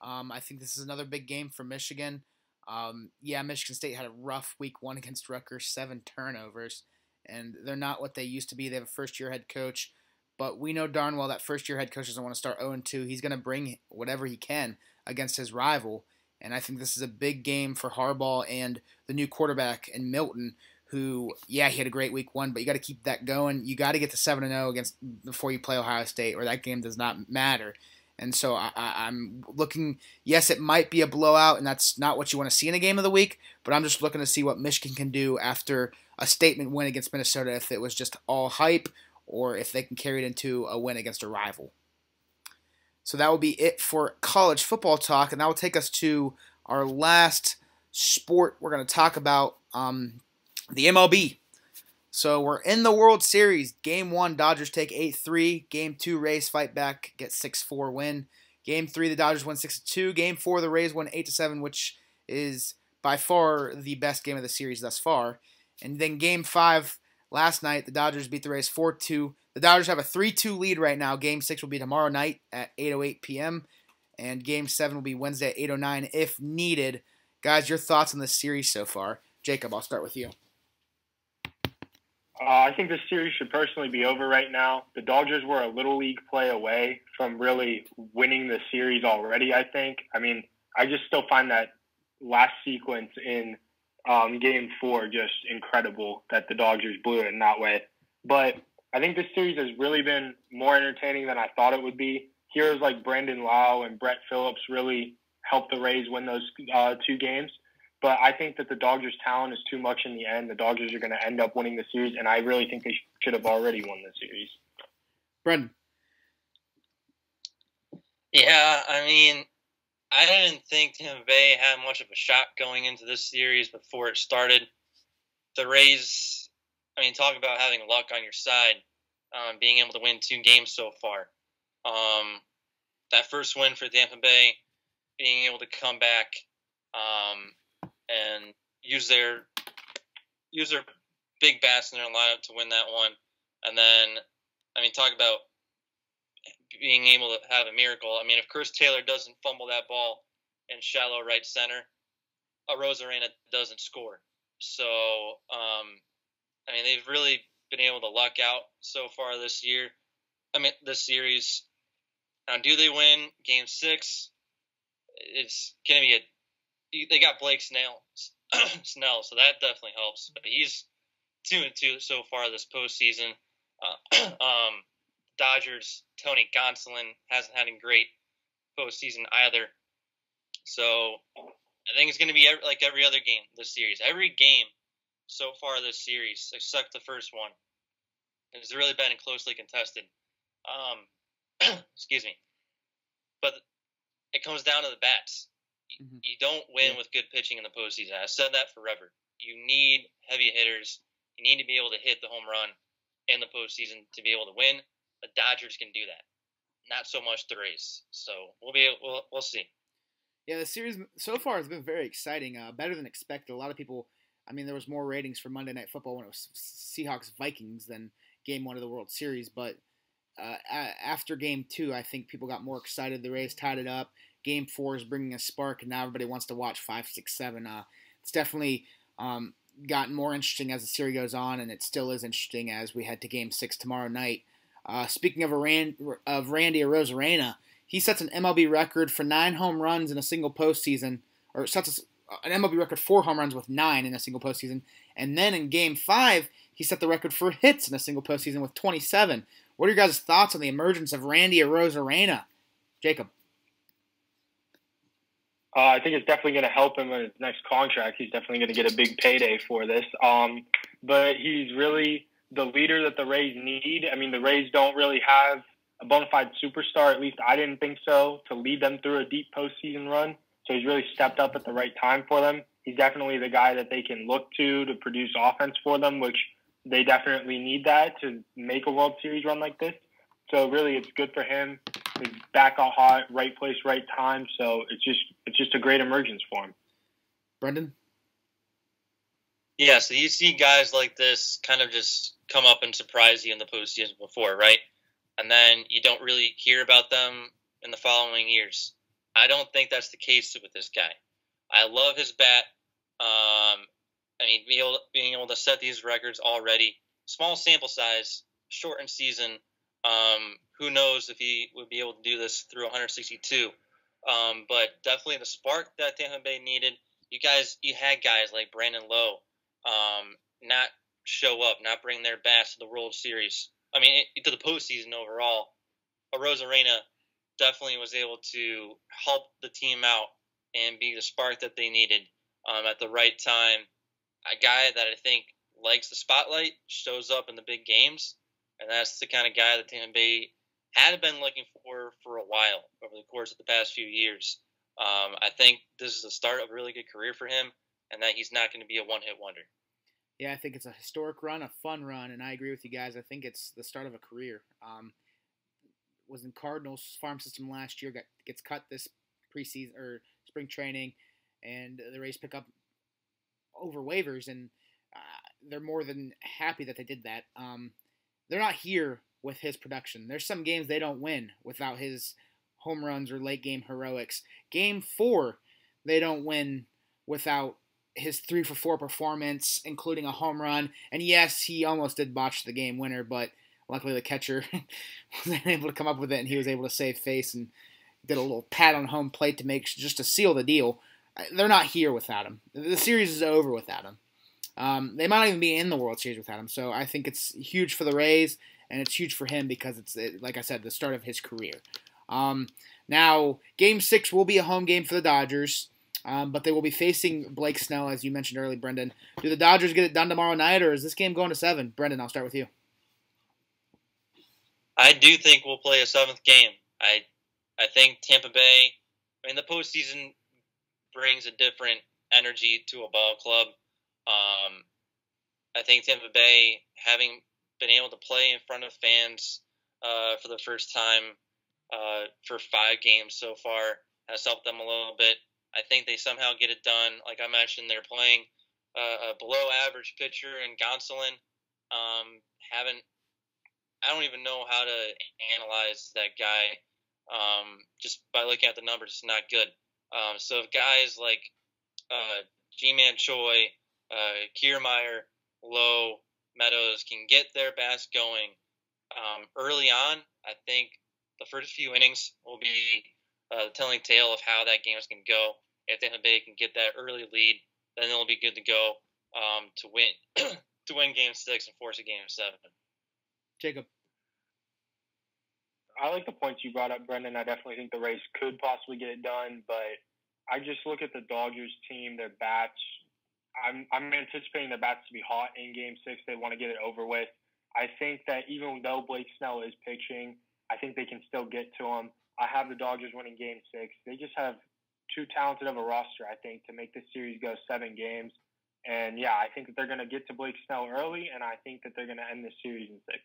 A: Um, I think this is another big game for Michigan. Um, yeah, Michigan State had a rough week one against Rutgers, seven turnovers, and they're not what they used to be. They have a first year head coach, but we know darn well that first year head coach doesn't want to start 0 2. He's going to bring whatever he can against his rival. And I think this is a big game for Harbaugh and the new quarterback and Milton, who, yeah, he had a great week one, but you got to keep that going. You got to get to 7 0 against before you play Ohio State, or that game does not matter. And so I, am looking, yes, it might be a blowout, and that's not what you want to see in a game of the week, but I'm just looking to see what Michigan can do after a statement win against Minnesota if it was just all hype or if they can carry it into a win against a rival. So that will be it for college football talk, and that will take us to our last sport we're going to talk about um, the MLB. So we're in the World Series. Game one, Dodgers take 8 3. Game two, Rays fight back, get 6 4 win. Game three, the Dodgers win 6 2. Game four, the Rays won 8 7, which is by far the best game of the series thus far. And then game five, last night, the Dodgers beat the Rays 4 2. The Dodgers have a 3 2 lead right now. Game six will be tomorrow night at 8.08 p.m. And game seven will be Wednesday at 8.09 if needed. Guys, your thoughts on this series so far? Jacob, I'll start with you.
F: Uh, I think this series should personally be over right now. The Dodgers were a little league play away from really winning the series already. I think. I mean, I just still find that last sequence in um, Game Four just incredible that the Dodgers blew it in that way. But I think this series has really been more entertaining than I thought it would be. Heroes like Brandon Lowe and Brett Phillips really helped the Rays win those uh, two games. But I think that the Dodgers' talent is too much in the end. The Dodgers are going to end up winning the series, and I really think they should have already won the series.
A: Brendan.
B: Yeah, I mean, I didn't think Tampa Bay had much of a shot going into this series before it started. The Rays, I mean, talk about having luck on your side, um, being able to win two games so far. Um, that first win for Tampa Bay, being able to come back um, and use their use their big bats in their lineup to win that one. And then, I mean, talk about being able to have a miracle. I mean, if Chris Taylor doesn't fumble that ball in shallow right center, Arozarena doesn't score. So, um, I mean, they've really been able to luck out so far this year. I mean, this series. Now, do they win Game Six? It's going to be a they got Blake Snell, Snell, so that definitely helps. But he's two and two so far this postseason. Uh, um, Dodgers Tony Gonsolin hasn't had a great postseason either. So I think it's going to be every, like every other game this series. Every game so far this series, except the first one, has really been closely contested. Um, excuse me. But it comes down to the bats. Mm-hmm. You don't win yeah. with good pitching in the postseason. I've said that forever. You need heavy hitters. You need to be able to hit the home run in the postseason to be able to win. The Dodgers can do that. Not so much the Rays. So we'll be we'll, we'll see.
A: Yeah, the series so far has been very exciting. Uh, better than expected. A lot of people. I mean, there was more ratings for Monday Night Football when it was Seahawks Vikings than Game One of the World Series. But uh, after Game Two, I think people got more excited. The Rays tied it up. Game four is bringing a spark, and now everybody wants to watch five, six, seven. Uh, it's definitely um, gotten more interesting as the series goes on, and it still is interesting as we head to Game six tomorrow night. Uh, speaking of, Rand, of Randy Arozarena, he sets an MLB record for nine home runs in a single postseason, or sets an MLB record for home runs with nine in a single postseason. And then in Game five, he set the record for hits in a single postseason with 27. What are your guys' thoughts on the emergence of Randy Arozarena? Jacob.
F: Uh, I think it's definitely going to help him in his next contract. He's definitely going to get a big payday for this. Um, but he's really the leader that the Rays need. I mean, the Rays don't really have a bona fide superstar. At least I didn't think so to lead them through a deep postseason run. So he's really stepped up at the right time for them. He's definitely the guy that they can look to to produce offense for them, which they definitely need that to make a World Series run like this. So really, it's good for him. He's back out hot, right place, right time. So it's just it's just a great emergence for him.
A: Brendan.
B: Yeah, so you see guys like this kind of just come up and surprise you in the postseason before, right? And then you don't really hear about them in the following years. I don't think that's the case with this guy. I love his bat. Um, I mean, being able, being able to set these records already, small sample size, shortened season. Um, who knows if he would be able to do this through 162? Um, but definitely the spark that Tampa Bay needed. You guys, you had guys like Brandon Lowe, um, not show up, not bring their bats to the World Series. I mean, to the postseason overall. Arozarena definitely was able to help the team out and be the spark that they needed um, at the right time. A guy that I think likes the spotlight, shows up in the big games, and that's the kind of guy that Tampa Bay had been looking for for a while over the course of the past few years. Um, I think this is the start of a really good career for him, and that he's not going to be a one-hit wonder.
A: Yeah, I think it's a historic run, a fun run, and I agree with you guys. I think it's the start of a career. Um, was in Cardinals farm system last year, got gets cut this preseason or spring training, and the Rays pick up over waivers, and uh, they're more than happy that they did that. Um, they're not here with his production. There's some games they don't win without his home runs or late game heroics. Game four, they don't win without his three for four performance, including a home run. And yes, he almost did botch the game winner, but luckily the catcher wasn't able to come up with it, and he was able to save face and did a little pat on home plate to make just to seal the deal. They're not here without him. The series is over without him. Um, they might not even be in the World Series without him. So I think it's huge for the Rays, and it's huge for him because it's, like I said, the start of his career. Um, now, Game Six will be a home game for the Dodgers. Um, but they will be facing Blake Snell, as you mentioned earlier, Brendan. Do the Dodgers get it done tomorrow night, or is this game going to seven? Brendan, I'll start with you.
B: I do think we'll play a seventh game. I I think Tampa Bay. I mean, the postseason brings a different energy to a ball club. Um, I think Tampa Bay, having been able to play in front of fans uh, for the first time uh, for five games so far, has helped them a little bit. I think they somehow get it done. Like I mentioned, they're playing uh, a below average pitcher in Gonsolin. Um, haven't I don't even know how to analyze that guy. Um, just by looking at the numbers, it's not good. Um, so if guys like uh, Ji-Man Choi, uh, Kiermaier, Lowe, Meadows can get their bats going um, early on, I think the first few innings will be uh, the telling tale of how that game is going to go. If Tampa Bay can get that early lead, then they'll be good to go um, to win to win Game Six and force a Game Seven.
A: Jacob.
F: I like the points you brought up, Brendan. I definitely think the Rays could possibly get it done, but I just look at the Dodgers team, their bats. I'm I'm anticipating their bats to be hot in Game Six. They want to get it over with. I think that even though Blake Snell is pitching, I think they can still get to him. I have the Dodgers winning Game Six. They just have too talented of a roster, I think, to make this series go seven games. And yeah, I think that they're going to get to Blake Snell early, and I think that they're going to end the series in six.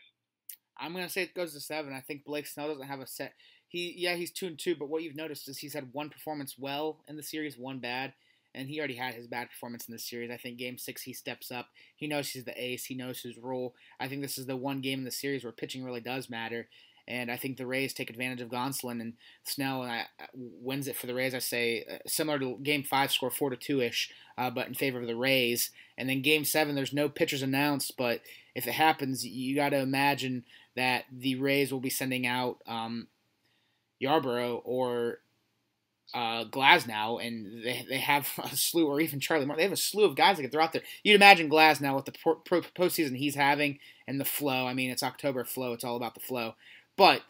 A: I'm gonna say it goes to seven. I think Blake Snell doesn't have a set. He yeah he's two and two, but what you've noticed is he's had one performance well in the series, one bad, and he already had his bad performance in the series. I think Game Six he steps up. He knows he's the ace. He knows his role. I think this is the one game in the series where pitching really does matter. And I think the Rays take advantage of Gonsolin and Snell and I, wins it for the Rays. I say uh, similar to Game Five, score four to two ish, uh, but in favor of the Rays. And then Game Seven, there's no pitchers announced, but if it happens, you got to imagine that the Rays will be sending out um, Yarbrough or uh, Glasnow, and they, they have a slew, or even Charlie Morton. They have a slew of guys that can throw out there. You'd imagine Glasnow with the pro, pro, postseason he's having and the flow. I mean, it's October flow. It's all about the flow. But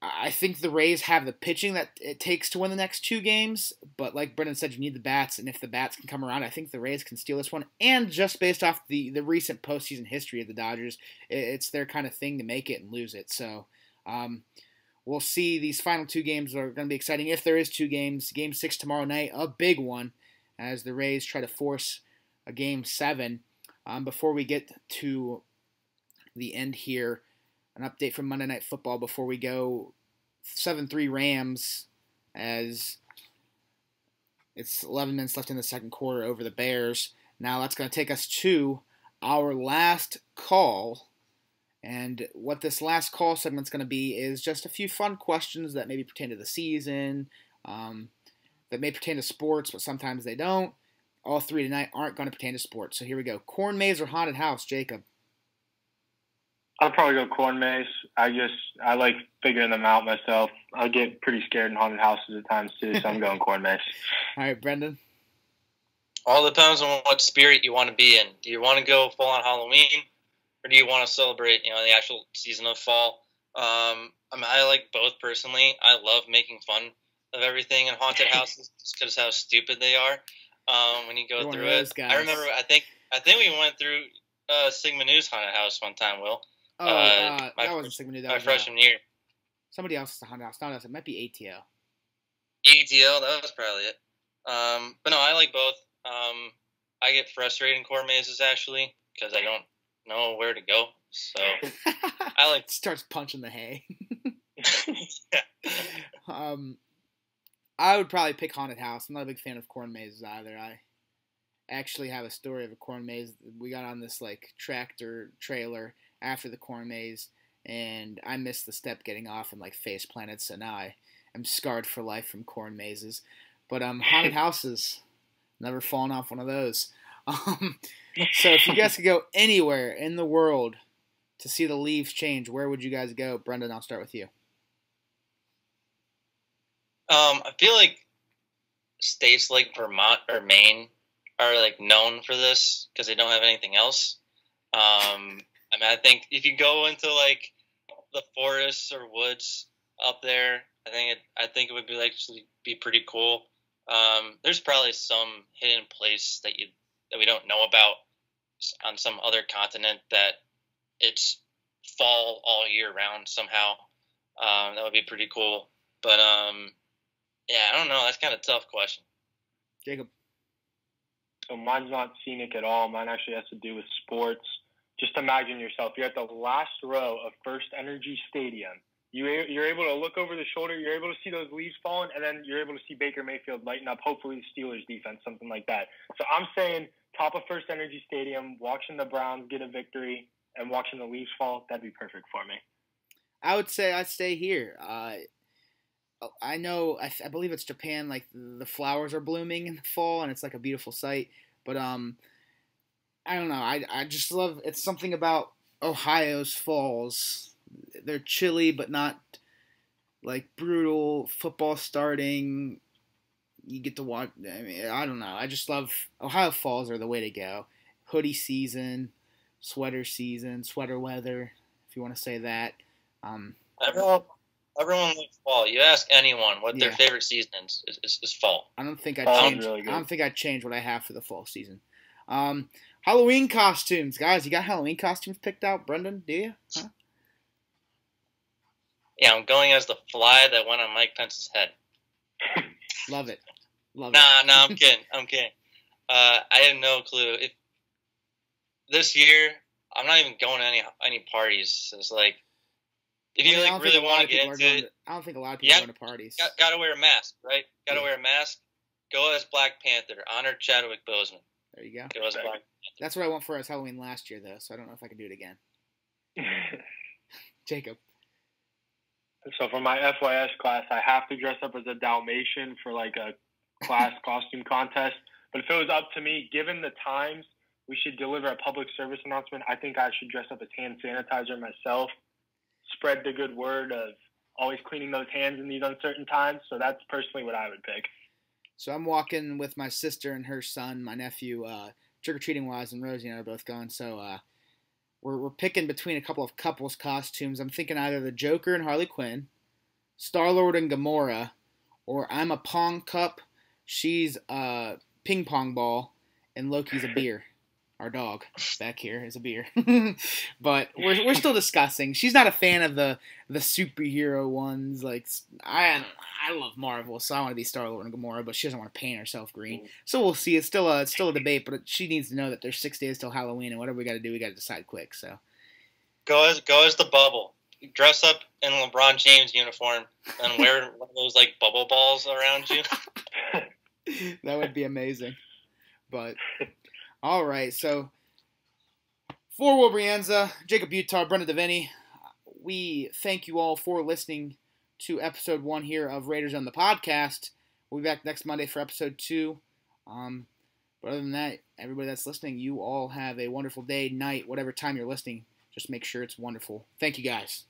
A: I think the Rays have the pitching that it takes to win the next two games. But like Brendan said, you need the bats, and if the bats can come around, I think the Rays can steal this one. And just based off the the recent postseason history of the Dodgers, it's their kind of thing to make it and lose it. So Um, we'll see. These final two games are going to be exciting. If there is two games, Game Six tomorrow night, a big one, as the Rays try to force a Game Seven. Um, before we get to the end here, an update from Monday Night Football before we go. Seven three Rams as it's 11 minutes left in the second quarter over the Bears. Now that's going to take us to our last call. And what this last call segment's going to be is just a few fun questions that maybe pertain to the season, um, that may pertain to sports, but sometimes they don't. All three tonight aren't going to pertain to sports. So here we go. Corn maze or haunted house, Jacob?
F: I'll probably go corn maze. I just I like figuring them out myself. I get pretty scared in haunted houses at times too, so I'm going corn maze.
A: All right, Brendan.
B: All depends on what spirit you want to be in. Do you want to go full on Halloween, or do you want to celebrate, you know, the actual season of fall? Um, I mean, I like both personally. I love making fun of everything in haunted houses because how stupid they are. Um, when you go
A: You're
B: through it,
A: guys.
B: I remember. I think I think we went through uh, Sigma Nu's haunted house one time. Will
A: Oh,
B: Uh,
A: uh, that wasn't Sigma Nu. That
B: my
A: was uh,
B: freshman year.
A: somebody else's haunted house. Not us. It might be ATL.
B: ATL, that was probably it. Um, but no, I like both. Um, I get frustrated in core mazes actually because I don't know where to go. So I like.
A: Starts punching the hay.
B: yeah.
A: Um, I would probably pick haunted house. I'm not a big fan of corn mazes either. I actually have a story of a corn maze. We got on this like tractor trailer after the corn maze, and I missed the step getting off and like face planted. So now I am scarred for life from corn mazes. But um, haunted houses, never fallen off one of those. Um, so if you guys could go anywhere in the world to see the leaves change, where would you guys go? Brendan, I'll start with you.
B: Um, I feel like states like Vermont or Maine are like known for this because they don't have anything else. Um, I mean, I think if you go into like the forests or woods up there, I think it, I think it would be like actually be pretty cool. Um, there's probably some hidden place that you that we don't know about on some other continent that it's fall all year round somehow. Um, that would be pretty cool. But um, yeah, I don't know. That's kind of a tough question.
A: Jacob.
F: So mine's not scenic at all. Mine actually has to do with sports. Just imagine yourself. You're at the last row of First Energy Stadium. You, you're able to look over the shoulder. You're able to see those leaves falling, and then you're able to see Baker Mayfield lighten up. Hopefully, the Steelers defense, something like that. So I'm saying top of FirstEnergy Stadium, watching the Browns get a victory, and watching the leaves fall. That'd be perfect for me.
A: I would say I'd stay here. Uh, I know, I, I believe it's Japan. Like the flowers are blooming in the fall, and it's like a beautiful sight. But um, I don't know. I I just love. It's something about Ohio's falls. They're chilly, but not like brutal. Football starting. You get to watch. I mean, I don't know. I just love Ohio falls are the way to go. Hoodie season, sweater season, sweater weather, if you want to say that. Um,
B: Everyone, everyone likes fall. You ask anyone what their favorite season is, is, is, is fall.
A: I don't think I'd
F: Fall's
A: change.
F: really.
A: I don't think I'd change what I have for the fall season. Um, Halloween costumes, guys. You got Halloween costumes picked out, Brendan? Do you? Huh?
B: Yeah, I'm going as the fly that went on Mike Pence's head.
A: Love it. Love it.
B: Nah, nah, I'm kidding. I'm kidding. Uh, I have no clue. If this year, I'm not even going to any any parties. It's like if you
A: I mean,
B: like
A: don't think
B: really
A: a lot
B: want
A: of
B: to get into it,
A: to- I don't think a lot of people
B: Yeah.
A: are going to parties.
B: got, got to wear a mask, right? Got to
A: Yeah.
B: wear a mask. Go as Black Panther. Honor Chadwick Boseman.
A: There you go.
B: Go as Black.
A: That's what I went for as Halloween last year, though. So I don't know if I can do it again. Jacob.
F: So for my FYS class, I have to dress up as a Dalmatian for like a class costume contest. But if it was up to me, given the times we should deliver a public service announcement, I think I should dress up as hand sanitizer myself. Spread the good word of always cleaning those hands in these uncertain times. So that's personally what I would pick.
A: So I'm walking with my sister and her son, my nephew, uh, trick or treating wise, and Rosie and I are both going. So uh, we're we're picking between a couple of couples costumes. I'm thinking either the Joker and Harley Quinn, Star Lord and Gamora, or I'm a pong cup, she's a ping pong ball, and Loki's a beer. Our dog back here is a beer. but we're, we're still discussing. She's not a fan of the the superhero ones. Like I I love Marvel, so I want to be Star Lord and Gamora, but she doesn't want to paint herself green. So we'll see. It's still a it's still a debate, but she needs to know that there's six days till Halloween, and whatever we got to do, we got to decide quick. So
B: go as go as the bubble. Dress up in LeBron James uniform and wear one of those like bubble balls around you.
A: that would be amazing. But all right, so for Will Brianza, Jacob Utah, Brendan Devaney, we thank you all for listening to episode one here of RaiderZone the podcast. We'll be back next Monday for episode two. Um, but other than that, everybody that's listening, you all have a wonderful day, night, whatever time you're listening. Just make sure it's wonderful. Thank you guys.